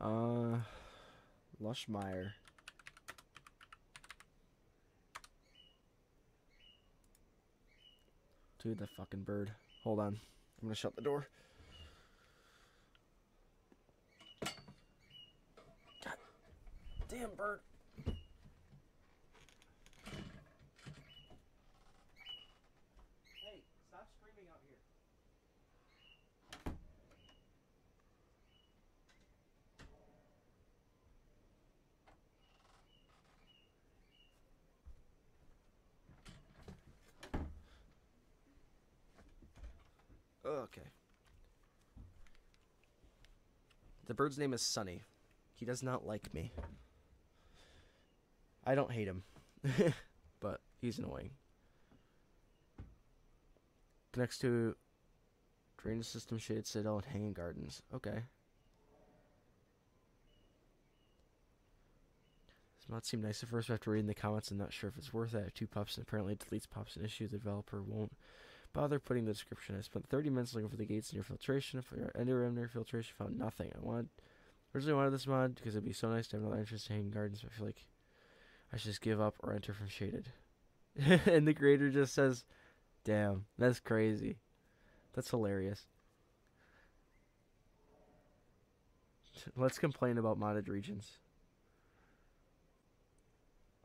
Speaker 1: Uh, Lushmire. Dude, that fucking bird. Hold on. I'm gonna shut the door. God damn bird. Bird's name is Sunny. He does not like me. I don't hate him, [LAUGHS] but he's annoying. Connects to drainage system, shade citadel, and hanging gardens. Okay. This not seemed nice at first, after reading the comments, I'm not sure if it's worth it. Two pups, and apparently it deletes pups an issue the developer won't bother putting the description. I spent 30 minutes looking for the gates in your filtration. For your ender ender filtration, found nothing. I wanted originally wanted this mod because it'd be so nice to have another interest in hanging gardens. But I feel like I should just give up or enter from shaded. [LAUGHS] and the creator just says, "Damn, that's crazy. That's hilarious." Let's complain about modded regions.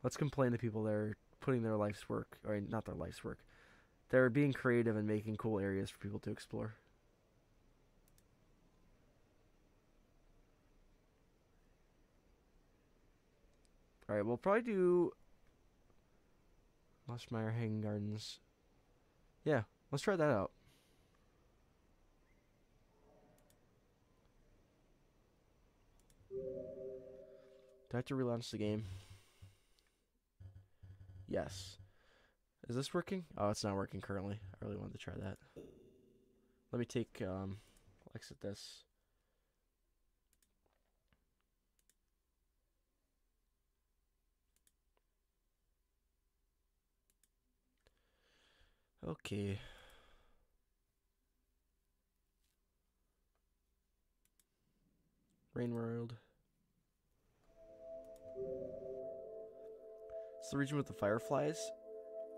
Speaker 1: Let's complain to people that are putting their life's work, or not their life's work, they're being creative and making cool areas for people to explore. Alright, we'll probably do Lushmire Hanging Gardens. Yeah, let's try that out. Do I have to relaunch the game? Yes. Is this working? Oh, it's not working currently. I really wanted to try that. Let me take, um, exit this. Okay. Rain World. It's the region with the fireflies.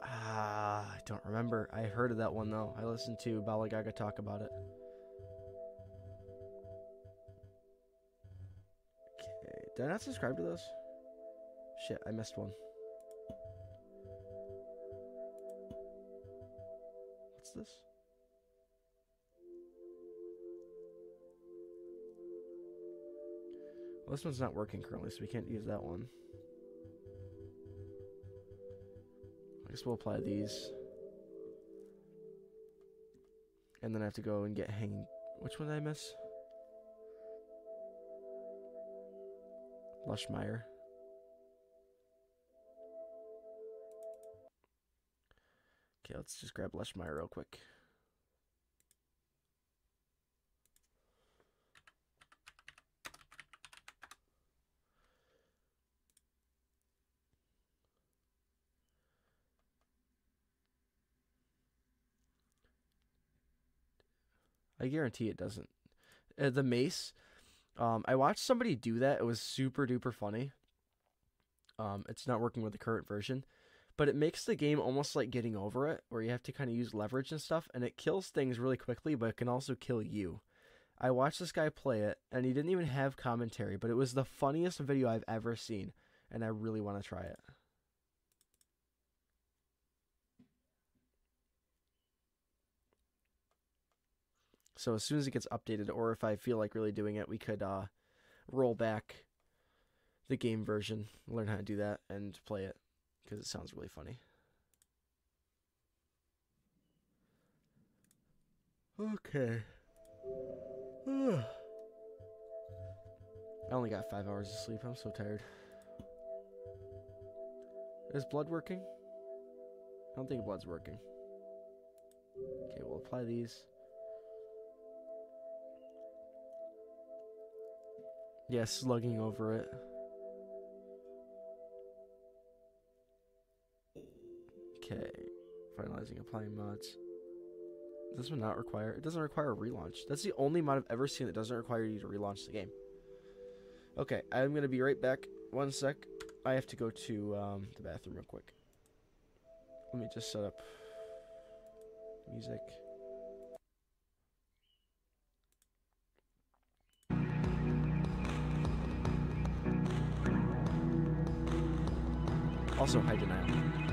Speaker 1: Ah, I don't remember. I heard of that one though. I listened to Balagaga talk about it. Okay, did I not subscribe to those? Shit, I missed one. What's this? Well, this one's not working currently, so we can't use that one. Guess we'll apply these. And then I have to go and get hanging. Which one did I miss? Lushmire. Okay, let's just grab Lushmire real quick. I guarantee it doesn't. Uh, the mace, um, I watched somebody do that. It was super duper funny. Um, it's not working with the current version, but it makes the game almost like getting over it, where you have to kind of use leverage and stuff, and it kills things really quickly, but it can also kill you. I watched this guy play it, and he didn't even have commentary, but it was the funniest video I've ever seen, and I really want to try it. So as soon as it gets updated, or if I feel like really doing it, we could uh, roll back the game version, learn how to do that, and play it because it sounds really funny. Okay. [SIGHS] I only got five hours of sleep. I'm so tired. Is blood working? I don't think blood's working. Okay, we'll apply these. Yeah, slugging over it. Okay. Finalizing applying mods. This one not require? It doesn't require a relaunch. That's the only mod I've ever seen that doesn't require you to relaunch the game. Okay, I'm gonna be right back. One sec. I have to go to um, the bathroom real quick. Let me just set up music. Also, high denial.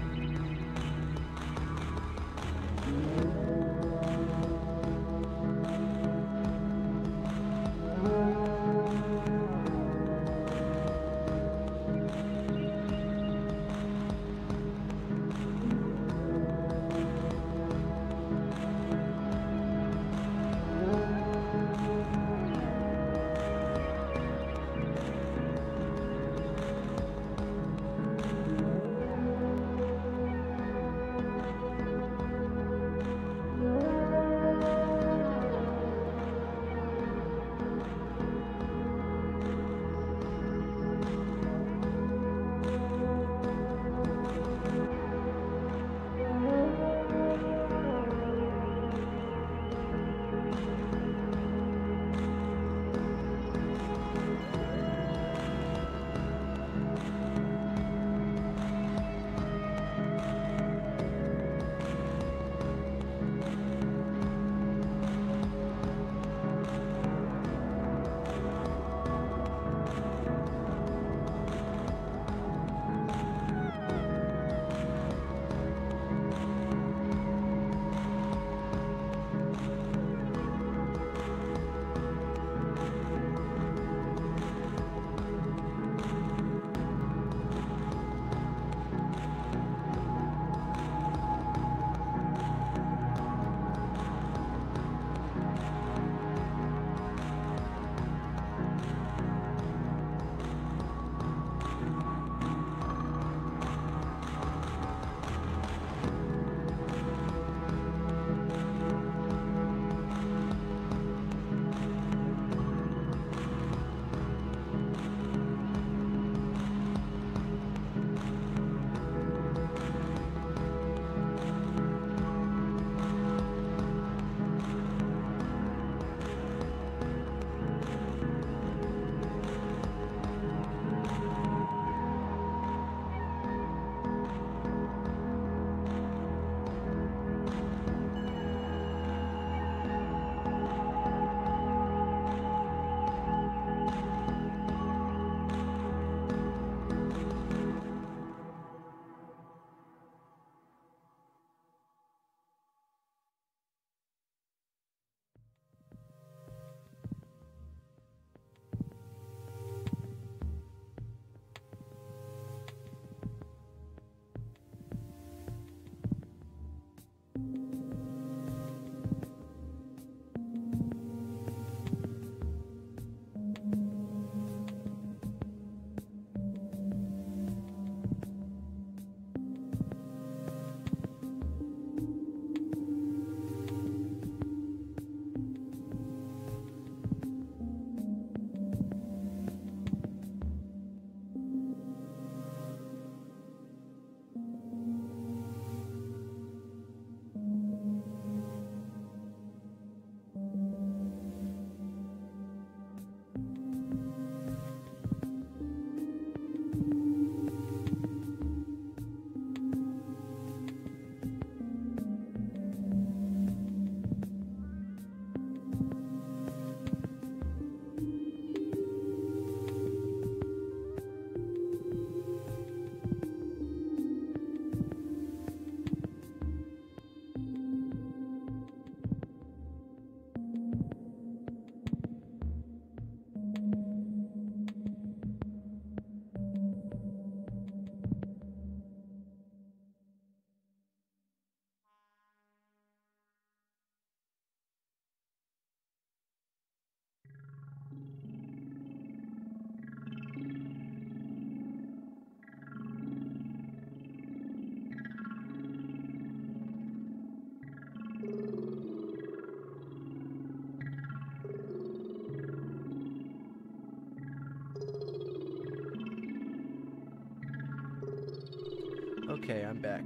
Speaker 1: Okay, I'm back.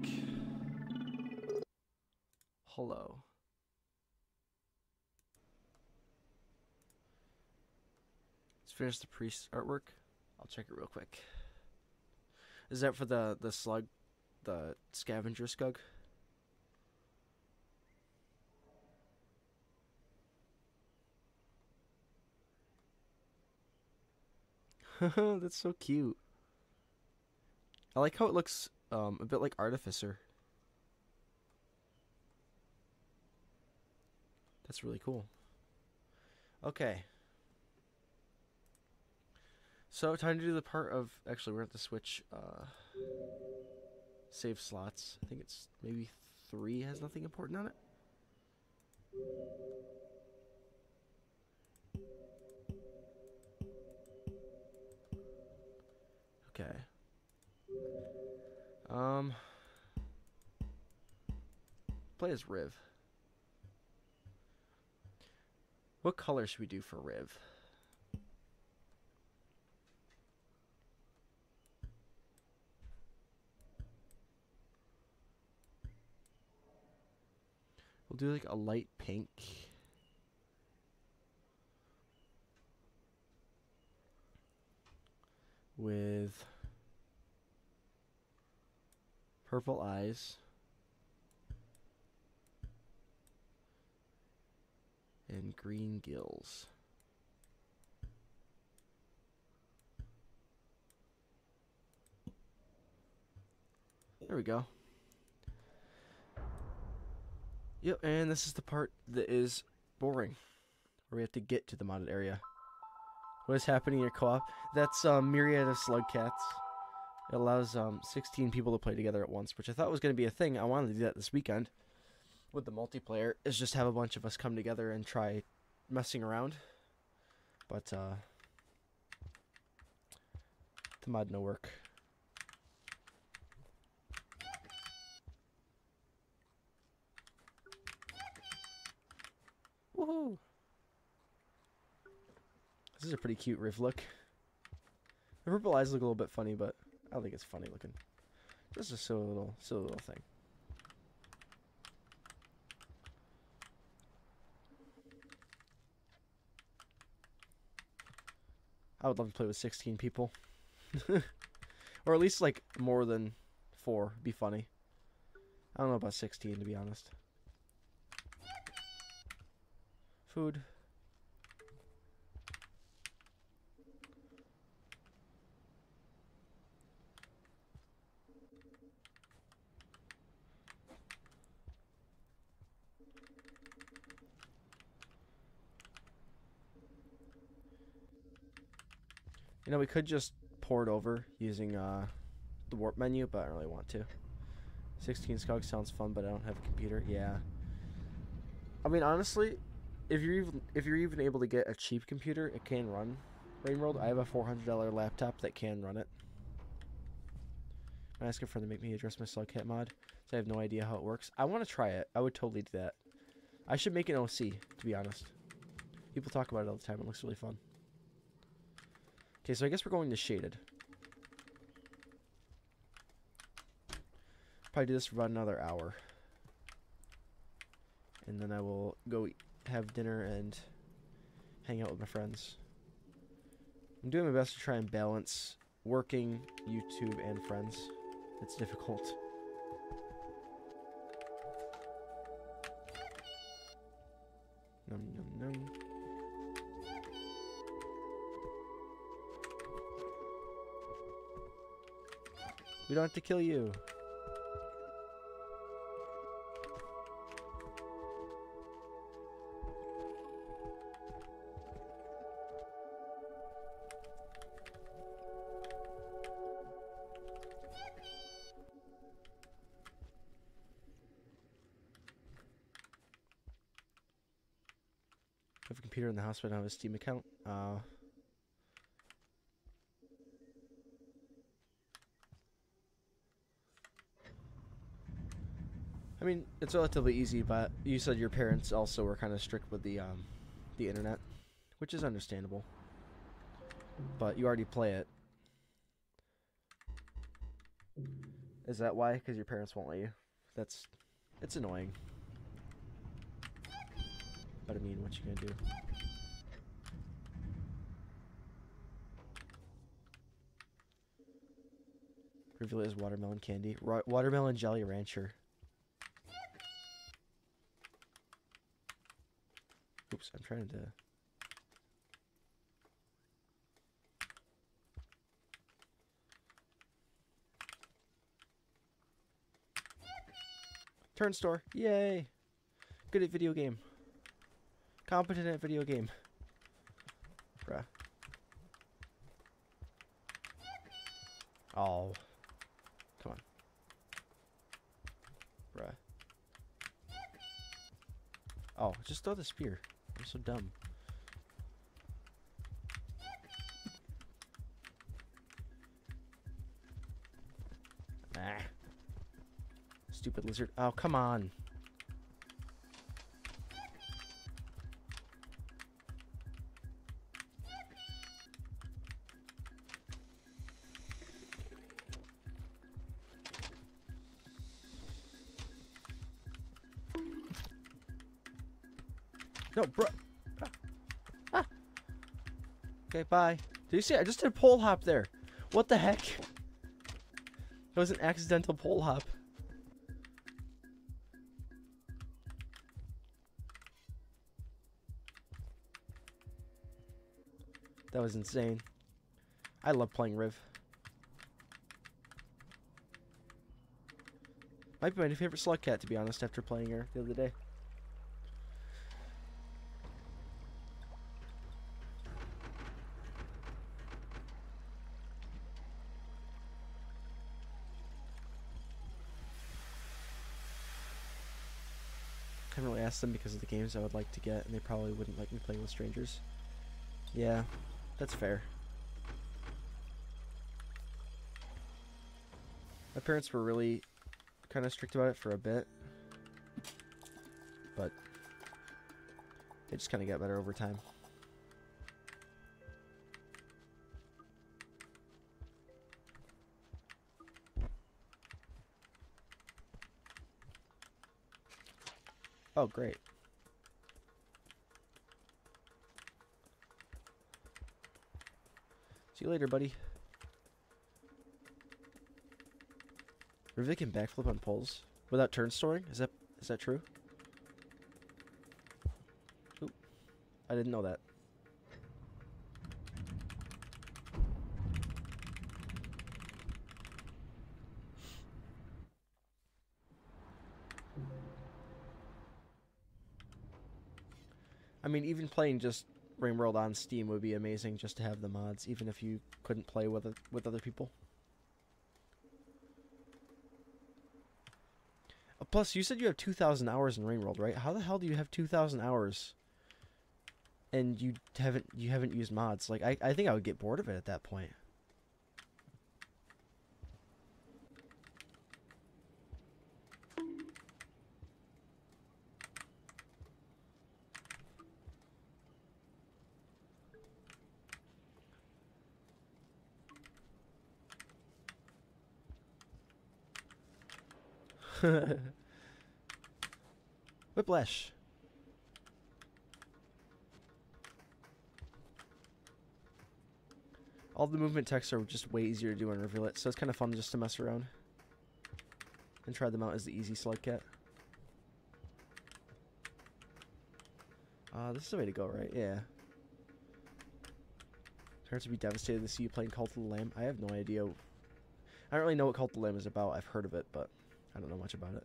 Speaker 1: Hello. Let's finish the priest artwork. I'll check it real quick. Is that for the the slug, the scavenger skug? [LAUGHS] That's so cute. I like how it looks um, a bit like Artificer. That's really cool. Okay. So time to do the part of actually we're at the switch uh, save slots. I think it's maybe three has nothing important on it. Um play as Riv. What color should we do for Riv? We'll do like a light pink. With purple eyes. And green gills. There we go. Yep, and this is the part that is boring. Where we have to get to the modded area. What is happening in your co-op? That's um, Myriad of Slug Cats. It allows um, 16 people to play together at once, which I thought was going to be a thing. I wanted to do that this weekend with the multiplayer, is just have a bunch of us come together and try messing around. But, uh, the mod no work. Woohoo! This is a pretty cute Riv look. The purple eyes look a little bit funny, but I think it's funny looking. Just a silly little, silly little thing. I would love to play with 16 people. [LAUGHS] or at least like more than four. Be funny. I don't know about 16 to be honest. Food. You know, we could just pour it over using uh, the warp menu, but I don't really want to. 16 Skog sounds fun, but I don't have a computer. Yeah. I mean, honestly, if you're even if you're even able to get a cheap computer, it can run Rain World. I have a $400 laptop that can run it. I'm asking for them to make me address my Slugcat mod, so I have no idea how it works. I want to try it. I would totally do that. I should make an OC, to be honest. People talk about it all the time. It looks really fun. Okay, so I guess we're going to shaded. Probably do this for about another hour. And then I will go eat, have dinner and hang out with my friends. I'm doing my best to try and balance working, YouTube, and friends. It's difficult. Don't have to kill you. I have a computer in the house, but I don't have a Steam account. Uh, I mean, it's relatively easy, but you said your parents also were kind of strict with the um, the internet, which is understandable. But you already play it, Is that why? Because your parents won't let you? That's, it's annoying. But I mean, what you gonna do? Rivulet as watermelon candy. Watermelon jelly rancher. Oops, I'm trying to. Turn store. Yay. Good at video game. Competent at video game. Bruh. Oh. Come on. Bruh. Oh, just throw the spear. I'm so dumb. Ah. Stupid lizard. Oh, come on. Bye. Did you see? I just did a pole hop there. What the heck? It was an accidental pole hop. That was insane. I love playing Riv. Might be my favorite slug cat, to be honest, after playing her the other day. Them because of the games I would like to get, and they probably wouldn't like me playing with strangers. Yeah, that's fair. My parents were really kind of strict about it for a bit, but it just kind of got better over time. Oh, great. See you later, buddy. Rivik can backflip on poles without turn storing? Is that is that true? Oop. I didn't know that. I mean, even playing just Rain World on Steam would be amazing just to have the mods, even if you couldn't play with it, with other people. Uh, Plus, you said you have 2,000 hours in Rain World, right? How the hell do you have 2,000 hours and you haven't you haven't used mods? Like, I, I think I would get bored of it at that point. [LAUGHS] Whiplash. All the movement texts are just way easier to do Rivulet, so it's kind of fun just to mess around. And try them out as the easy slug cat. Uh, this is the way to go, right? Yeah. Parents to be devastated to see you playing Cult of the Lamb. I have no idea. I don't really know what Cult of the Lamb is about. I've heard of it, but I don't know much about it.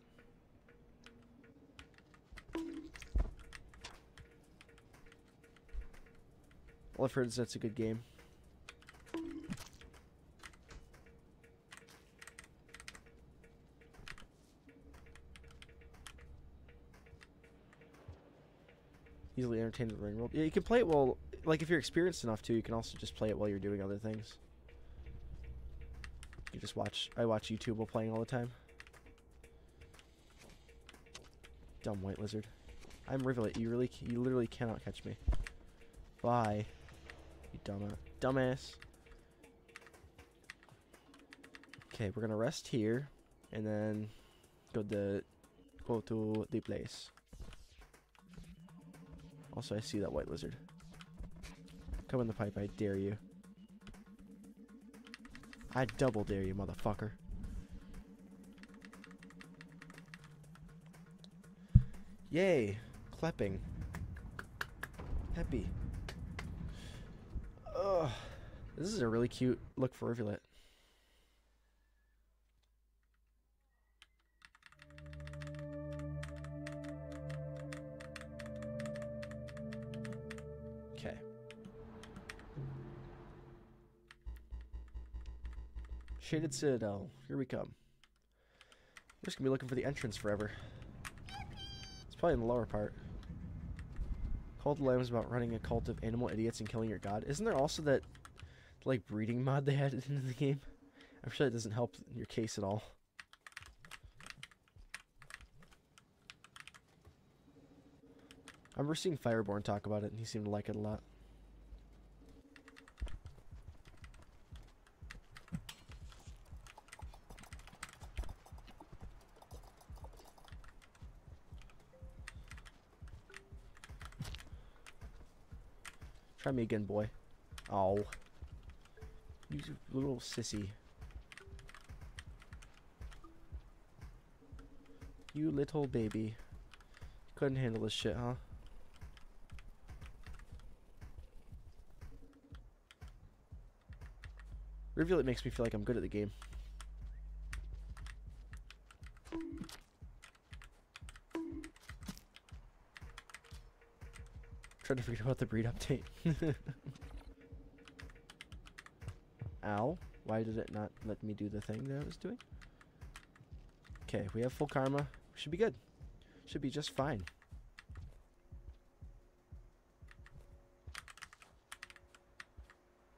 Speaker 1: All I've heard is that's a good game. Easily entertained with Rain World. Yeah, you can play it while, like, if you're experienced enough to, you can also just play it while you're doing other things. You just watch. I watch YouTube while playing all the time. Dumb white lizard. I'm Rivulet. You really, you literally cannot catch me. Bye. You dumbass. Dumbass. Okay, we're gonna rest here. and then go the go to the place. Also, I see that white lizard. Come in the pipe, I dare you. I double dare you, motherfucker. Yay! Clapping. Happy. Ugh. This is a really cute look for Rivulet. Okay. Shaded Citadel. Here we come. We're just gonna be looking for the entrance forever. Probably in the lower part. Cult of Lamb is about running a cult of animal idiots and killing your god. Isn't there also that like breeding mod they added into the game? I'm sure that doesn't help your case at all. I remember seeing Fireborn talk about it and he seemed to like it a lot. Try me again, boy. Oh. You little sissy. You little baby. Couldn't handle this shit, huh? Rivulet makes me feel like I'm good at the game. Trying to forget about the breed update. [LAUGHS] Ow. Why did it not let me do the thing that I was doing? Okay, we have full karma. Should be good. Should be just fine.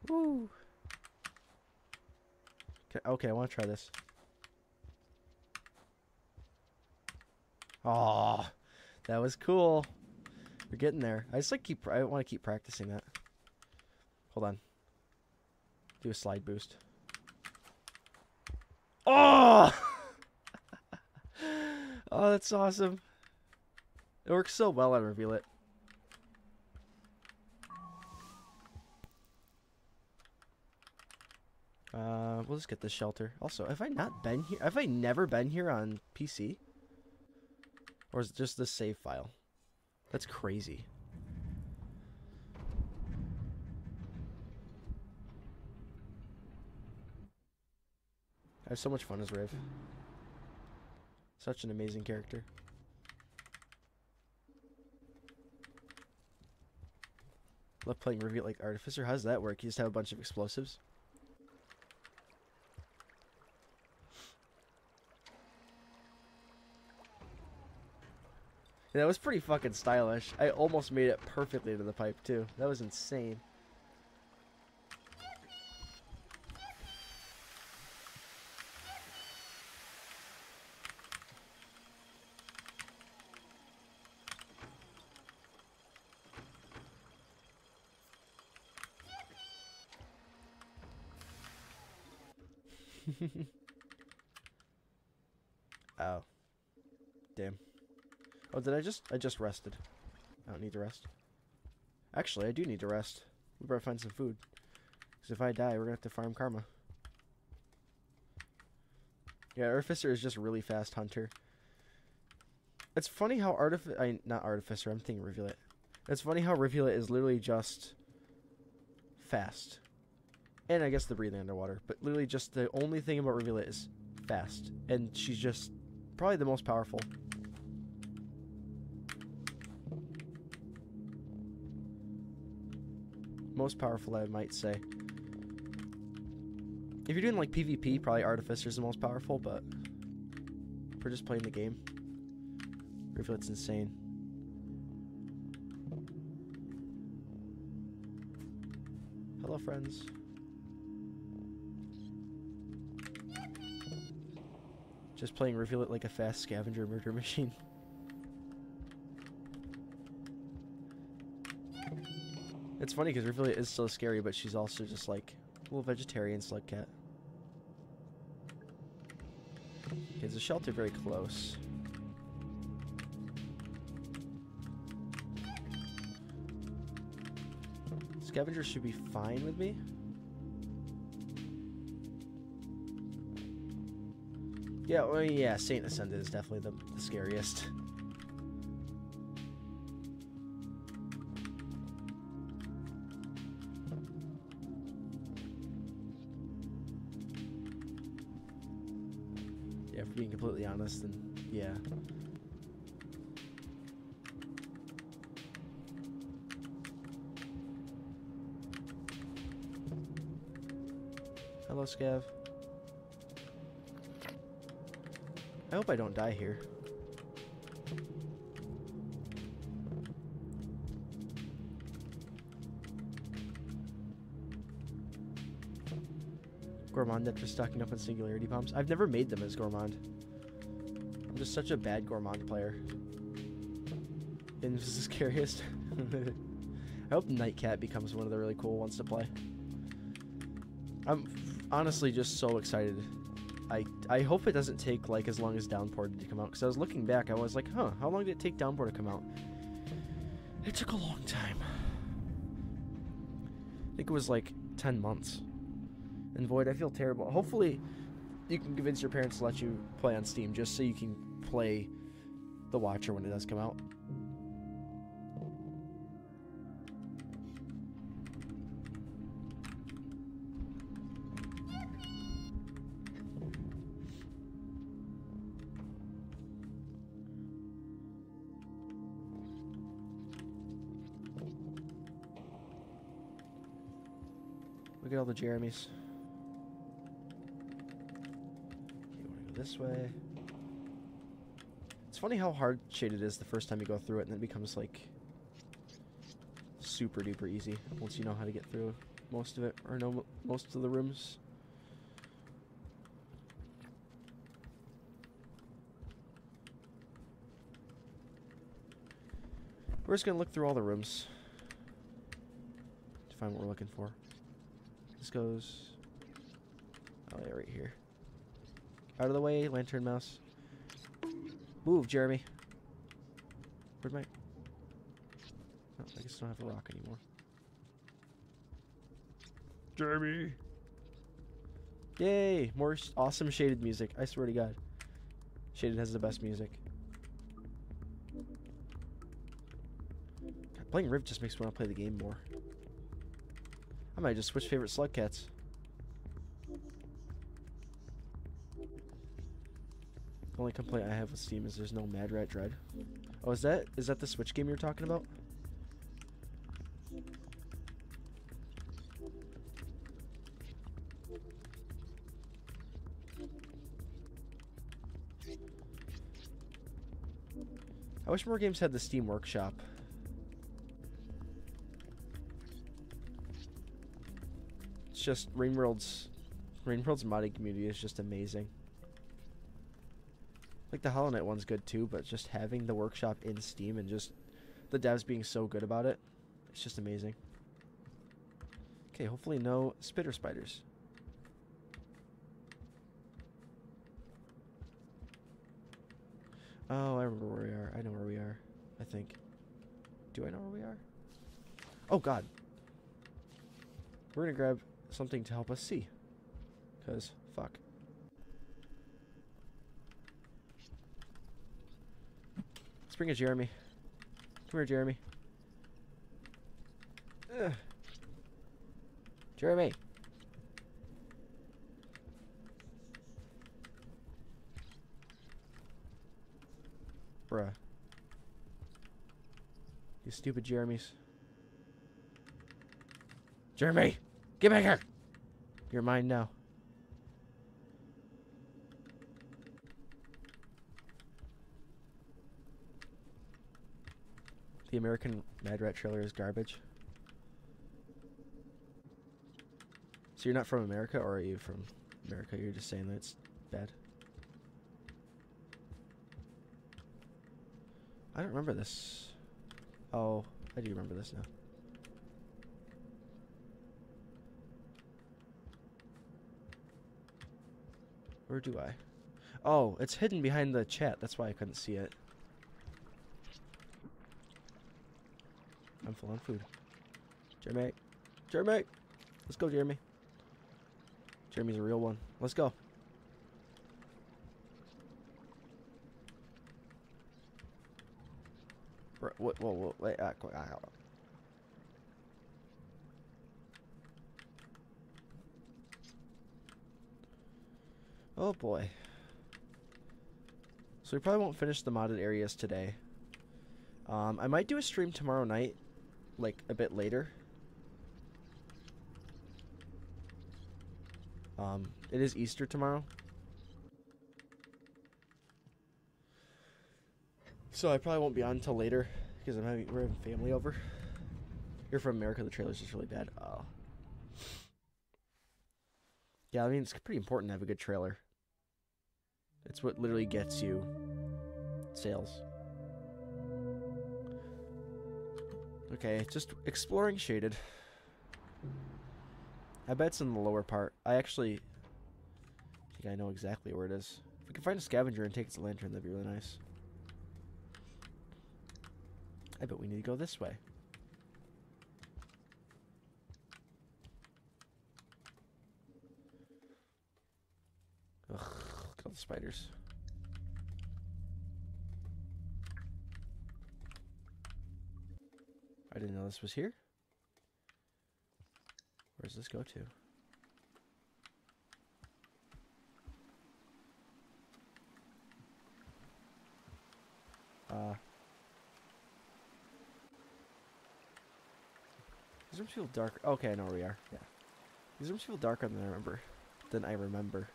Speaker 1: Woo. Okay, okay, I want to try this. Oh, that was cool. We're getting there. I just like keep. I want to keep practicing that. Hold on. Do a slide boost. Oh! [LAUGHS] oh, that's awesome. It works so well on Rivulet. Uh, we'll just get the shelter. Also, have I not been here? Have I never been here on PC? Or is it just the save file? That's crazy. I have so much fun as Riv. Such an amazing character. Love playing Reveal like Artificer. How does that work? You just have a bunch of explosives? That was pretty fucking stylish. I almost made it perfectly to the pipe, too. That was insane. oh. Damn. Oh, did I just... I just rested. I don't need to rest. Actually, I do need to rest. We better find some food. Because if I die, we're going to have to farm karma. Yeah, Artificer is just really fast hunter. It's funny how Artificer... I Not Artificer, I'm thinking Rivulet. It's funny how Rivulet is literally just... Fast. And I guess the breathing underwater. But literally just the only thing about Rivulet is fast. And she's just probably the most powerful. Most powerful, I might say. If you're doing like PvP, probably Artificer's the most powerful, but we're just playing the game. Rivulet's insane. Hello, friends. Just playing Rivulet like a fast scavenger murder machine. [LAUGHS] It's funny because Rivulet is so scary, but she's also just like a little vegetarian slug cat. Okay, is the shelter very close? Scavenger should be fine with me. Yeah, well, yeah, Saint Ascended is definitely the, the scariest. [LAUGHS] honest, yeah. Hello, Scav. I hope I don't die here. Gourmand after stocking up on singularity bombs. I've never made them as Gourmand. Just such a bad Gourmand player. And this is the scariest. [LAUGHS] I hope Nightcat becomes one of the really cool ones to play. I'm honestly just so excited. I I hope it doesn't take like as long as Downpour to come out because I was looking back, I was like, huh, how long did it take Downpour to come out? It took a long time. I think it was like 10 months. And Void, I feel terrible. Hopefully, you can convince your parents to let you play on Steam just so you can play The Watcher when it does come out. Look at all the Jeremys. Okay, wanna go this way. Funny how hard shaded is the first time you go through it, and then it becomes like super duper easy once you know how to get through most of it or know most of the rooms. We're just gonna look through all the rooms to find what we're looking for. This goes. Oh, yeah, right here. Out of the way, lantern mouse. Move, Jeremy. Where'd my. Oh, I guess I don't have a rock anymore. Jeremy! Yay! More awesome shaded music. I swear to God. Shaded has the best music. God, playing Riv just makes me want to play the game more. I might just switch favorite slug cats. Only complaint I have with Steam is there's no Mad Rat Dead. Oh, is that is that the Switch game you're talking about? I wish more games had the Steam Workshop. It's just Rain World's Rainworld's modding community is just amazing. Like the Hollow Knight one's good too, but just having the workshop in Steam and just the devs being so good about it, it's just amazing. Okay, hopefully no spitter spiders. Oh, I remember where we are. I know where we are. I think. Do I know where we are? Oh god. We're gonna grab something to help us see. Cause fuck. Let's bring a Jeremy. Come here, Jeremy. Ugh. Jeremy. Bruh. You stupid Jeremys. Jeremy! Get back here! You're mine now. The American Mad Rat trailer is garbage. So you're not from America, or are you from America? You're just saying that it's bad. I don't remember this. Oh, I do remember this now. Where do I? Oh, it's hidden behind the chat. That's why I couldn't see it. Full on food. Jeremy. Jeremy. Let's go, Jeremy. Jeremy's a real one. Let's go. Whoa, whoa, whoa, wait, ah, qu- ah, ah. Oh boy. So we probably won't finish the modded areas today. Um, I might do a stream tomorrow night, like a bit later. Um, it is Easter tomorrow. So I probably won't be on until later because I'm having we're having family over. You're from America. The trailer's just really bad. Oh. Yeah, I mean it's pretty important to have a good trailer. It's what literally gets you sales. Okay, just exploring shaded. I bet it's in the lower part. I actually think I know exactly where it is. If we can find a scavenger and take its lantern, that'd be really nice. I bet we need to go this way. Ugh, look at all the spiders. I didn't know this was here. Where does this go to? Uh. These rooms feel dark. Okay, I know where we are. Yeah. These rooms feel darker than I remember. Than I remember.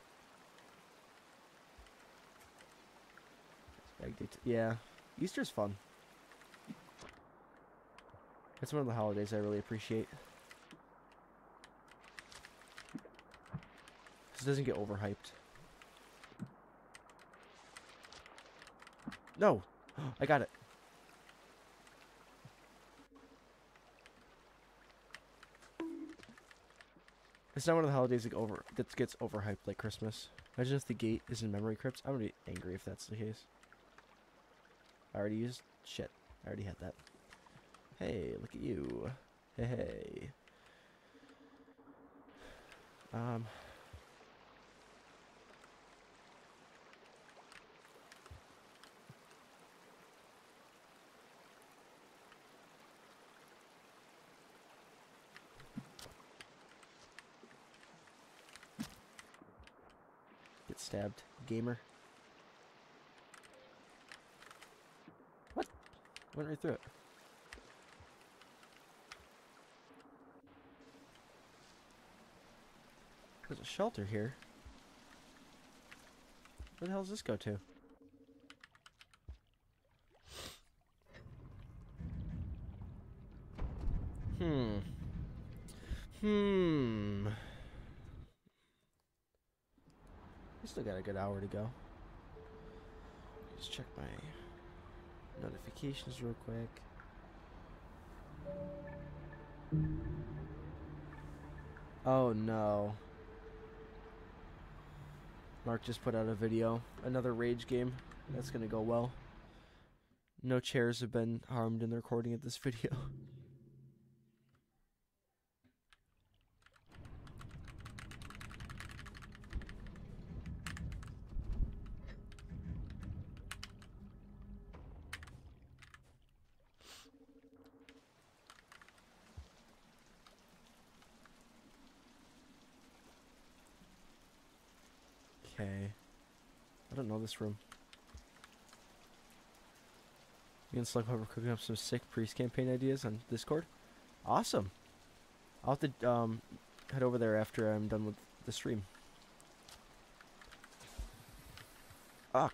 Speaker 1: Yeah. Easter's fun. It's one of the holidays I really appreciate. This doesn't get overhyped. No! [GASPS] I got it. It's not one of the holidays that, over, that gets overhyped like Christmas. Imagine if the gate is in memory crypts. I'm gonna be angry if that's the case. I already used... Shit. I already had that. Hey, look at you. Hey, hey. Um... Get stabbed, gamer. What? Went right through it. There's a shelter here. Where the hell does this go to? Hmm. Hmm. We still got a good hour to go. Just check my notifications real quick. Oh no. Mark just put out a video. Another rage game. That's gonna go well. No chairs have been harmed in the recording of this [LAUGHS] video. Okay. I don't know this room. Me and Slugpup are cooking up some sick priest campaign ideas on Discord. Awesome. I'll have to um, head over there after I'm done with the stream. Ah.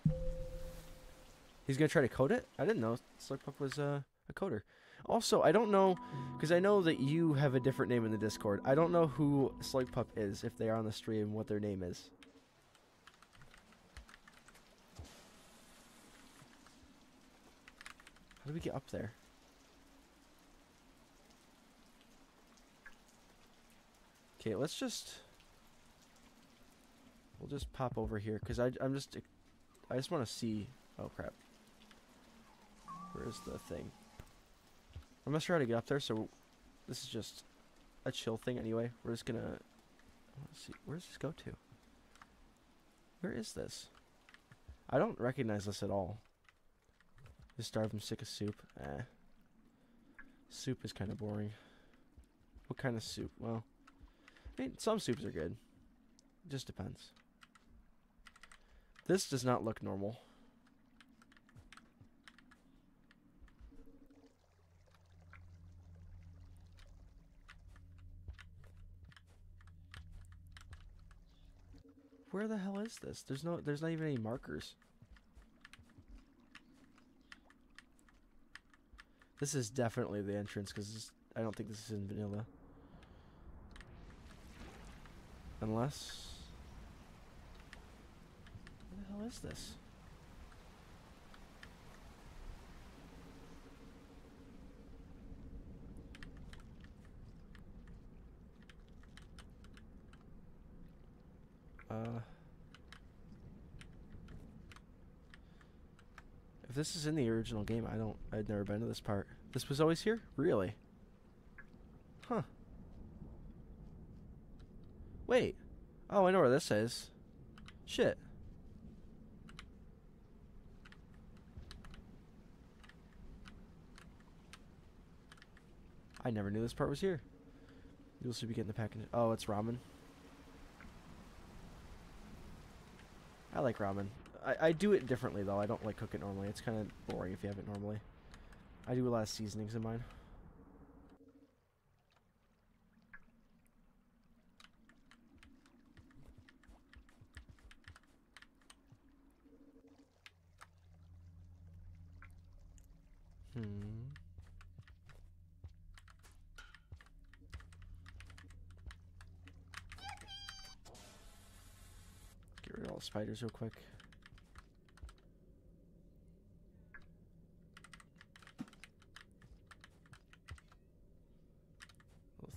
Speaker 1: He's gonna try to code it? I didn't know Slugpup was uh, a coder. Also, I don't know, because I know that you have a different name in the Discord. I don't know who Slugpup is, if they are on the stream, what their name is. We get up there? Okay, let's just... We'll just pop over here, because I'm just I just want to see. Oh crap. Where's the thing? I'm not sure how to get up there, so this is just a chill thing anyway. We're just gonna. Let's see. Where does this go to? Where is this? I don't recognize this at all. Just starved from sick of soup. Eh. Soup is kind of boring. What kind of soup? Well, I mean, some soups are good. It just depends. This does not look normal. Where the hell is this? There's no there's not even any markers. This is definitely the entrance because I don't think this is in vanilla. Unless... What the hell is this? Uh... If this is in the original game, I don't... I'd never been to this part. This was always here? Really? Huh. Wait. Oh, I know where this is. Shit. I never knew this part was here. You'll see be getting the package. Oh, it's ramen. I like ramen. I, I do it differently though. I don't like cook it normally. It's kind of boring if you have it normally. I do a lot of seasonings in mine. Hmm. Get rid of all the spiders real quick.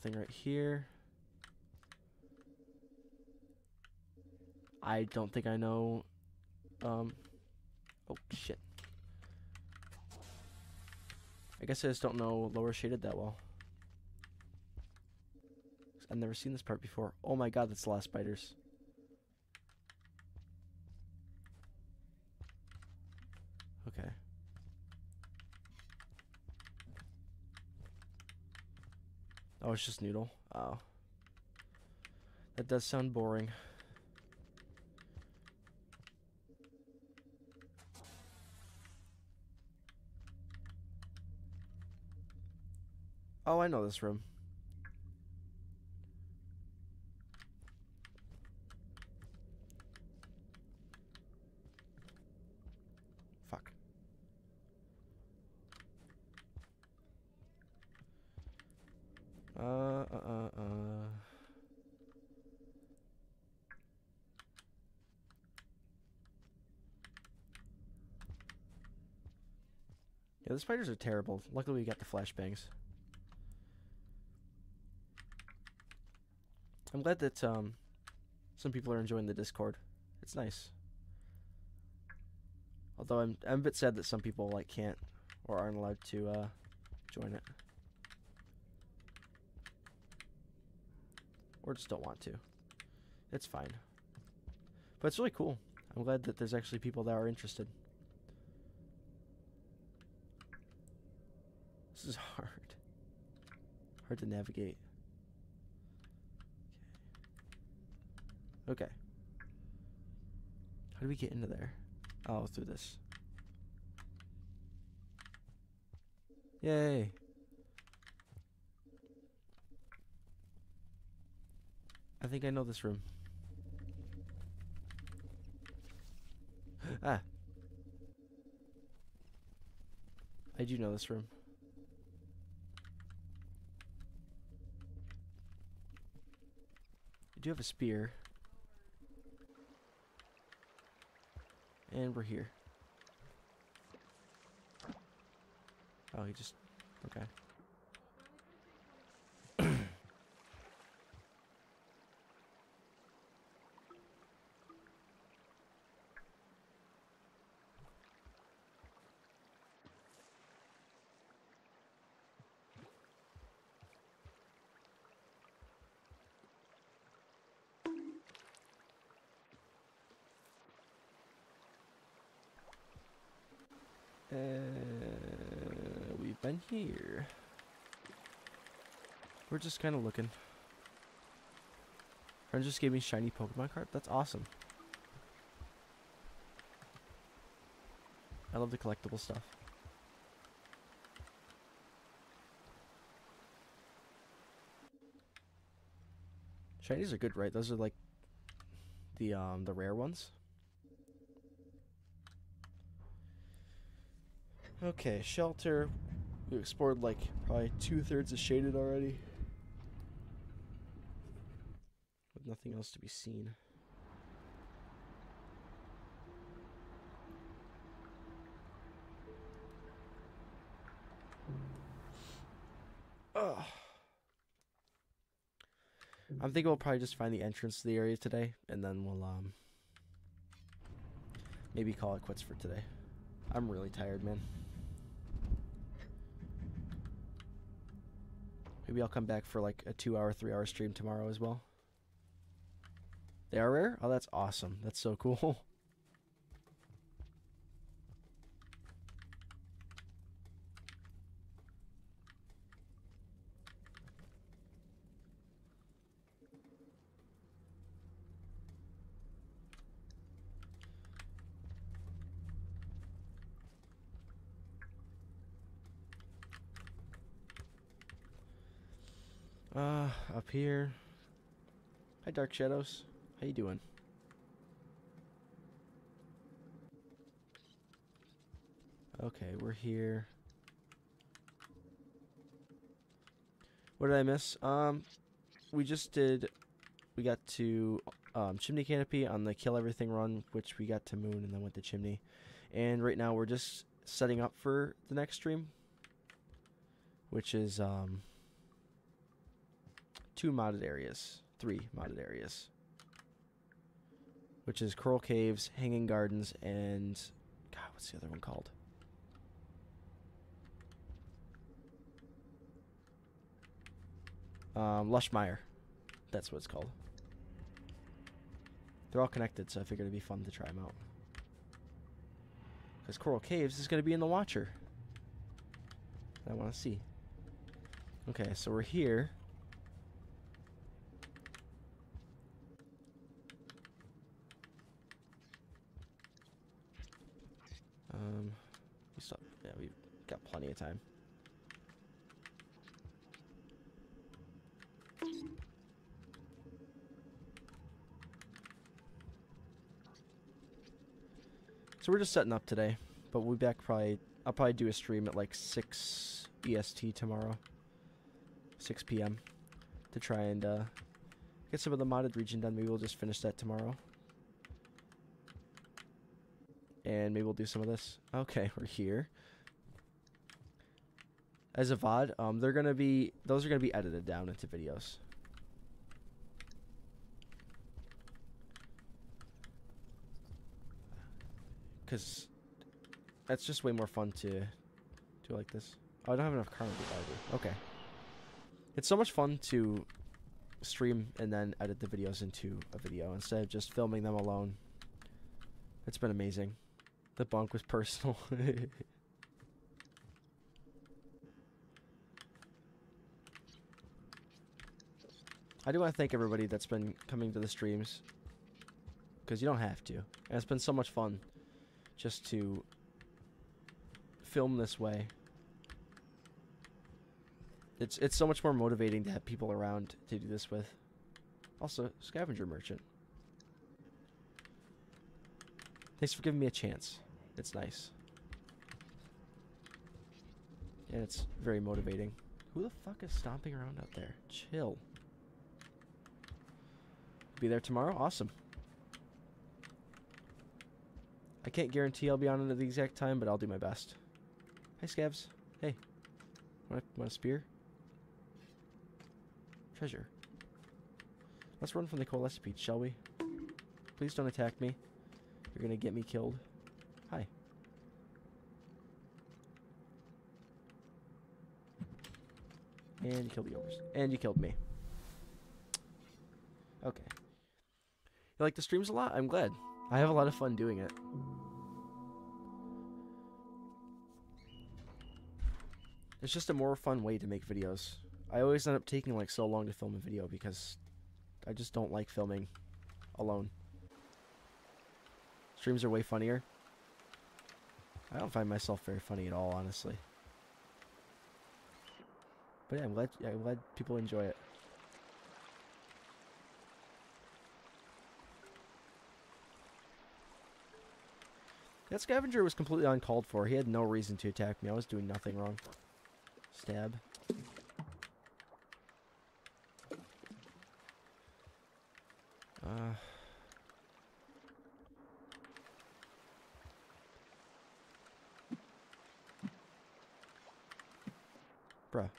Speaker 1: Little thing right here. I don't think I know. Um. Oh shit. I guess I just don't know lower shaded that well. I've never seen this part before. Oh my god, that's the last spiders. Okay. Oh, it's just noodle. Oh. That does sound boring. Oh, I know this room. Fuck. Uh, uh, uh, uh. Yeah, the spiders are terrible. Luckily we got the flashbangs. I'm glad that um, some people are enjoying the Discord. It's nice. Although I'm I'm a bit sad that some people like can't or aren't allowed to uh, join it. Or just don't want to. It's fine. But it's really cool. I'm glad that there's actually people that are interested. Is hard. Hard to navigate. Okay. How do we get into there? Oh, through this. Yay. I think I know this room. [GASPS] ah. I do know this room. I do have a spear. And we're here. Oh, he just... Okay. Uh, here. We're just kind of looking. Friend just gave me shiny Pokemon card. That's awesome. I love the collectible stuff. Shinies are good, right? Those are like the um the rare ones. Okay, shelter. We explored like probably two thirds of shaded already. With nothing else to be seen. Ugh. I'm thinking we'll probably just find the entrance to the area today, and then we'll um maybe call it quits for today. I'm really tired, man. Maybe I'll come back for like a two hour, three hour stream tomorrow as well. They are rare? Oh, that's awesome. That's so cool. [LAUGHS] Uh, up here. Hi, Dark Shadows. How you doing? Okay, we're here. What did I miss? Um, we just did. We got to um, Chimney Canopy on the Kill Everything run, which we got to Moon and then went to Chimney. And right now we're just setting up for the next stream, which is um, two modded areas, three modded areas, which is Coral Caves, Hanging Gardens, and God, what's the other one called? Um, Lushmire. That's what it's called. They're all connected, so I figured it'd be fun to try them out. Because Coral Caves is going to be in the Watcher. I want to see. Okay, so we're here. Um, we still, yeah, we've got plenty of time. So we're just setting up today, but we'll be back probably. I'll probably do a stream at like 6 EST tomorrow, 6 p.m. to try and uh, get some of the modded region done. Maybe we'll just finish that tomorrow. And maybe we'll do some of this. Okay, [LAUGHS] we're here. As a VOD, um, they're gonna be those are gonna be edited down into videos. Cause that's just way more fun to do like this. Oh, I don't have enough current either. Okay. It's so much fun to stream and then edit the videos into a video instead of just filming them alone. It's been amazing. The bunk was personal. [LAUGHS] I do want to thank everybody that's been coming to the streams. Because you don't have to. And it's been so much fun just to film this way. It's it's so much more motivating to have people around to do this with. Also, scavenger merchant. Thanks for giving me a chance. It's nice. And it's very motivating. Who the fuck is stomping around out there? Chill. Be there tomorrow? Awesome. I can't guarantee I'll be on it at the exact time, but I'll do my best. Hi, Scavs. Hey. Want a, want a spear? Treasure. Let's run from the coalescipede, shall we? Please don't attack me. You're gonna get me killed. Hi. And you killed the ogres. And you killed me. Okay. You like the streams a lot? I'm glad. I have a lot of fun doing it. It's just a more fun way to make videos. I always end up taking like so long to film a video because I just don't like filming alone. Streams are way funnier. I don't find myself very funny at all, honestly. But yeah, I'm glad, yeah, I'm glad people enjoy it. That scavenger was completely uncalled for. He had no reason to attack me. I was doing nothing wrong. Stab. Uh... Bruh.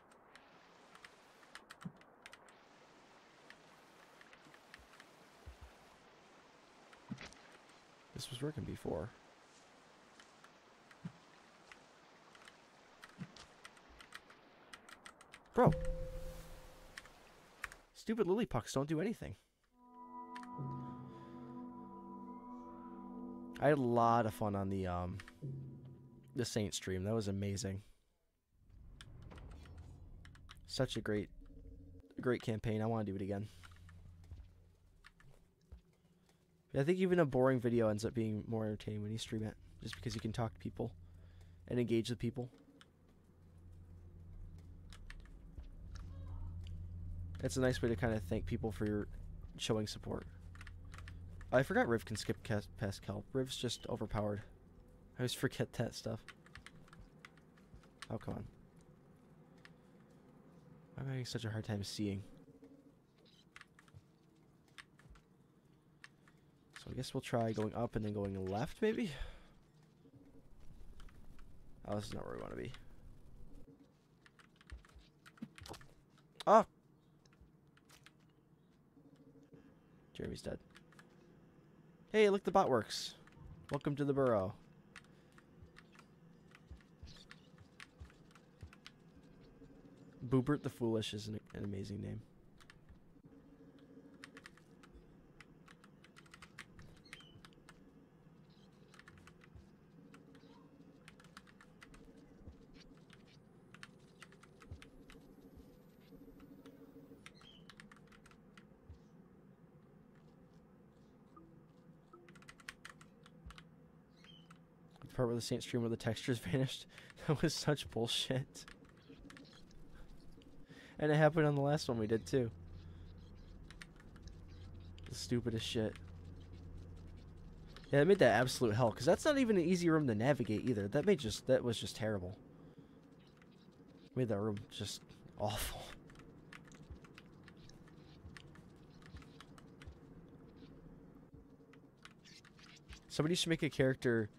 Speaker 1: This was working before. Bro. Stupid lily pucks don't do anything. I had a lot of fun on the um the Saint stream. That was amazing. Such a great great campaign. I want to do it again. I think even a boring video ends up being more entertaining when you stream it, just because you can talk to people and engage with people. It's a nice way to kind of thank people for your showing support. Oh, I forgot Riv can skip past kelp. Riv's just overpowered. I always forget that stuff. Oh, come on. I'm having such a hard time seeing? So I guess we'll try going up and then going left, maybe? Oh, this is not where we want to be. Ah! Jeremy's dead. Hey, look, the bot works. Welcome to the burrow. Boobert the Foolish is an, an amazing name. part where the Saint stream where the textures [LAUGHS] vanished. That was such bullshit. And it happened on the last one we did too. The stupidest shit. Yeah, it made that absolute hell, because that's not even an easy room to navigate either. That made just that was just terrible. Made that room just awful. Somebody should make a character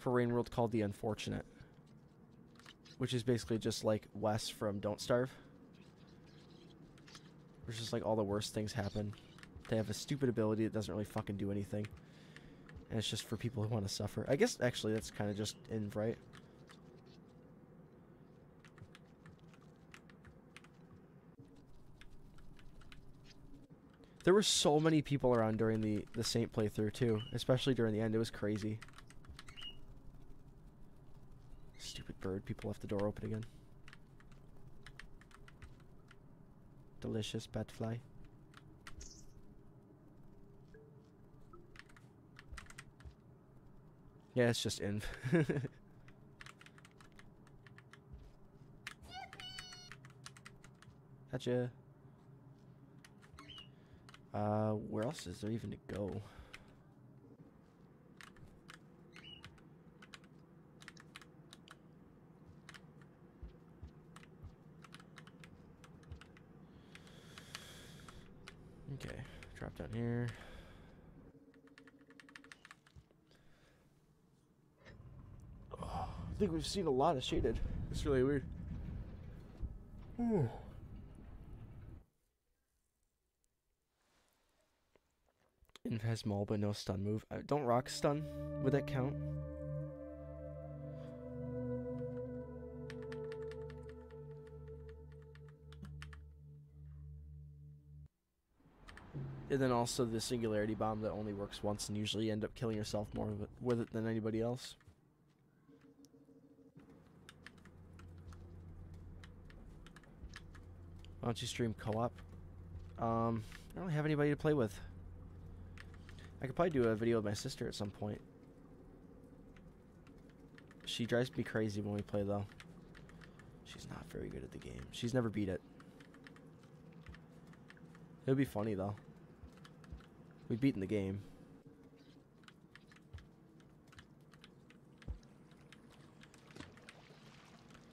Speaker 1: for Rain World called The Unfortunate. Which is basically just like Wes from Don't Starve. Which is like all the worst things happen. They have a stupid ability that doesn't really fucking do anything. And it's just for people who want to suffer. I guess actually that's kind of just Inv right. There were so many people around during the, the Saint playthrough too. Especially during the end. It was crazy. Stupid bird. People left the door open again. Delicious bat fly. Yeah, it's just Inv. [LAUGHS] gotcha. Uh, where else is there even to go? Okay, drop down here. Oh, I think we've seen a lot of shaded. It's really weird. Ooh. Inv has maul but no stun move. Uh, don't rock stun. Would that count? And then also the singularity bomb that only works once and usually end up killing yourself more with it than anybody else. Why don't you stream co-op? Um, I don't really have anybody to play with. I could probably do a video with my sister at some point. She drives me crazy when we play though. She's not very good at the game. She's never beat it. It would be funny though. We've beaten the game.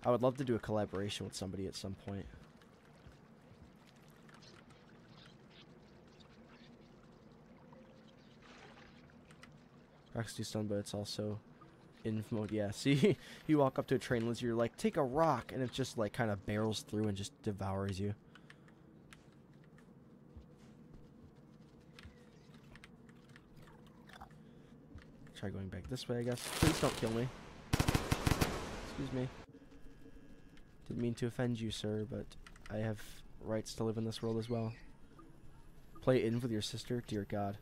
Speaker 1: I would love to do a collaboration with somebody at some point. Rock's too stunned, but it's also in mode. Yeah, [LAUGHS] see, you walk up to a train lizard, you're like, take a rock, and it just like kind of barrels through and just devours you. Try going back this way, I guess. Please don't kill me. Excuse me. Didn't mean to offend you, sir, but I have rights to live in this world as well. Play in with your sister? Dear God.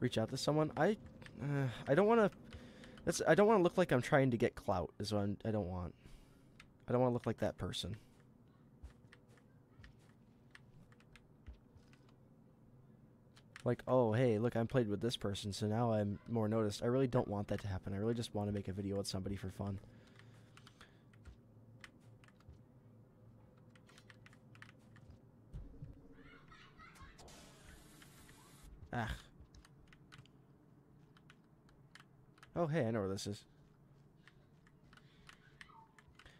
Speaker 1: reach out to someone. I uh, I don't want to. That's I don't want to look like I'm trying to get clout. Is what I'm, I don't want. I don't want to look like that person. Like, oh, hey, look, I'm played with this person, so now I'm more noticed. I really don't want that to happen. I really just want to make a video with somebody for fun. Ah. Oh, hey, I know where this is.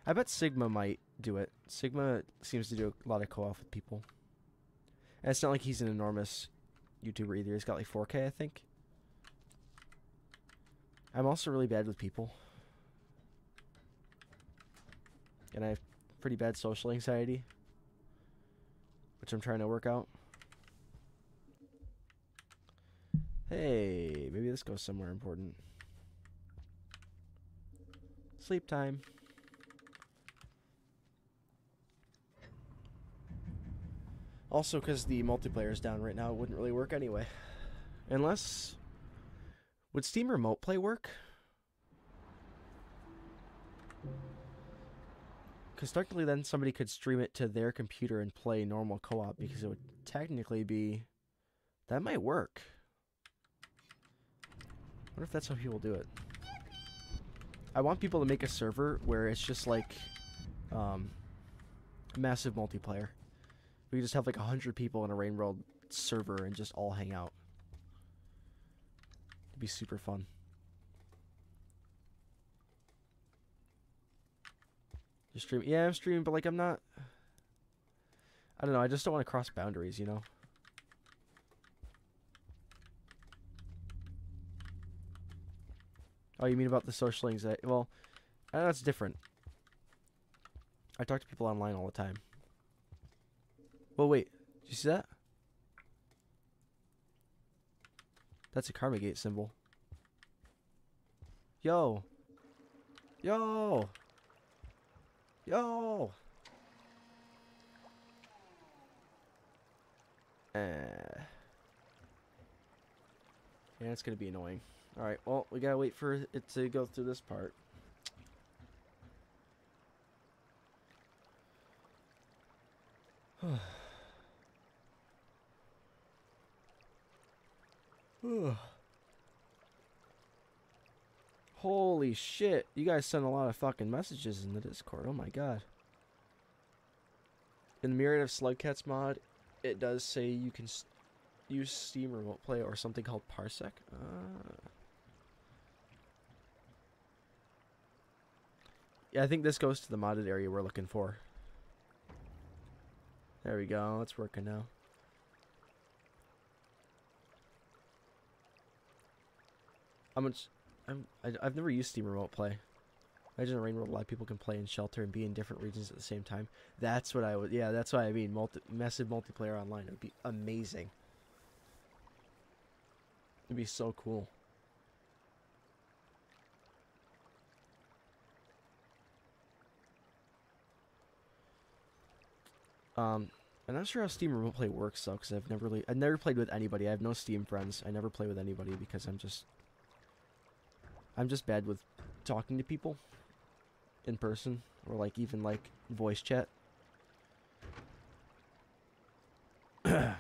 Speaker 1: I bet Sigma might do it. Sigma seems to do a lot of co-op with people. And it's not like he's an enormous YouTuber either. He's got like 4K, I think. I'm also really bad with people. And I have pretty bad social anxiety. Which I'm trying to work out. Hey, maybe this goes somewhere important. Sleep time. Also, because the multiplayer is down right now, it wouldn't really work anyway. Unless... Would Steam Remote Play work? Because technically then somebody could stream it to their computer and play normal co-op because it would technically be... That might work. I wonder if that's how people do it. I want people to make a server where it's just like um, massive multiplayer. We just have like a hundred people in a Rain World server and just all hang out. It'd be super fun. You're streaming? Yeah, I'm streaming, but like I'm not. I don't know. I just don't want to cross boundaries, you know. Oh, you mean about the social anxiety? Well, that's different. I talk to people online all the time. Well, wait. Did you see that? That's a Karma Gate symbol. Yo. Yo. Yo. Uh. Yeah, it's gonna be annoying. Alright, well, we gotta wait for it to go through this part. [SIGHS] Holy shit. You guys sent a lot of fucking messages in the Discord. Oh my god. In the Myriad of Slugcats mod, it does say you can use Steam Remote Play or something called Parsec. Uh, Yeah, I think this goes to the modded area we're looking for. There we go. It's working now. How much? I'm. I, I've never used Steam Remote Play. Imagine a rain world a lot of people can play in shelter and be in different regions at the same time. That's what I would. Yeah, that's what I mean. Multi, massive multiplayer online It would be amazing. It'd be so cool. Um, I'm not sure how Steam Remote Play works though, because I've never really, I've never played with anybody. I have no Steam friends. I never play with anybody because I'm just, I'm just bad with talking to people in person or like even like voice chat. [CLEARS THROAT] so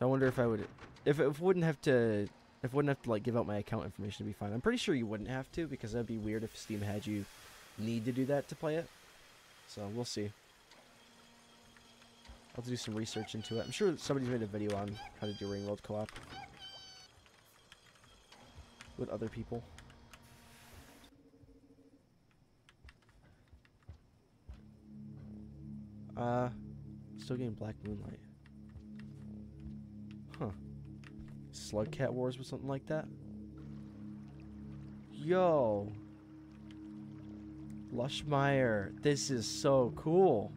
Speaker 1: I wonder if I would, if it wouldn't have to, if I wouldn't have to like give out my account information to be fine. I'm pretty sure you wouldn't have to because that'd be weird if Steam had you need to do that to play it. So we'll see. I'll have to do some research into it. I'm sure somebody's made a video on how to do Rain World co-op with other people. Uh, still getting Black Moonlight. Huh. Slugcat Wars or something like that? Yo. Lushmire. This is so cool.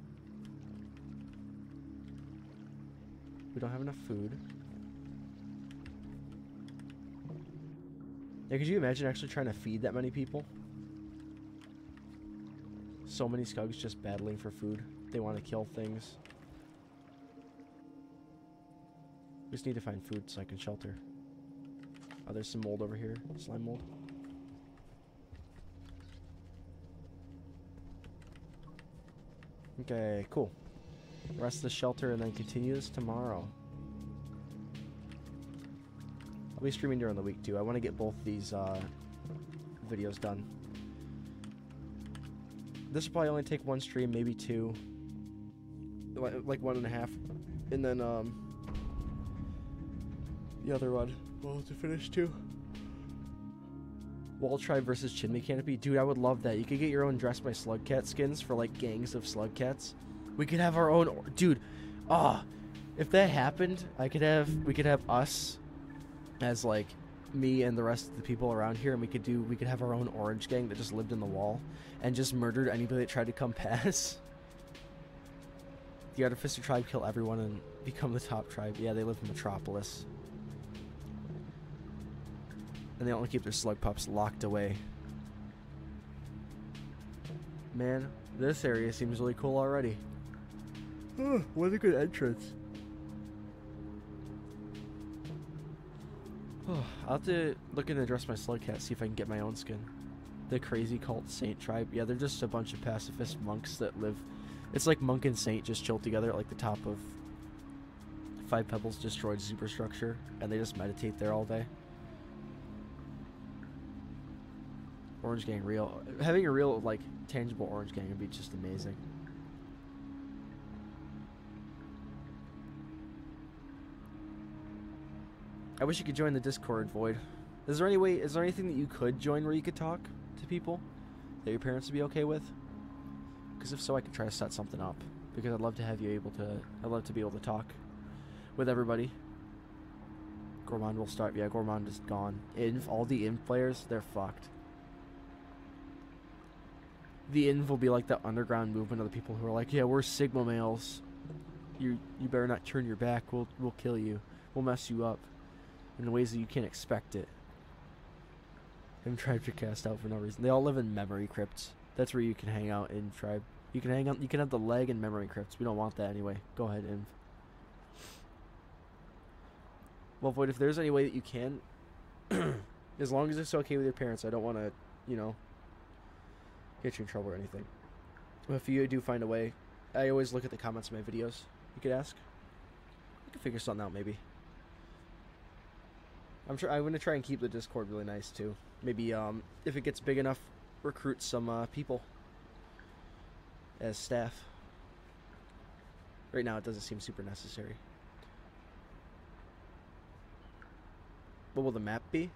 Speaker 1: We don't have enough food. Yeah, could you imagine actually trying to feed that many people? So many skugs just battling for food. They want to kill things. We just need to find food so I can shelter. Oh, there's some mold over here. Slime mold. Okay, cool. Rest the shelter and then continue this tomorrow. I'll be streaming during the week too. I want to get both these uh, videos done. This will probably only take one stream, maybe two. Like one and a half. And then um, the other one will to finish too. Wall Tribe versus Chimney Canopy. Dude, I would love that. You could get your own Dress My Slugcat skins for like gangs of Slugcats. We could have our own, dude. Ah, oh, if that happened, I could have we could have us as like me and the rest of the people around here, and we could do we could have our own orange gang that just lived in the wall and just murdered anybody that tried to come [LAUGHS] pass. The Artificer tribe kill everyone and become the top tribe. Yeah, they live in Metropolis. And they only keep their slug pups locked away. Man, this area seems really cool already. What a good entrance. [SIGHS] I'll have to look in the Dress My Slugcat, see if I can get my own skin. The Crazy Cult Saint Tribe. Yeah, they're just a bunch of pacifist monks that live... It's like monk and saint just chill together at like the top of Five Pebbles destroyed superstructure, and they just meditate there all day. Orange Gang real. Having a real, like, tangible Orange Gang would be just amazing. I wish you could join the Discord, Void. Is there any way, is there anything that you could join where you could talk to people that your parents would be okay with? Because if so, I could try to set something up. Because I'd love to have you able to, I'd love to be able to talk with everybody. Gourmand will start, yeah, Gourmand is gone. Inv, all the Inv players, they're fucked. The Inv will be like the underground movement of the people who are like, yeah, we're Sigma males. You, you better not turn your back, we'll, we'll kill you. We'll mess you up in ways that you can't expect it. And tribe to cast out for no reason. They all live in memory crypts. That's where you can hang out in tribe. You can hang out. You can have the leg in memory crypts. We don't want that anyway. Go ahead, Inv. Well, Void, if there's any way that you can, [CLEARS THROAT] as long as it's okay with your parents, I don't want to, you know, get you in trouble or anything. But if you do find a way, I always look at the comments of my videos. You could ask. We could figure something out, maybe. I'm sure I'm gonna try and keep the Discord really nice too. Maybe um, if it gets big enough, recruit some uh, people as staff. Right now, it doesn't seem super necessary. What will the map be?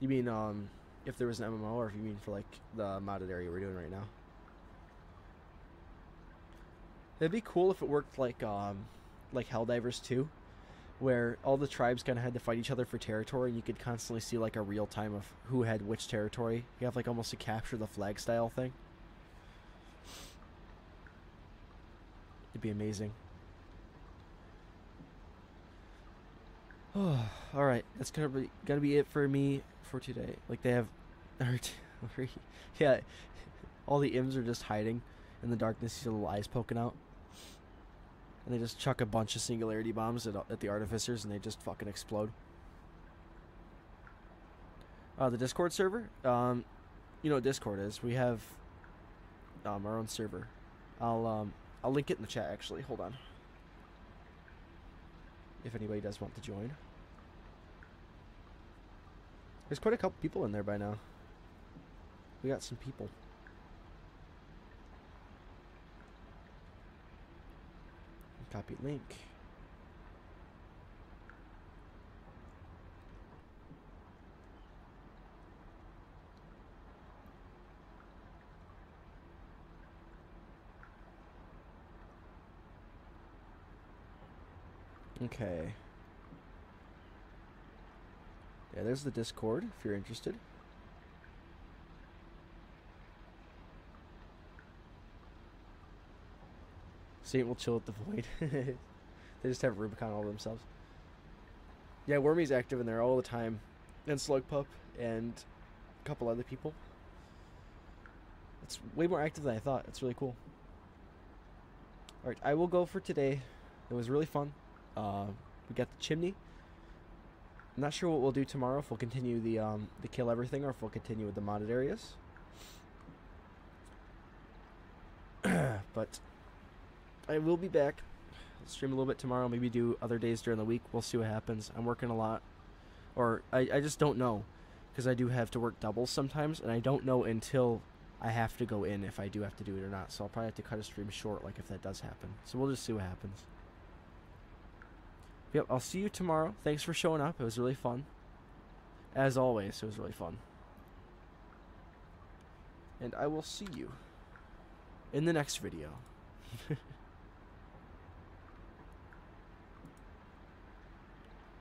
Speaker 1: You mean um, if there was an MMO, or if you mean for like the modded area we're doing right now? It'd be cool if it worked like um, like Helldivers 2 where all the tribes kind of had to fight each other for territory, and you could constantly see like a real time of who had which territory. You have like almost a capture the flag style thing. It'd be amazing. [SIGHS] Oh, all right, that's gonna be gonna be it for me for today. Like they have, [LAUGHS] [LAUGHS] yeah, all the Imps are just hiding in the darkness. You see little eyes poking out. And they just chuck a bunch of singularity bombs at, at the artificers and they just fucking explode. Uh, the Discord server, um, you know what Discord is. We have um, our own server. I'll um, I'll link it in the chat actually. Hold on. If anybody does want to join. There's quite a couple people in there by now. We got some people. Copy link. Okay. Yeah, there's the Discord if you're interested. Saint will chill at the void. [LAUGHS] they just have Rubicon all to themselves. Yeah, Wormy's active in there all the time. And Slugpup and a couple other people. It's way more active than I thought. It's really cool. Alright, I will go for today. It was really fun. Uh, we got the chimney. I'm not sure what we'll do tomorrow. If we'll continue the um, the kill everything, or if we'll continue with the modded areas. [CLEARS THROAT] but I will be back. I'll stream a little bit tomorrow. Maybe do other days during the week. We'll see what happens. I'm working a lot, or I I just don't know, because I do have to work doubles sometimes, and I don't know until I have to go in if I do have to do it or not. So I'll probably have to cut a stream short, like if that does happen. So we'll just see what happens. Yep, I'll see you tomorrow. Thanks for showing up. It was really fun. As always, it was really fun. And I will see you in the next video. [LAUGHS]